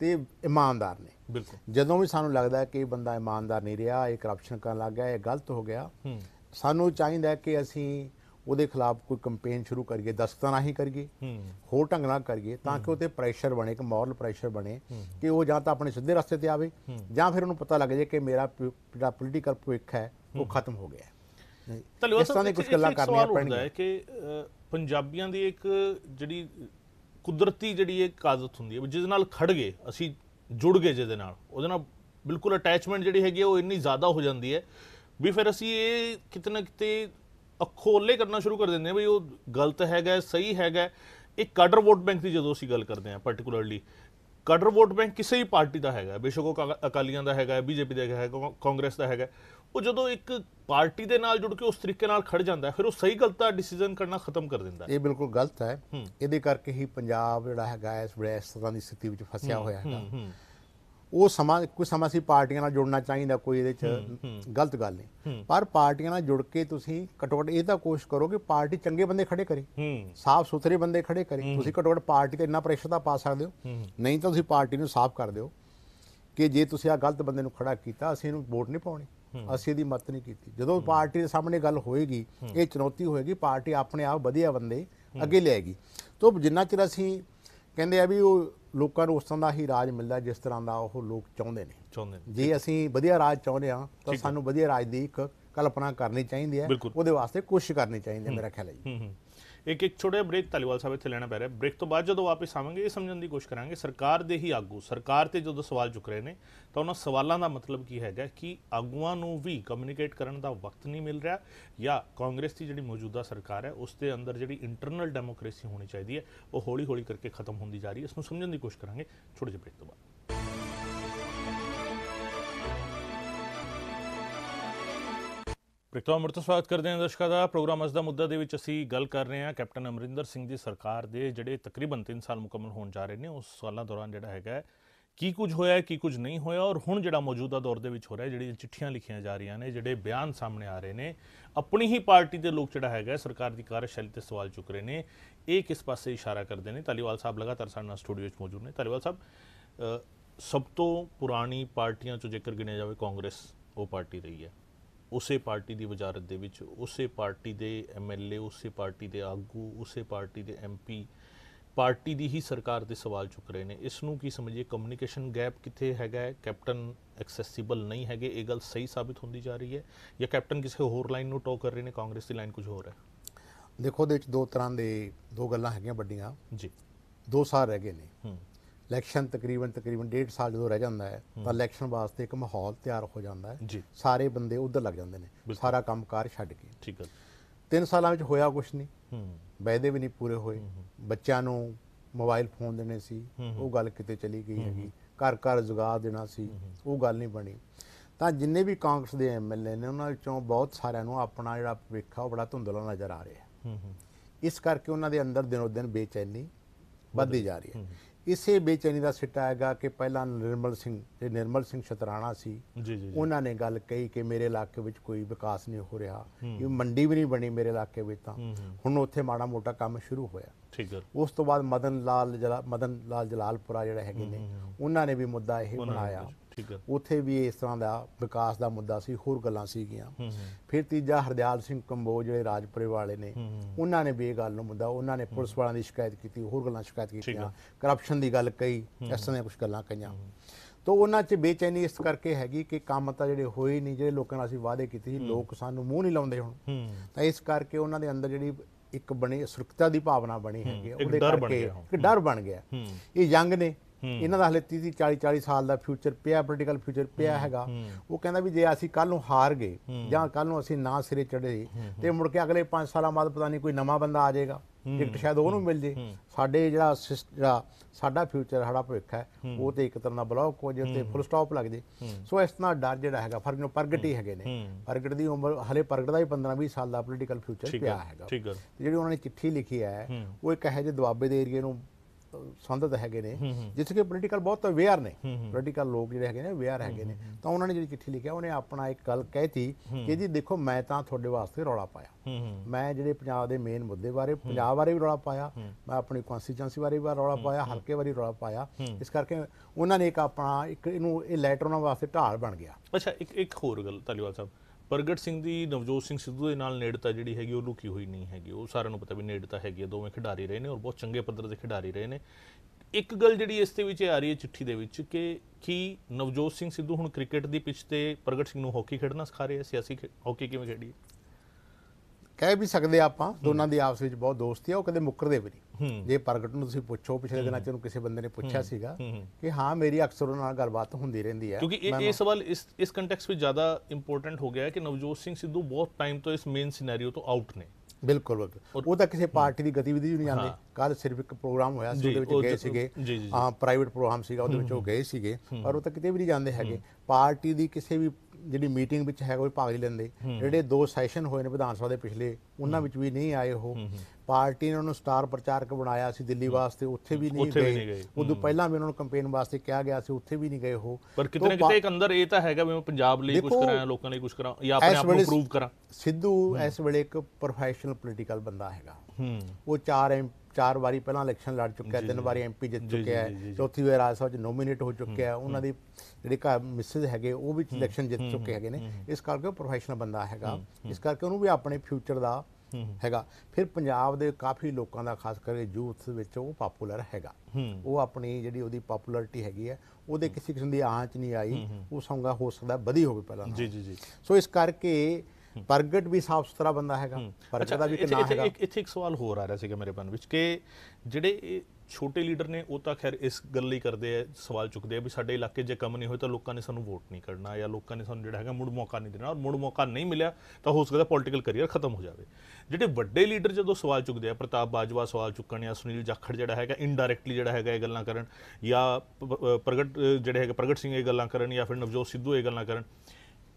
ਤੇ ਇਮਾਨਦਾਰ ਨੇ। ਬਿਲਕੁਲ। ਜਦੋਂ ਵੀ ਸਾਨੂੰ ਲੱਗਦਾ ਹੈ ਕਿ ਇਹ ਬੰਦਾ ਇਮਾਨਦਾਰ ਨਹੀਂ ਰਿਹਾ ਇਹ ਕਰਪਸ਼ਨ ਕਰਨ ਲੱਗ ਗਿਆ ਇਹ ਗਲਤ ਹੋ ਗਿਆ ਸਾਨੂੰ ਚਾਹੀਦਾ ਹੈ ਕਿ ਅਸੀਂ ਉਹਦੇ ਖਿਲਾਫ ਕੋਈ ਕੰਪੇਨ ਸ਼ੁਰੂ ਕਰੀਏ ਦਸਤਾਂ ਰਾਹੀਂ ਕਰੀਏ ਹੋਰ ਢੰਗ ਨਾਲ ਕਰੀਏ ਤਾਂ ਕਿ ਉਹ ਤੇ ਪ੍ਰੈਸ਼ਰ ਬਣੇ ਇੱਕ ਮੋਰਲ ਪ੍ਰੈਸ਼ਰ ਬਣੇ ਕਿ ਉਹ ਜਾਂ ਤਾਂ ਆਪਣੇ ਸਿੱਧੇ ਰਸਤੇ ਤੇ ਆਵੇ ਜਾਂ ਫਿਰ ਉਹਨੂੰ ਪਤਾ ਲੱਗ ਜਾਏ ਕਿ ਮੇਰਾ ਜਿਹੜਾ ਪੋਲੀਟੀਕਲ ਭਵਿੱਖ ਹੈ ਉਹ ਖਤਮ ਹੋ ਗਿਆ ਹੈ। ਇਸ ਤਰ੍ਹਾਂ ਦੀ ਕੁਝ ਗੱਲਾਂ ਕਰਨੀਆਂ ਪੈਣਗੀਆਂ। ਕਿ ਪੰਜਾਬੀਆਂ ਦੀ ਇੱਕ ਜਿਹੜੀ ਕੁਦਰਤੀ ਜਿਹੜੀ ਇੱਕ ਆਦਤ ਹੁੰਦੀ ਹੈ ਜਿਹਦੇ ਨਾਲ ਖੜ ਗਏ ਅਸੀਂ ਜੁੜ ਗਏ ਜਿਹਦੇ ਨਾਲ ਉਹਦੇ ਨਾਲ ਬਿਲਕੁਲ ਅਟੈਚਮੈਂਟ ਜਿਹੜੀ ਹੈਗੀ ਉਹ ਇੰਨੀ ਜ਼ਿਆਦਾ ਹੋ ਜਾਂਦੀ ਹੈ ਵੀ ਫਿਰ ਅਸੀਂ ਇਹ ਕਿਤੇ ਨਾ ਕਿਤੇ ਅਖੋਲੇ ਕਰਨਾ ਸ਼ੁਰੂ ਕਰ ਦਿੰਦੇ ਹਾਂ ਵੀ ਉਹ ਗਲਤ ਹੈਗਾ ਸਹੀ ਹੈਗਾ। ਇਹ ਕਾਡਰ ਵੋਟ ਬੈਂਕ ਦੀ ਜਦੋਂ ਅਸੀਂ ਗੱਲ ਕਰਦੇ ਹਾਂ ਪਾਰਟਿਕੂਲਰਲੀ ਕਾਡਰ ਵੋਟ ਬੈਂਕ ਕਿਸੇ ਵੀ ਪਾਰਟੀ ਦਾ ਹੈਗਾ ਬੇਸ਼ੱਕ ਉਹ ਅਕਾਲੀਆਂ ਦਾ ਹੈਗਾ ਬੀਜੇਪੀ ਦਾ ਹੈਗਾ ਕਾਂਗਰਸ ਦਾ ਹੈਗਾ। ਉਹ ਜਦੋਂ ਇੱਕ ਪਾਰਟੀ ਦੇ ਨਾਲ ਜੁੜ ਕੇ ਉਸ ਤਰੀਕੇ ਨਾਲ ਖੜ ਜਾਂਦਾ ਫਿਰ ਉਹ ਸਹੀ ਗਲਤ ਦਾ ਡਿਸੀਜਨ ਕਰਨਾ ਖਤਮ ਕਰ ਦਿੰਦਾ। ਇਹ ਬਿਲਕੁਲ ਗਲਤ ਹੈ। ਇਹਦੇ ਕਰਕੇ ਹੀ ਪੰਜਾਬ ਜਿਹੜਾ ਹੈਗਾ ਇਸ ਵੇਲੇ ਇਸ ਤਰ੍ਹਾਂ ਦੀ ਸਥਿਤੀ ਵਿੱਚ ਫਸਿਆ ਹੋਇਆ ਹੈਗਾ। ਉਹ ਸਮਾਂ ਕੋਈ ਸਮਾਂ ਸੀ ਪਾਰਟੀਆਂ ਨਾਲ ਜੁੜਨਾ ਚਾਹੀਦਾ ਕੋਈ ਇਹਦੇ ਚ ਗਲਤ ਗੱਲ ਨਹੀਂ। ਪਰ ਪਾਰਟੀਆਂ ਨਾਲ ਜੁੜ ਕੇ ਤੁਸੀਂ ਘੱਟੋ ਘੱਟ ਇਹ ਤਾਂ ਕੋਸ਼ਿਸ਼ ਕਰੋ ਕਿ ਪਾਰਟੀ ਚੰਗੇ ਬੰਦੇ ਖੜੇ ਕਰੇ। ਸਾਫ਼ ਸੁਥਰੇ ਬੰਦੇ ਖੜੇ ਕਰੇ। ਤੁਸੀਂ ਘੱਟੋ ਘੱਟ ਪਾਰਟੀ ਤੇ ਇੰਨਾ ਪ੍ਰੈਸ਼ਰ ਤਾਂ ਪਾ ਸਕਦੇ ਹੋ। ਨਹੀਂ ਤਾਂ ਤੁਸੀਂ ਪਾਰਟੀ ਨੂੰ ਸਾਫ਼ ਕਰ ਦਿਓ ਕਿ ਜੇ ਤੁਸੀਂ ਆ ਗਲਤ ਬੰਦੇ ਨੂੰ ਖੜਾ ਕੀਤਾ ਅਸੀਂ ਇਹਨੂੰ ਵੋਟ ਨਹੀਂ ਪਾਉਣੀ। ਅਸੀਂ ਇਹਦੀ ਮਤ ਨਹੀਂ ਕੀਤੀ। ਜਦੋਂ ਪਾਰਟੀ ਦੇ ਸਾਹਮਣੇ ਗੱਲ ਹੋਏਗੀ ਇਹ ਚੁਣੌਤੀ ਹੋਏਗੀ ਪਾਰਟੀ ਆਪਣੇ ਆਪ ਵਧੀਆ ਬੰਦੇ ਅੱਗੇ ਲਿਆਏਗੀ। ਤੋਂ ਜਿੰਨਾ ਚਿਰ ਅਸੀਂ ਕਹਿੰਦੇ ਆ ਵੀ ਉਹ ਲੋਕਾਂ ਨੂੰ ਉਸ ਤਰ੍ਹਾਂ ਦਾ ਹੀ ਰਾਜ ਮਿਲਦਾ ਜਿਸ ਤਰ੍ਹਾਂ ਦਾ ਉਹ ਲੋਕ ਚਾਹੁੰਦੇ ਨੇ। ਚਾਹੁੰਦੇ ਨੇ। ਜੇ ਅਸੀਂ ਵਧੀਆ ਰਾਜ ਚਾਹੁੰਦੇ ਹਾਂ ਤਾਂ ਸਾਨੂੰ ਵਧੀਆ ਰਾਜ ਦੀ ਇੱਕ ਕਲਪਨਾ ਕਰਨੀ ਚਾਹੀਦੀ ਹੈ। ਉਹਦੇ ਵਾਸਤੇ ਕੋਸ਼ਿਸ਼ ਕਰਨੀ ਚਾਹੀਦੀ ਹੈ ਮੇਰਾ ਖਿਆਲ ਹੈ ਜੀ। ਹੂੰ ਹੂੰ। ਇੱਕ ਇੱਕ ਛੋਟਾ ਬ੍ਰੇਕ ਧਾਲੀਵਾਲ ਸਾਹਿਬ ਇੱਥੇ ਲੈਣਾ ਪੈ ਰਿਹਾ। ਬ੍ਰੇਕ ਤੋਂ ਬਾਅਦ ਜਦੋਂ ਵਾਪਸ ਆਵਾਂਗੇ, ਇਹ ਸਮਝਣ ਦੀ ਕੋਸ਼ਿਸ਼ ਕਰਾਂਗੇ, ਸਰਕਾਰ ਦੇ ਹੀ ਆਗੂ, ਸਰਕਾਰ ਤੇ ਜਦੋਂ ਸਵਾਲ ਚੁੱਕ ਰਹੇ ਨੇ, ਤਾਂ ਉਹਨਾਂ ਸਵਾਲਾਂ ਦਾ ਮਤਲਬ ਕੀ ਹੈਗਾ ਕਿ ਆਗੂਆਂ ਨੂੰ ਵੀ ਕਮਿਊਨੀਕੇਟ ਕਰਨ ਦਾ ਵਕਤ ਨਹੀਂ ਮਿਲ ਰਿਹਾ ਜਾਂ ਕਾਂਗਰਸ ਦੀ ਜਿਹੜੀ ਮੌਜੂਦਾ ਸਰਕਾਰ ਹੈ, ਉਸ ਦੇ ਅੰਦਰ ਜਿਹੜੀ ਇੰਟਰਨਲ ਡੈਮੋਕ੍ਰੇਸੀ ਹੋਣੀ ਚਾਹੀਦੀ ਹੈ, ਉਹ ਹੌਲੀ ਹੌਲੀ ਕਰਕੇ ਖਤਮ ਹੁੰਦੀ ਜਾ ਰਹੀ ਹੈ। ਇਸ ਨੂੰ ਸਮਝਣ ਦੀ ਕੋਸ਼ਿਸ਼ ਕਰਾਂਗੇ। ਛੋਟੇ ਜਿਹੇ ਬ੍ਰੇਕ ਤੋਂ ਬਾਅਦ। ਪ੍ਰਿਤਵਾ ਅਮਰਤ ਸਵਾਗਤ ਕਰਦੇ ਹਾਂ ਦਰਸ਼ਕਾਂ ਦਾ। ਪ੍ਰੋਗਰਾਮ ਅੱਜ ਦਾ ਮੁੱਦਾ ਦੇ ਵਿੱਚ ਅਸੀਂ ਗੱਲ ਕਰ ਰਹੇ ਹਾਂ ਕੈਪਟਨ ਅਮਰਿੰਦਰ ਸਿੰਘ ਦੀ ਸਰਕਾਰ ਦੇ ਜਿਹੜੇ ਤਕਰੀਬਨ 3 ਸਾਲ ਮੁਕੰਮਲ ਹੋਣ ਜਾ ਰਹੇ ਨੇ ਉਸ ਸਾਲਾਂ ਦੌਰਾਨ ਜਿਹੜਾ ਹੈਗਾ ਕੀ ਕੁਝ ਹੋਇਆ ਕੀ ਕੁਝ ਨਹੀਂ ਹੋਇਆ ਔਰ ਹੁਣ ਜਿਹੜਾ ਮੌਜੂਦਾ ਦੌਰ ਦੇ ਵਿੱਚ ਹੋ ਰਿਹਾ ਹੈ, ਜਿਹੜੀਆਂ ਚਿੱਠੀਆਂ ਲਿਖੀਆਂ ਜਾ ਰਹੀਆਂ ਨੇ ਜਿਹੜੇ ਬਿਆਨ ਸਾਹਮਣੇ ਆ ਰਹੇ ਨੇ ਆਪਣੀ ਹੀ ਪਾਰਟੀ ਦੇ ਲੋਕ ਜਿਹੜਾ ਹੈਗਾ ਸਰਕਾਰ ਦੀ ਕਾਰਜਸ਼ੈਲੀ ਤੇ ਸਵਾਲ ਚੁੱਕ ਰਹੇ ਨੇ। ਇਹ ਕਿਸ ਪਾਸੇ ਇਸ਼ਾਰਾ ਕਰਦੇ ਨੇ? ਧਾਲੀਵਾਲ ਸਾਹਿਬ ਲਗਾਤਾਰ ਸਾਡੇ ਨਾਲ ਸਟੂਡੀਓ 'ਚ ਮੌਜੂਦ ਨੇ। ਧਾਲੀਵਾਲ ਸਾਹਿਬ ਸਭ ਤੋਂ ਪੁਰਾਣੀ ਪਾਰਟੀਆਂ 'ਚੋਂ ਜੇਕਰ ਗਿਣਿਆ ਜਾਵੇ ਕਾਂਗਰਸ ਉਹ ਪਾਰਟੀ ਰਹੀ ਹੈ। ਉਸੇ ਪਾਰਟੀ ਦੀ ਵਜ਼ਾਰਤ ਦੇ ਵਿੱਚ ਉਸੇ ਪਾਰਟੀ ਦੇ ਐਮਐਲਏ ਉਸੇ ਪਾਰਟੀ ਦੇ ਆਗੂ ਉਸੇ ਪਾਰਟੀ ਦੇ ਐਮਪੀ ਪਾਰਟੀ ਦੀ ਹੀ ਸਰਕਾਰ ਦੇ ਸਵਾਲ ਚੁੱਕ ਰਹੇ ਨੇ। ਇਸ ਨੂੰ ਕੀ ਸਮਝੀਏ? ਕਮਿਊਨੀਕੇਸ਼ਨ ਗੈਪ ਕਿੱਥੇ ਹੈਗਾ ਹੈ? ਕੈਪਟਨ ਐਕਸੈਸਿਬਲ ਨਹੀਂ ਹੈਗੇ ਇਹ ਗੱਲ ਸਹੀ ਸਾਬਿਤ ਹੁੰਦੀ ਜਾ ਰਹੀ ਹੈ ਜਾਂ ਕੈਪਟਨ ਕਿਸੇ ਹੋਰ ਲਾਈਨ ਨੂੰ ਟੋ ਕਰ ਰਹੇ ਨੇ ਕਾਂਗਰਸ ਦੀ ਲਾਈਨ ਕੁਝ ਹੋਰ ਹੈ? ਦੇਖੋ ਉਹਦੇ ਵਿੱਚ ਦੋ ਤਰ੍ਹਾਂ ਦੇ ਦੋ ਗੱਲਾਂ ਹੈਗੀਆਂ ਵੱਡੀਆਂ। ਜੀ। ਦੋ ਸਾਲ ਰਹਿ ਗਏ ਨੇ। ਇਲੈਕਸ਼ਨ ਤਕਰੀਬਨ ਤਕਰੀਬਨ ਡੇਢ ਸਾਲ ਜਦੋਂ ਰਹਿ ਜਾਂਦਾ ਹੈ ਤਾਂ ਇਲੈਕਸ਼ਨ ਵਾਸਤੇ ਇੱਕ ਮਾਹੌਲ ਤਿਆਰ ਹੋ ਜਾਂਦਾ ਹੈ। ਸਾਰੇ ਬੰਦੇ ਉਧਰ ਲੱਗ ਜਾਂਦੇ ਨੇ ਸਾਰਾ ਕੰਮਕਾਰ ਛੱਡ ਕੇ। ਠੀਕ ਹੈ। ਤਿੰਨ ਸਾਲਾਂ ਵਿੱਚ ਹੋਇਆ ਕੁਝ ਨਹੀਂ। ਹੂੰ। ਵਾਅਦੇ ਵੀ ਨਹੀਂ ਪੂਰੇ ਹੋਏ। ਬੱਚਿਆਂ ਨੂੰ ਮੋਬਾਈਲ ਫੋਨ ਦੇਣੇ ਸੀ ਉਹ ਗੱਲ ਕਿਤੇ ਚਲੀ ਗਈ ਹੈਗੀ। ਘਰ ਘਰ ਰੁਜ਼ਗਾਰ ਦੇਣਾ ਸੀ ਉਹ ਗੱਲ ਨਹੀਂ ਬਣੀ। ਤਾਂ ਜਿੰਨੇ ਵੀ ਕਾਂਗਰਸ ਦੇ ਐਮਐਲਏ ਨੇ ਉਹਨਾਂ ਵਿੱਚੋਂ ਬਹੁਤ ਸਾਰਿਆਂ ਨੂੰ ਆਪਣਾ ਜਿਹੜਾ ਭਵਿੱਖ ਉਹ ਬੜਾ ਧੁੰਦਲਾ ਨਜ਼ਰ ਆ ਰਿਹਾ। ਹੂੰ ਇਸ ਕਰਕੇ ਉਹਨਾਂ ਦੇ ਅੰਦਰ ਦਿਨੋ ਦਿਨ ਬੇਚੈਨੀ ਵੱਧਦੀ ਜਾ ਰਹੀ ਹੈ। ਇਸੇ ਬੇਚੈਨੀ ਦਾ ਸਿੱਟਾ ਹੈਗਾ ਕਿ ਪਹਿਲਾਂ ਨਿਰਮਲ ਸਿੰਘ ਜੇ ਨਿਰਮਲ ਸਿੰਘ ਸ਼ਤਰਾਣਾ ਸੀ। ਜੀ ਜੀ ਉਹਨਾਂ ਨੇ ਗੱਲ ਕਹੀ ਕਿ ਮੇਰੇ ਇਲਾਕੇ ਵਿੱਚ ਕੋਈ ਵਿਕਾਸ ਨਹੀਂ ਹੋ ਰਿਹਾ। ਇਹ ਮੰਡੀ ਵੀ ਨਹੀਂ ਬਣੀ ਮੇਰੇ ਇਲਾਕੇ ਵਿੱਚ ਤਾਂ। ਹੁਣ ਉੱਥੇ ਮਾੜਾ ਮੋਟਾ ਕੰਮ ਸ਼ੁਰੂ ਹੋਇਆ। ਠੀਕ ਹੈ। ਉਸ ਤੋਂ ਬਾਅਦ ਮਦਨ ਲਾਲ ਮਦਨ ਲਾਲ ਜਲਾਲਪੁਰਾ ਜਿਹੜਾ ਹੈਗੇ ਨੇ ਉਹਨਾਂ ਨੇ ਵੀ ਮੁੱਦਾ ਇਹ ਬਣਾਇਆ। ਉੱਥੇ ਵੀ ਇਸ ਤਰ੍ਹਾਂ ਦਾ ਵਿਕਾਸ ਦਾ ਮੁੱਦਾ ਸੀ ਹੋਰ ਗੱਲਾਂ ਸੀਗੀਆਂ। ਫਿਰ ਤੀਜਾ ਹਰਦਿਆਲ ਸਿੰਘ ਕੰਬੋਜ ਜਿਹੜੇ ਰਾਜਪੁਰੇ ਵਾਲੇ ਨੇ ਉਹਨਾਂ ਨੇ ਵੀ ਇਹ ਗੱਲ ਨੂੰ ਮੁੱਦਾ ਉਹਨਾਂ ਨੇ ਪੁਲਿਸ ਵਾਲਿਆਂ ਦੀ ਸ਼ਿਕਾਇਤ ਕੀਤੀ ਹੋਰ ਗੱਲਾਂ ਸ਼ਿਕਾਇਤ ਕੀਤੀਆਂ ਕਰਪਸ਼ਨ ਦੀ ਗੱਲ ਕਹੀ ਇਸ ਤਰ੍ਹਾਂ ਦੀਆਂ ਕੁਝ ਗੱਲਾਂ ਕਹੀਆਂ। ਤੋਂ ਉਹਨਾਂ 'ਚ ਬੇਚੈਨੀ ਇਸ ਕਰਕੇ ਹੈਗੀ ਕਿ ਕੰਮ ਤਾਂ ਜਿਹੜੇ ਹੋਏ ਨਹੀਂ ਜਿਹੜੇ ਲੋਕਾਂ ਨਾਲ ਅਸੀਂ ਵਾਅਦੇ ਕੀਤੇ ਸੀ ਲੋਕ ਸਾਨੂੰ ਮੂੰਹ ਨਹੀਂ ਲਾਉਂਦੇ ਹੁਣ। ਤਾਂ ਇਸ ਕਰਕੇ ਉਹਨਾਂ ਦੇ ਅੰਦਰ ਜਿਹੜੀ ਇੱਕ ਬਣੀ ਸੁਰੱਖਿਆ ਦੀ ਭਾਵਨਾ ਬਣੀ ਹੈਗੀ ਉਹਦੇ ਡਰ ਬਣ ਕਰਕੇ। ਇੱਕ ਡਰ ਬਣ ਗਿਆ। ਇਹ ਯੰਗ ਨੇ ਇਹਨਾਂ ਦਾ ਹਲੇ 30 40 40 ਸਾਲ ਦਾ ਫਿਊਚਰ ਪਿਆ ਪੋਲੀਟੀਕਲ ਫਿਊਚਰ ਪਿਆ ਹੈਗਾ। ਉਹ ਕਹਿੰਦਾ ਵੀ ਜੇ ਅਸੀਂ ਕੱਲ ਨੂੰ ਹਾਰ ਗਏ ਜਾਂ ਕੱਲ ਨੂੰ ਅਸੀਂ ਨਾ ਸਿਰੇ ਚੜੇ ਤੇ ਮੁੜ ਕੇ ਅਗਲੇ 5 ਸਾਲਾਂ ਬਾਅਦ ਪਤਾ ਨਹੀਂ ਕੋਈ ਨਵਾਂ ਬੰਦਾ ਆ ਜਾਏਗਾ। ਟਿਕਟ ਸ਼ਾਇਦ ਉਹਨੂੰ ਮਿਲ ਜੇ। ਸਾਡੇ ਜਿਹੜਾ ਜਿਹੜਾ ਸਾਡਾ ਫਿਊਚਰ ਸਾਡਾ ਭਵਿੱਖ ਹੈ ਉਹ ਤੇ ਇੱਕ ਤਰ੍ਹਾਂ ਦਾ ਬਲੌਕ ਹੋ ਜੇ ਤੇ ਫੁੱਲ ਸਟਾਪ ਲੱਗ ਜੇ। ਸੋ ਇਸ ਤਰ੍ਹਾਂ ਡਰ ਜਿਹੜਾ ਹੈਗਾ ਫ਼ਰਕ ਨੂੰ ਪ੍ਰਗਟ ਹੀ ਹੈਗੇ ਨੇ। ਪ੍ਰਗਟ ਦੀ ਉਮਰ ਹਲੇ ਪ੍ਰਗਟ ਦਾ ਵੀ 15 20 ਸਾਲ ਦਾ ਪੋਲੀਟੀਕਲ ਫਿਊਚਰ ਪਿਆ ਹੈਗਾ। ਜਿਹੜੀ ਉਹਨਾਂ ਨੇ ਚਿੱਠੀ ਲਿਖੀ ਹੈ। ਉਹ ਇੱਕ ਇਹੋ ਜਿਹੇ ਦੁਆਬੇ ਦੇ ਏਰੀਏ ਨੂੰ ਸੰਬੰਧਿਤ ਹੈਗੇ ਨੇ ਜਿਸ ਕੇ ਪੋਲੀਟੀਕਲ ਬਹੁਤ ਅਵੇਅਰ ਨੇ। ਪੋਲੀਟੀਕਲ ਲੋਕ ਜਿਹੜੇ ਹੈਗੇ ਨੇ ਅਵੇਅਰ ਹੈਗੇ ਨੇ। ਤਾਂ ਉਹਨਾਂ ਨੇ ਜਿਹੜੀ ਚਿੱਠੀ ਲਿਖਿਆ ਉਹਨੇ ਆਪਣਾ ਇੱਕ ਗੱਲ ਕਹਿਤੀ ਕਿ ਜੀ ਦੇਖੋ ਮੈਂ ਤਾਂ ਤੁਹਾਡੇ ਵਾਸਤੇ ਰੌਲਾ ਪਾਇਆ। ਮੈਂ ਜਿਹੜੇ ਪੰਜਾਬ ਦੇ ਮੇਨ ਮੁੱਦੇ ਬਾਰੇ ਪੰਜਾਬ ਬਾਰੇ ਵੀ ਰੌਲਾ ਪਾਇਆ। ਮੈਂ ਆਪਣੀ ਕਨਸਟੀਚੁਐਂਸੀ ਬਾਰੇ ਵੀ ਰੌਲਾ ਪਾਇਆ ਹਲਕੇ ਬਾਰੇ ਰੌਲਾ ਪਾਇਆ। ਇਸ ਕਰਕੇ ਉਹਨਾਂ ਨੇ ਇੱਕ ਆਪਣਾ ਇੱਕ ਇਹਨੂੰ ਇਹ ਲੈਟਰ ਉਹਨਾਂ ਵਾਸਤੇ ਢਾਲ ਬਣ ਗਿਆ। ਅੱਛਾ ਇੱਕ ਇੱਕ ਹੋਰ ਗੱਲ ਧਾਲੀਵਾਲ ਸਾਹਿਬ। ਪ੍ਰਗਟ ਸਿੰਘ ਦੀ, ਨਵਜੋਤ ਸਿੰਘ ਸਿੱਧੂ ਦੇ ਨਾਲ ਨੇੜਤਾ ਜਿਹੜੀ ਹੈਗੀ ਉਹ ਲੁਕੀ ਹੋਈ ਨਹੀਂ ਹੈਗੀ। ਉਹ ਸਾਰਿਆਂ ਨੂੰ ਪਤਾ ਵੀ ਨੇੜਤਾ ਹੈਗੀ ਹੈ ਦੋਵੇਂ ਖਿਡਾਰੀ ਰਹੇ ਨੇ ਔਰ ਬਹੁਤ ਚੰਗੇ ਪੱਧਰ ਦੇ ਖਿਡਾਰੀ ਰਹੇ ਨੇ। ਇੱਕ ਗੱਲ ਜਿਹੜੀ ਇਸ ਦੇ ਵਿੱਚ ਆ ਰਹੀ ਹੈ ਚਿੱਠੀ ਦੇ ਵਿੱਚ ਕਿ ਕੀ ਨਵਜੋਤ ਸਿੰਘ ਸਿੱਧੂ ਹੁਣ ਕ੍ਰਿਕਟ ਦੀ ਪਿੱਚ ਤੇ ਪ੍ਰਗਟ ਸਿੰਘ ਨੂੰ ਹਾਕੀ ਖੇਡਣਾ ਸਿਖਾ ਰਹੇ ਆ ਸਿਆਸੀ ਖੇ- ਹਾਕੀ ਕਿਵੇਂ ਖੇਡੀ ਕਹਿ ਵੀ ਸਕਦੇ ਆਪਾਂ ਦੋਨਾਂ ਦੀ ਆਪਸ ਵਿੱਚ ਬਹੁਤ ਦੋਸਤੀ ਆ ਉਹ ਕਦੇ ਮੁੱਕਰਦੇ ਵੀ ਨਹੀਂ ਜੇ ਪ੍ਰਗਟ ਨੂੰ ਤੁਸੀਂ ਪੁੱਛੋ ਪਿਛਲੇ ਦਿਨਾਂ ਚ ਉਹਨੂੰ ਕਿਸੇ ਬੰਦੇ ਨੇ ਪੁੱਛਿਆ ਸੀਗਾ ਕਿ ਹਾਂ ਮੇਰੀ ਅਕਸਰ ਉਹਨਾਂ ਨਾਲ ਗੱਲਬਾਤ ਹੁੰਦੀ ਰਹਿੰਦੀ ਹੈ। ਕਿਉਂਕਿ ਇਹ ਸਵਾਲ ਇਸ ਇਸ ਕੰਟੈਕਸਟ ਵਿੱਚ ਜ਼ਿਆਦਾ ਇੰਪੋਰਟੈਂਟ ਹੋ ਗਿਆ ਹੈ ਕਿ ਨਵਜੋਤ ਸਿੰਘ ਸਿੱਧੂ ਬਹੁਤ ਟਾਈਮ ਤੋਂ ਇਸ ਮੇਨ ਸਿਨੈਰੀਓ ਤੋਂ ਆਊਟ ਨੇ। ਬਿਲਕੁਲ ਬਿਲਕੁਲ। ਉਹ ਤਾਂ ਕਿਸੇ ਪਾਰਟੀ ਦੀ ਗਤੀਵਿਧੀ ਵੀ ਨਹੀਂ ਜਾਂਦੇ ਕੱਲ ਸਿਰਫ ਇੱਕ ਪ੍ਰੋਗਰਾਮ ਹੋਇਆ ਸੀ ਉਹਦੇ ਵਿੱਚ ਗਏ ਸੀਗੇ। ਹਾਂ ਪ੍ਰਾਈਵੇਟ ਪ੍ਰੋਗਰਾਮ ਸੀਗਾ ਉਹਦੇ ਵਿੱਚ ਉਹ ਗਏ ਸੀਗੇ। ਪਰ ਉਹ ਤਾਂ ਕਿਤੇ ਵੀ ਨਹੀਂ ਜਾਂਦੇ ਹੈਗੇ। ਪਾਰਟੀ ਦੀ ਕਿਸੇ ਵੀ ਜਿਹੜੀ ਮੀਟਿੰਗ ਵਿੱਚ ਹੈ ਕੋਈ ਭਾਗ ਨਹੀਂ ਲੈਂਦੇ। ਜਿਹੜੇ ਦੋ ਸੈਸ਼ਨ ਹੋਏ ਨੇ ਵਿਧਾਨ ਸਭਾ ਦੇ ਪਿਛਲੇ ਉਹਨਾਂ ਵਿੱਚ ਵੀ ਨਹੀਂ ਆਏ ਉਹ। ਪਾਰਟੀ ਨੇ ਉਹਨੂੰ ਸਟਾਰ ਪ੍ਰਚਾਰਕ ਬਣਾਇਆ ਸੀ ਦਿੱਲੀ ਵਾਸਤੇ ਉੱਥੇ ਵੀ ਨਹੀਂ ਗਏ। ਉਦੋਂ ਪਹਿਲਾਂ ਵੀ ਉਹਨਾਂ ਨੂੰ ਕੈਂਪੇਨ ਵਾਸਤੇ ਕਿਹਾ ਗਿਆ ਸੀ ਉੱਥੇ ਵੀ ਨਹੀਂ ਗਏ ਉਹ। ਪਰ ਕਿਤੇ ਨਾ ਕਿਤੇ ਇੱਕ ਅੰਦਰ ਇਹ ਤਾਂ ਹੈਗਾ ਵੀ ਮੈਂ ਪੰਜਾਬ ਲਈ ਕੁਝ ਕਰਾਂ ਲੋਕਾਂ ਲਈ ਕੁਝ ਕਰਾਂ ਜਾਂ ਆਪਣੇ ਆਪ ਨੂੰ ਪ੍ਰੂਵ ਕਰਾਂ। ਸਿੱਧੂ ਇਸ ਵੇਲੇ ਇੱਕ ਪ੍ਰੋਫੈਸ਼ਨਲ ਪੋਲੀਟੀਕਲ ਬੰਦਾ ਹੈਗਾ। ਉਹ ਚਾਰ ਐਮ ਚਾਰ ਵਾਰੀ ਪਹਿਲਾਂ ਇਲੈਕਸ਼ਨ ਲੜ ਚੁੱਕਾ ਹੈ ਤਿੰਨ ਵਾਰੀ ਐਮਪੀ ਜਿੱਤ ਚੁੱਕਿਆ ਹੈ। ਚੌਥੀ ਵਾਰ ਰਾਜ ਸਭਾ ਚ ਨੋਮੀਨੇਟ ਹੋ ਚੁੱਕਿਆ ਹੈ। ਉਹਨਾਂ ਦੀ ਜਿਹੜੇ ਘਰ ਮਿਸਿਸ ਹੈਗੇ ਉਹ ਵੀ ਇਲੈਕਸ਼ਨ ਜਿੱਤ ਚੁੱਕੇ ਹੈਗੇ ਨੇ। ਇਸ ਕਰਕੇ ਉਹ ਪ੍ਰੋਫੈਸ਼ਨਲ ਬੰਦਾ ਹੈਗਾ। ਇਸ ਕਰਕੇ ਉਹਨੂੰ ਵੀ ਆਪਣੇ ਫਿਊਚਰ ਦਾ ਹੈਗਾ। ਫਿਰ ਪੰਜਾਬ ਦੇ ਕਾਫੀ ਲੋਕਾਂ ਦਾ ਖਾਸ ਕਰਕੇ ਯੂਥ ਵਿੱਚ ਉਹ ਪਪੂਲਰ ਹੈਗਾ। ਉਹ ਆਪਣੀ ਜਿਹੜੀ ਉਹਦੀ ਪਪੂਲੈਰਿਟੀ ਹੈਗੀ ਹੈ ਉਹਦੇ ਕਿਸੇ ਕਿਸਮ ਦੀ ਆਂਚ ਨਹੀਂ ਆਈ। ਉਹ ਸੰਗਾ ਹੋ ਸਕਦਾ ਵਧੀ ਹੋਵੇ ਪਹਿਲਾਂ। ਜੀ ਜੀ ਜੀ। ਸੋ ਇਸ ਕਰਕੇ ਪ੍ਰਗਟ ਵੀ ਸਾਫ਼ ਸੁਥਰਾ ਬੰਦਾ ਹੈਗਾ ਪ੍ਰਗਟ ਦਾ ਵੀ ਇੱਕ ਇੱਥੇ- ਨਾਂ ਇੱਥੇ ਹੈਗਾ। ਇੱਥੇ ਇੱਕ ਸਵਾਲ ਹੋਰ ਆ ਰਿਹਾ ਸੀਗਾ ਮੇਰੇ ਮਨ ਵਿੱਚ ਕਿ ਜਿਹੜੇ ਛੋਟੇ ਲੀਡਰ ਨੇ, ਉਹ ਤਾਂ ਖੈਰ ਇਸ ਗੱਲ ਲਈ ਕਰਦੇ ਆ, ਸਵਾਲ ਚੁੱਕਦੇ ਆ ਵੀ ਸਾਡੇ ਇਲਾਕੇ ਜੇ ਕੰਮ ਨਹੀਂ ਹੋਏ ਤਾਂ ਲੋਕਾਂ ਨੇ ਸਾਨੂੰ ਵੋਟ ਨਹੀਂ ਕਰਨਾ ਜਾਂ ਲੋਕਾਂ ਨੇ ਸਾਨੂੰ ਜਿਹੜਾ ਹੈਗਾ ਮੁੜ ਮੌਕਾ ਨਹੀਂ ਦੇਣਾ, ਔਰ ਮੁੜ ਮੌਕਾ ਨਹੀਂ ਮਿਲਿਆ ਤਾਂ ਹੋ ਸਕਦਾ ਪੋਲੀਟੀਕਲ ਕੈਰੀਅਰ ਖਤਮ ਹੋ ਜਾਵੇ। ਜਿਹੜੇ ਵੱਡੇ ਲੀਡਰ ਜਦੋਂ ਸਵਾਲ ਚੁੱਕਦੇ ਆ, ਪ੍ਰਤਾਪ ਬਾਜਵਾ ਸਵਾਲ ਚੁੱਕਣ ਜਾਂ ਸੁਨੀਲ ਜਾਖੜ ਜਿਹੜਾ ਹੈਗਾ ਇਨਡਾਇਰੈਕਟਲੀ ਜਿਹੜਾ ਹੈਗਾ ਇਹ ਗੱਲਾਂ ਕਰਨ, ਜਾਂ ਪ੍ਰਗਟ, ਜਿਹੜੇ ਹੈਗੇ ਪ੍ਰਗਟ ਸਿੰਘ ਇਹ ਗੱਲਾਂ ਕਰਨ ਜਾਂ ਫਿਰ ਨਵਜੋਤ ਸਿੱਧੂ ਇਹ ਗੱਲਾਂ ਕਰਨ,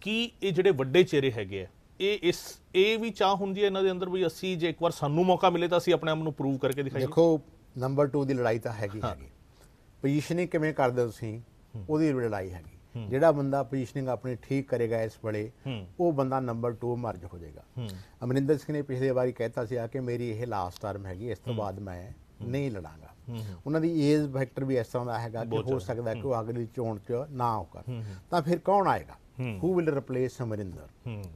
ਕੀ ਇਹ ਜਿਹੜੇ ਵੱਡੇ ਚਿਹਰੇ ਹੈਗੇ ਆ, ਇਹ ਇਸ, ਇਹ ਵੀ ਚਾਹ ਹੁੰਦੀ ਹੈ ਇਹਨਾਂ ਦੇ ਅੰਦਰ ਵੀ ਅਸੀਂ ਜੇ ਇੱਕ ਵਾਰ ਸਾਨੂੰ ਮੌਕਾ ਮਿਲੇ ਤਾਂ ਅਸੀਂ ਆਪਣੇ ਆਪ ਨੂੰ ਪ੍ਰੂਵ ਕਰਕੇ ਦਿਖਾਈਏ? ਦੇਖੋ ਨੰਬਰ 2 ਦੀ ਲੜਾਈ ਤਾਂ ਹੈਗੀ ਹੈਗੀ। ਪੋਜੀਸ਼ਨਿੰਗ ਕਿਵੇਂ ਕਰਦੇ ਤੁਸੀਂ? ਉਹਦੀ ਲੜਾਈ ਹੈਗੀ। ਜਿਹੜਾ ਬੰਦਾ ਪੋਜੀਸ਼ਨਿੰਗ ਆਪਣੀ ਠੀਕ ਕਰੇਗਾ ਇਸ ਵੇਲੇ। ਉਹ ਬੰਦਾ ਨੰਬਰ 2 ਮਰਜ ਹੋ ਜਾਏਗਾ। ਅਮਰਿੰਦਰ ਸਿੰਘ ਨੇ ਪਿਛਲੇ ਵਾਰੀ ਕਹਿਤਾ ਸੀ ਆ ਕਿ ਮੇਰੀ ਇਹ ਲਾਸਟ ਟਰਮ ਹੈਗੀ ਇਸ ਤੋਂ ਬਾਅਦ ਮੈਂ ਨਹੀਂ ਲੜਾਂਗਾ। ਉਹਨਾਂ ਦੀ ਏਜ ਫੈਕਟਰ ਵੀ ਇਸ ਤਰ੍ਹਾਂ ਦਾ ਹੈਗਾ ਕਿ ਹੋ ਸਕਦਾ ਕਿ ਉਹ ਅਗਲੀ ਚੋਣ 'ਚ ਨਾ ਹੋ ਕਰ ਤਾਂ ਫਿਰ ਕੌਣ ਆਏਗਾ? ਹੂ। Will replace Amarinder?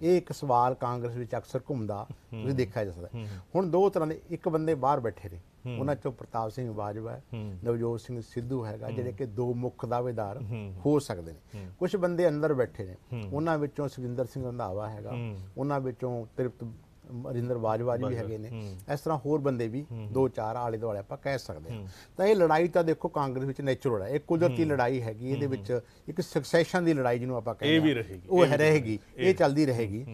ਇਹ ਇੱਕ ਸਵਾਲ ਕਾਂਗਰਸ ਵਿੱਚ ਅਕਸਰ ਘੁੰਮਦਾ ਤੁਸੀਂ ਦੇਖਿਆ ਜਾ ਸਕਦਾ। ਹੁਣ ਦੋ ਤਰ੍ਹਾਂ ਦੇ ਇੱਕ ਬੰਦੇ ਬਾਹਰ ਬੈਠੇ ਨੇ। ਉਹਨਾਂ ਚੋਂ ਪ੍ਰਤਾਪ ਸਿੰਘ ਬਾਜਵਾ ਨਵਜੋਤ ਸਿੰਘ ਸਿੱਧੂ ਹੈਗਾ ਜਿਹੜੇ ਕਿ ਦੋ ਮੁੱਖ ਦਾਅਵੇਦਾਰ ਹੋ। ਸਕਦੇ ਨੇ। ਕੁਝ ਬੰਦੇ ਅੰਦਰ ਬੈਠੇ ਨੇ। ਉਹਨਾਂ ਵਿੱਚੋਂ ਸੁਖਿੰਦਰ ਸਿੰਘ ਰੰਧਾਵਾ ਹੈਗਾ ਉਹਨਾਂ ਵਿੱਚੋਂ ਤ੍ਰਿਪਤ ਅਰਿੰਦਰ ਬਾਜਵਾ ਜੀ ਵੀ ਹੈਗੇ ਨੇ। ਇਸ ਤਰ੍ਹਾਂ ਹੋਰ ਬੰਦੇ ਵੀ ਦੋ ਚਾਰ ਆਲੇ ਦੁਆਲੇ ਆਪਾਂ ਕਹਿ ਸਕਦੇ ਹਾਂ। ਤਾਂ ਇਹ ਲੜਾਈ ਤਾਂ ਦੇਖੋ ਕਾਂਗਰਸ ਵਿੱਚ ਨੇਚਰਲ ਹੈ। ਇਹ ਕੁਦਰਤੀ ਲੜਾਈ ਹੈਗੀ ਇਹਦੇ ਵਿੱਚ ਇੱਕ ਸਕਸੈਸ਼ਨ ਦੀ ਲੜਾਈ ਜਿਹਨੂੰ ਆਪਾਂ ਕਹਿੰਦੇ ਇਹ ਵੀ ਹਾਂ, ਰਹੇਗੀ, ਉਹ ਰਹੇਗੀ। ਇਹ ਚੱਲਦੀ ਰਹੇਗੀ।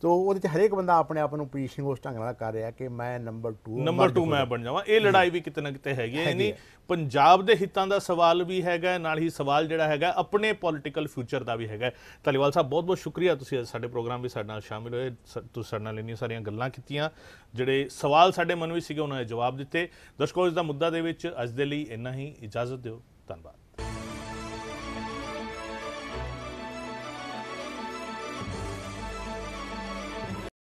ਤੋ ਉਹਦੇ ਚ ਹਰੇਕ ਬੰਦਾ ਆਪਣੇ ਆਪ ਨੂੰ ਪੋਜੀਸ਼ਨ ਉਸ ਢੰਗ ਨਾਲ ਕਰ ਰਿਹਾ ਕਿ ਮੈਂ ਨੰਬਰ 2 ਨੰਬਰ 2 ਮੈਂ ਬਣ ਜਾਵਾਂ। ਇਹ ਲੜਾਈ ਵੀ ਕਿਤੇ ਨਾ ਕਿਤੇ ਹੈਗੀ ਹੈ। ਯਾਨੀ ਪੰਜਾਬ ਦੇ ਹਿੱਤਾਂ ਦਾ ਸਵਾਲ ਵੀ ਹੈਗਾ ਨਾਲ ਹੀ ਸਵਾਲ ਜਿਹੜਾ ਹੈਗਾ ਆਪਣੇ ਪੋਲੀਟੀਕਲ ਫਿਊਚਰ ਦਾ ਵੀ ਹੈਗਾ। ਧਾਲੀਵਾਲ ਸਾਹਿਬ ਬਹੁਤ ਬਹੁਤ ਸ਼ੁਕਰੀਆ। ਤੁਸੀਂ ਅੱਜ ਸਾਡੇ ਪ੍ਰੋਗਰਾਮ ਵਿੱਚ ਸਾਡੇ ਨਾਲ ਸ਼ਾਮਿਲ ਹੋਏ। ਤੁਸੀਂ ਸਾਡੇ ਨਾਲ ਇੰਨੀਆਂ ਸਾਰੀਆਂ ਗੱਲਾਂ ਕੀਤੀਆਂ। ਜਿਹੜੇ ਸਵਾਲ ਸਾਡੇ ਮਨ ਵਿੱਚ ਸੀਗੇ ਉਹਨਾਂ ਦੇ ਜਵਾਬ ਦਿੱਤੇ। ਦਰਸ਼ਕੋ ਇਸ ਦਾ ਮੁੱਦਾ ਦੇ ਵਿੱਚ ਅੱਜ ਦੇ ਲਈ ਇੰਨਾ ਹੀ। ਇਜਾਜ਼ਤ ਦਿਓ। ਧੰਨਵਾਦ।